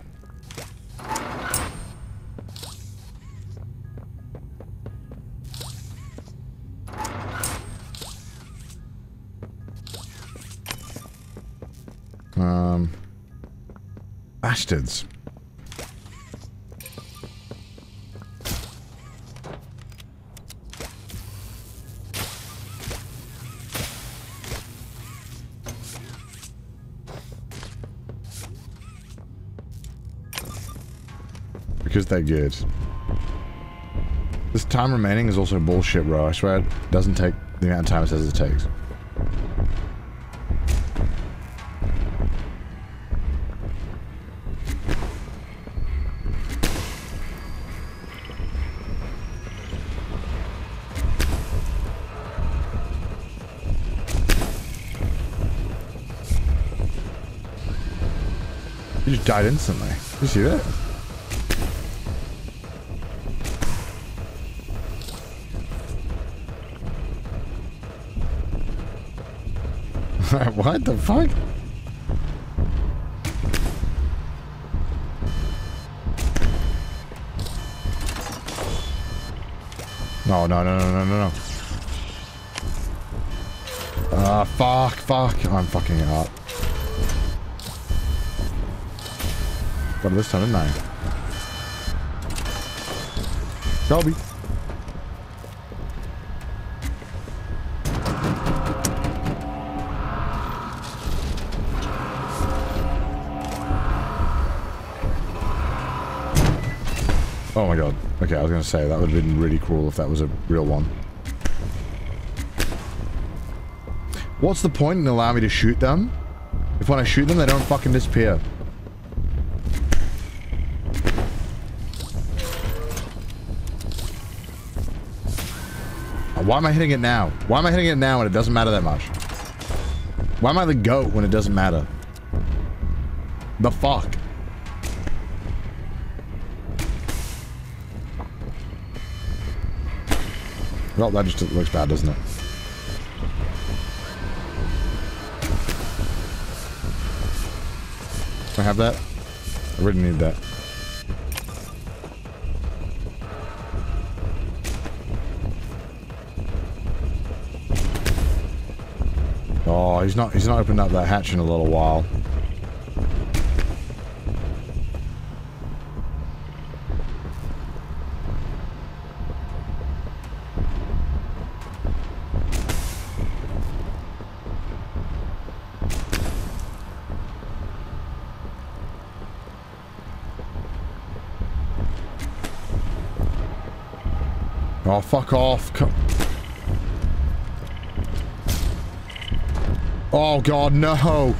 Um, bastards. Because they're good. This time remaining is also bullshit, bro. I swear it doesn't take the amount of time it says it takes. You just died instantly. You see that? what the fuck? No, no, no, no, no, no, no. Ah, fuck, fuck. I'm fucking it up. Got it this time, didn't I? Shelby. Oh my god. Okay, I was gonna say, that would have been really cool if that was a real one. What's the point in allowing me to shoot them? If when I shoot them, they don't fucking disappear. Why am I hitting it now? Why am I hitting it now when it doesn't matter that much? Why am I the goat when it doesn't matter? The fuck? Well, that just looks bad, doesn't it? Can I have that? I really need that. Oh, he's not he's not opened up that hatch in a little while. Fuck off. Co- Oh god, no. Fuck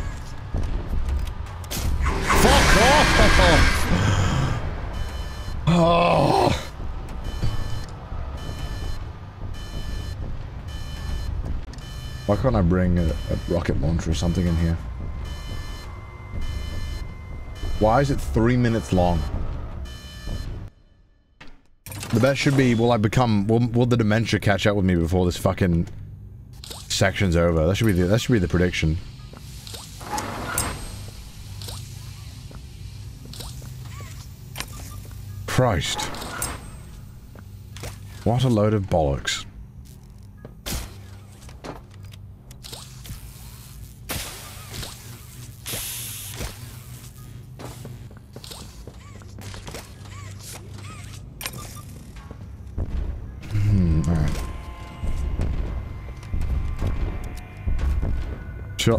off. Oh. Why can't I bring a, a rocket launcher or something in here? Why is it three minutes long? The best should be, will I become, will, will the dementia catch up with me before this fucking section's over? That should be the, that should be the prediction. Christ. What a load of bollocks.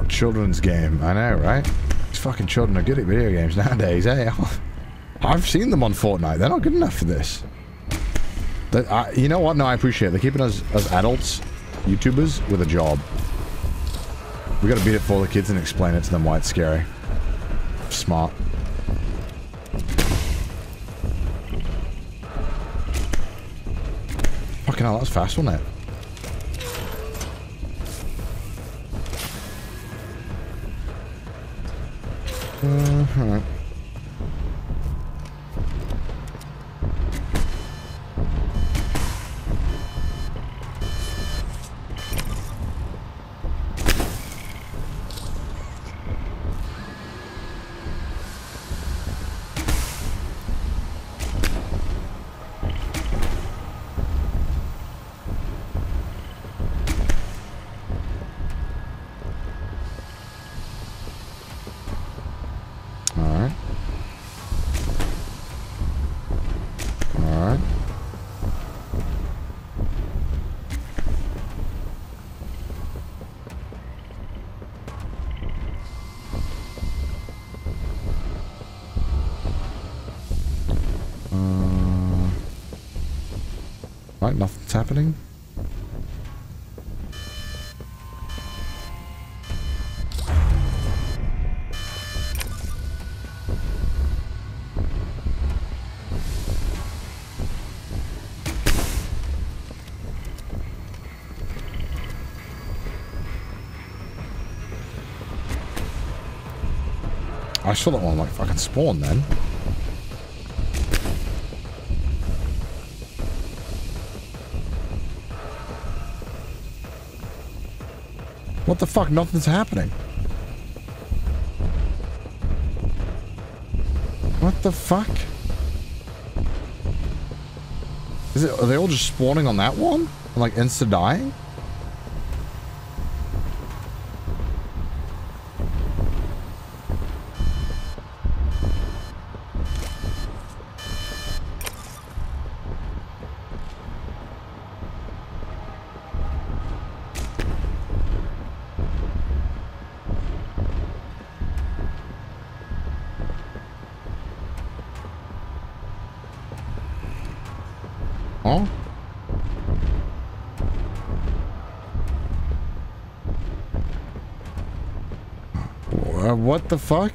Children's game. I know, right? These fucking children are good at video games nowadays, eh? I've seen them on Fortnite. They're not good enough for this. I, you know what? No, I appreciate it. They're keeping us as adults, YouTubers, with a job. We gotta beat it for the kids and explain it to them why it's scary. Smart. Fucking hell, that was fast, wasn't it? Happening. I saw that one like fucking spawn then. The fuck? Nothing's happening. What the fuck? Is it, are they all just spawning on that one? And like insta dying? Huh? Uh, what the fuck?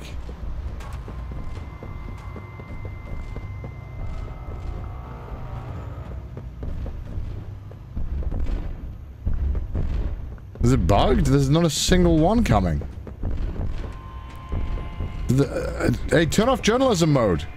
Is it bugged? There's not a single one coming. The, uh, hey, turn off journalism mode.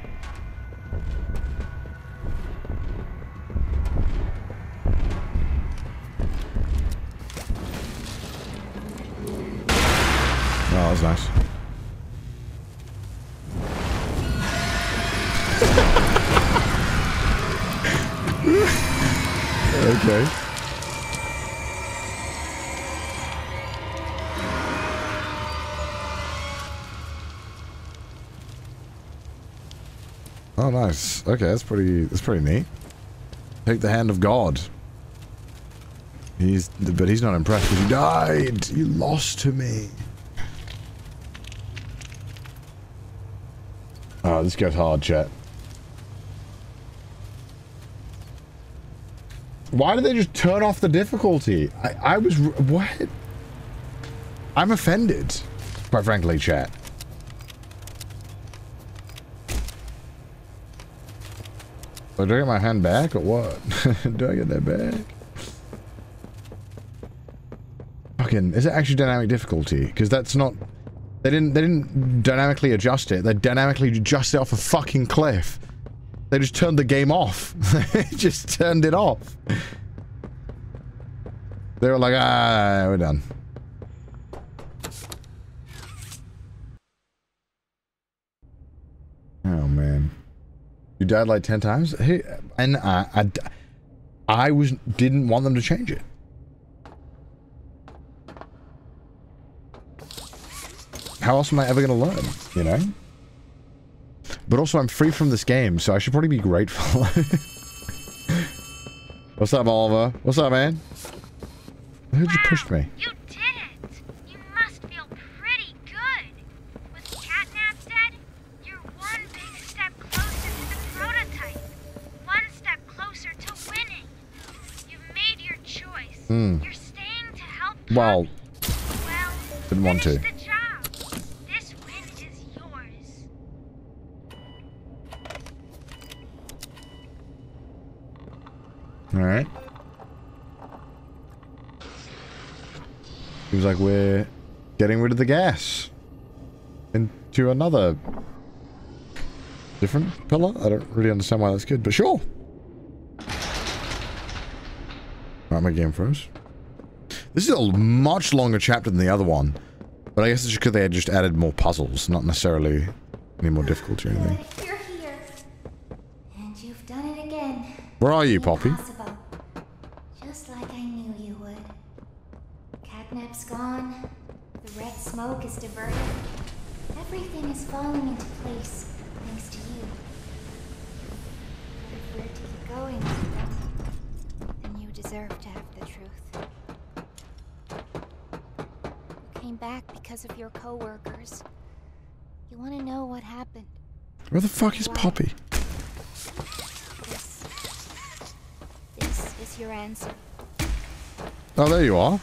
Okay, that's pretty. That's pretty neat. Take the hand of God. He's, but he's not impressed because you died. You lost to me. Oh, this goes hard, chat. Why did they just turn off the difficulty? I, I was... What? I'm offended. Quite frankly, chat. Do I get my hand back or what? do I get that back? Fucking, is it actually dynamic difficulty? Because that's not... They didn't, they didn't dynamically adjust it. They dynamically adjusted it off a fucking cliff. They just turned the game off. they just turned it off. They were like, ah, we're done. Oh, man. You died like 10 times? Hey, and I, I, I was, didn't want them to change it. How else am I ever going to learn, you know? But also, I'm free from this game, so I should probably be grateful. What's up, Oliver? What's up, man? Who just pushed me? Hmm. You're staying to help. Well, Well, didn't want to. the job. This win is yours. Alright. He was like, we're getting rid of the gas. Into another different pillar? I don't really understand why that's good, but sure. My game froze. This is a much longer chapter than the other one. But I guess it's just because they had just added more puzzles, not necessarily any more difficulty or anything. You're here. And you've done it again. Where are you, Poppy? Fuck is Poppy? This. This is your answer. Oh, there you are.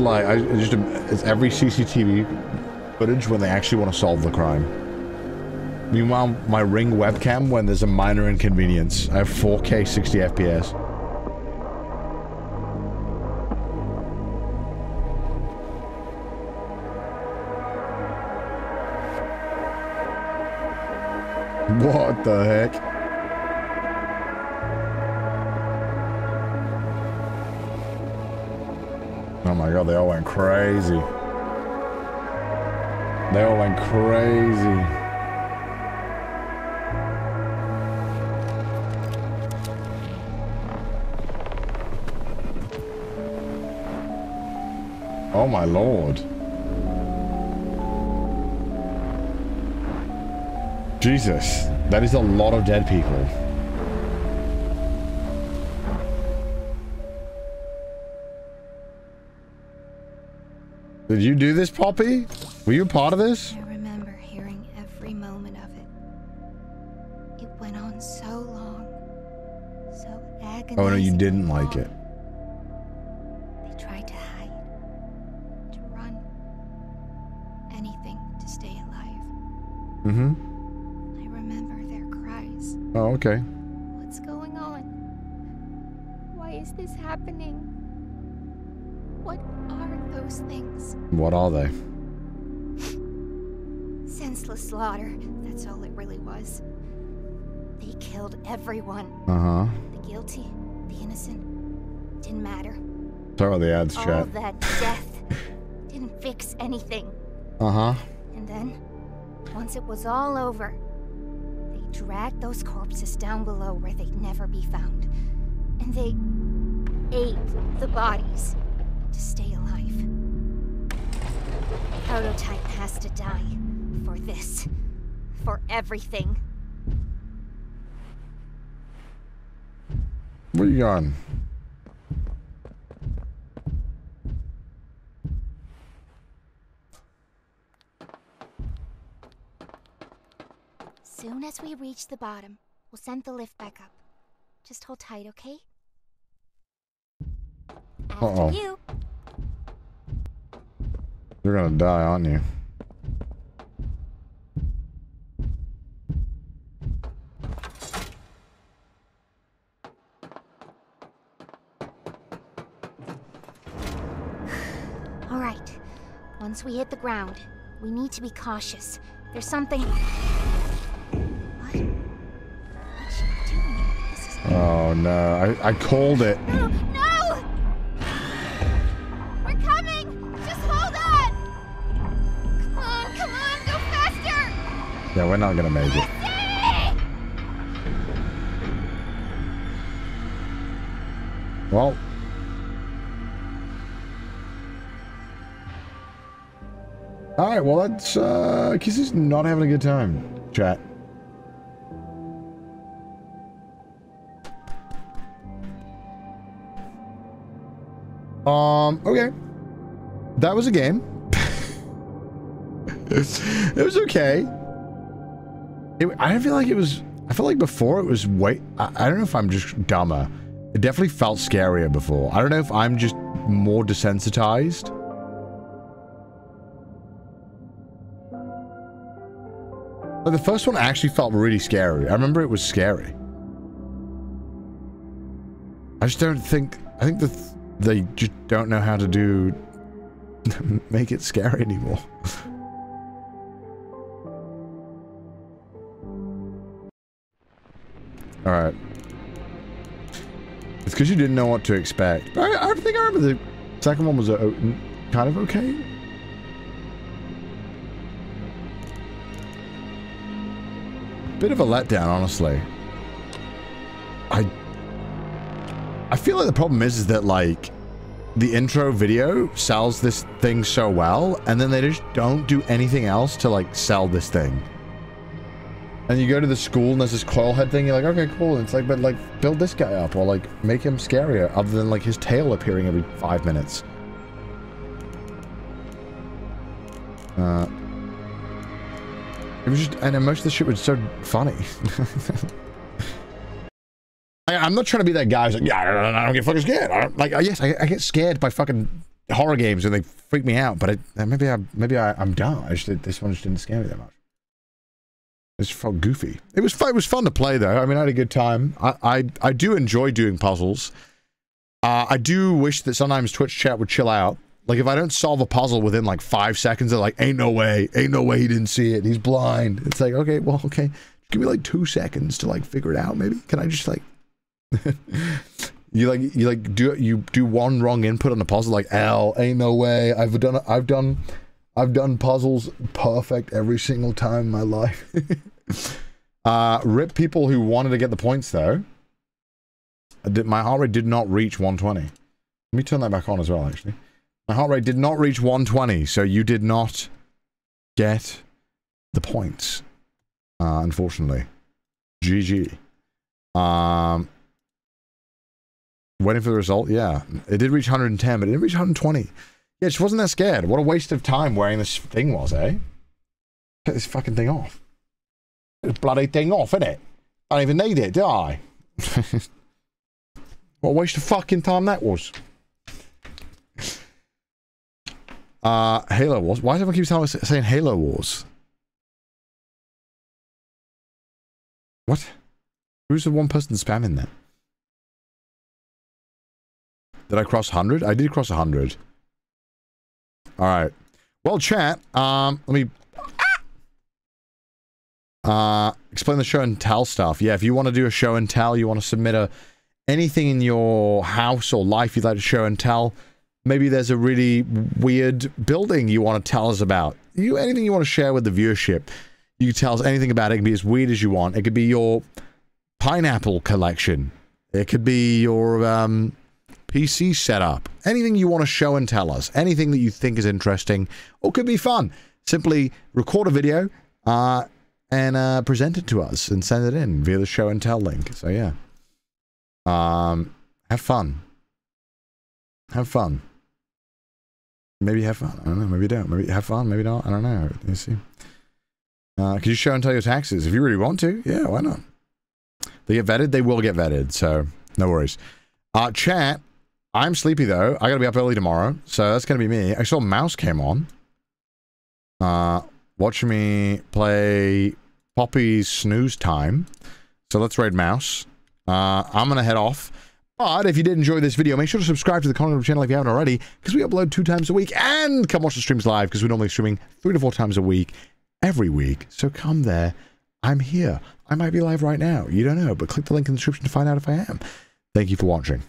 Is like I just it's every CCTV footage when they actually want to solve the crime. Meanwhile, my Ring webcam when there's a minor inconvenience. I have 4K 60 FPS. What the heck? Oh my god, they all went crazy. They all went crazy. Oh my lord. Jesus, that is a lot of dead people. Did you do this, Poppy? Were you a part of this? I remember hearing every moment of it. It went on so long. So agonizing. Oh no, you didn't like it. What are they? Senseless slaughter. That's all it really was. They killed everyone. Uh-huh. The guilty, the innocent. Didn't matter. Sorry about the ads, all chat. that death didn't fix anything. Uh-huh. And then, once it was all over, they dragged those corpses down below where they'd never be found. And they ate the bodies to stay alive. Prototype has to die for this. For everything. Where you going? Soon as we reach the bottom, we'll send the lift back up. Just hold tight, okay? After Uh-oh. you. You're gonna die, aren't you? All right. Once we hit the ground, we need to be cautious. There's something. What? What's she doing? This is. Oh no, I, I called it. No! No! Yeah, we're not gonna make it. Well. Alright, well that's, uh, Kissy's not having a good time, chat. Um, okay. That was a game. it was okay. It, I feel like it was. I feel like before it was way. I, I don't know if I'm just dumber. It definitely felt scarier before. I don't know if I'm just more desensitized. But the first one actually felt really scary. I remember it was scary. I just don't think. I think that they just don't know how to do. make it scary anymore. Alright. It's because you didn't know what to expect. I, I think I remember the second one was a, kind of okay. Bit of a letdown, honestly. I I feel like the problem is, is that like the intro video sells this thing so well, and then they just don't do anything else to like sell this thing. And you go to the school and there's this coil head thing, you're like, okay, cool. And it's like, but like, build this guy up or like make him scarier other than like his tail appearing every five minutes. Uh, it was just, and most of the shit was so funny. I, I'm not trying to be that guy who's like, yeah, I don't, I don't get fucking scared. I don't, like, uh, yes, I, I get scared by fucking horror games and they freak me out, but uh, maybe I, maybe I, I'm dumb. I just, this one just didn't scare me that much. It just felt goofy. It was fun. It was fun to play though. I mean, I had a good time. I, I, I do enjoy doing puzzles. Uh, I do wish that sometimes Twitch chat would chill out. Like if I don't solve a puzzle within like five seconds, they're like, "Ain't no way, ain't no way he didn't see it. He's blind." It's like, okay, well, okay, give me like two seconds to like figure it out. Maybe can I just like you like you like do you do one wrong input on the puzzle like L ain't no way I've done I've done I've done puzzles perfect every single time in my life. uh, rip people who wanted to get the points though. My heart rate did not reach 120. Let me turn that back on as well. Actually, my heart rate did not reach 120, so you did not get the points. Uh, unfortunately, GG. Um, Waiting for the result? Yeah. It did reach 110, but it didn't reach 120. Yeah, she wasn't that scared. What a waste of time wearing this thing was, eh? Take this fucking thing off. Bloody thing off, innit? I don't even need it, do I? what a waste of fucking time that was. Uh, Halo Wars. Why does everyone keep saying Halo Wars? What? Who's the one person spamming that? Did I cross 100? I did cross 100. All right. Well, chat, um, let me... Uh, explain the show and tell stuff. Yeah, if you want to do a show and tell, you want to submit a anything in your house or life you'd like to show and tell, maybe there's a really weird building you want to tell us about. You Anything you want to share with the viewership, you can tell us anything about it. It can be as weird as you want. It could be your pineapple collection. It could be your, um, PC setup, anything you want to show and tell us, anything that you think is interesting or could be fun. Simply record a video uh, and uh, present it to us and send it in via the show and tell link. So yeah, um, have fun. Have fun. Maybe have fun. I don't know. Maybe don't. Maybe have fun. Maybe not. I don't know. You see. Uh, could you show and tell your taxes if you really want to? Yeah, why not? They get vetted. They will get vetted. So no worries. Uh, chat. I'm sleepy though. I gotta be up early tomorrow, so that's gonna be me. I saw Mouse came on. Uh, watch me play Poppy's Snooze Time. So let's raid Mouse. Uh, I'm gonna head off. But if you did enjoy this video, make sure to subscribe to the Content channel if you haven't already, because we upload two times a week, and come watch the streams live, because we're normally streaming three to four times a week, every week. So come there. I'm here. I might be live right now. You don't know, but click the link in the description to find out if I am. Thank you for watching.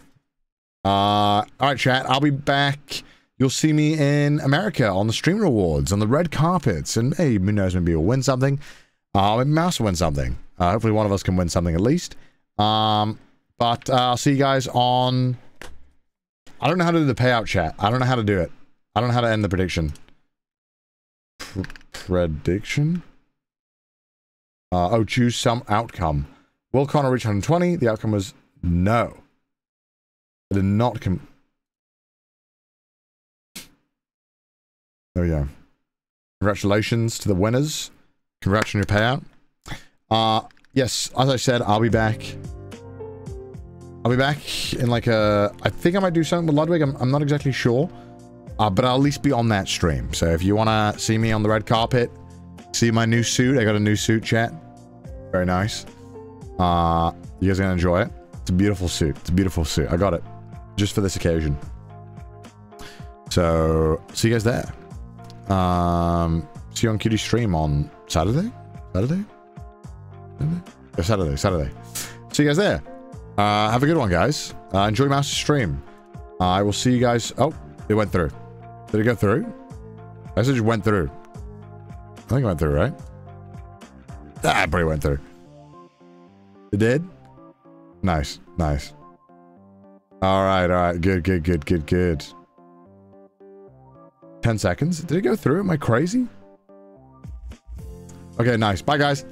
Uh, all right, chat. I'll be back. You'll see me in America on the Streamer Awards, on the red carpets, and hey, who knows, maybe we'll win something. Uh, maybe Mouse will win something. Uh, hopefully one of us can win something at least. Um, but uh, I'll see you guys on... I don't know how to do the payout chat. I don't know how to do it. I don't know how to end the prediction. Pr prediction? Uh, oh, choose some outcome. Will Connor reach 120? The outcome was no. I did not com- There we go. Congratulations to the winners. Congrats on your payout. Uh, yes, as I said, I'll be back. I'll be back in like a... I think I might do something with Ludwig. I'm, I'm not exactly sure. Uh, but I'll at least be on that stream. So if you want to see me on the red carpet, see my new suit. I got a new suit, chat. Very nice. Uh, you guys are going to enjoy it. It's a beautiful suit. It's a beautiful suit. I got it just for this occasion. So, see you guys there. Um, see you on QT stream on Saturday? Saturday? Saturday? Yeah, Saturday, Saturday. See you guys there. Uh, have a good one, guys. Uh, enjoy Master stream. Uh, I will see you guys. Oh, it went through. Did it go through? Message went through. I think it went through, right? Ah, probably went through. It did? Nice, nice. All right, all right. Good, good, good, good, good. 10 seconds? Did it go through? Am I crazy? Okay, nice. Bye, guys.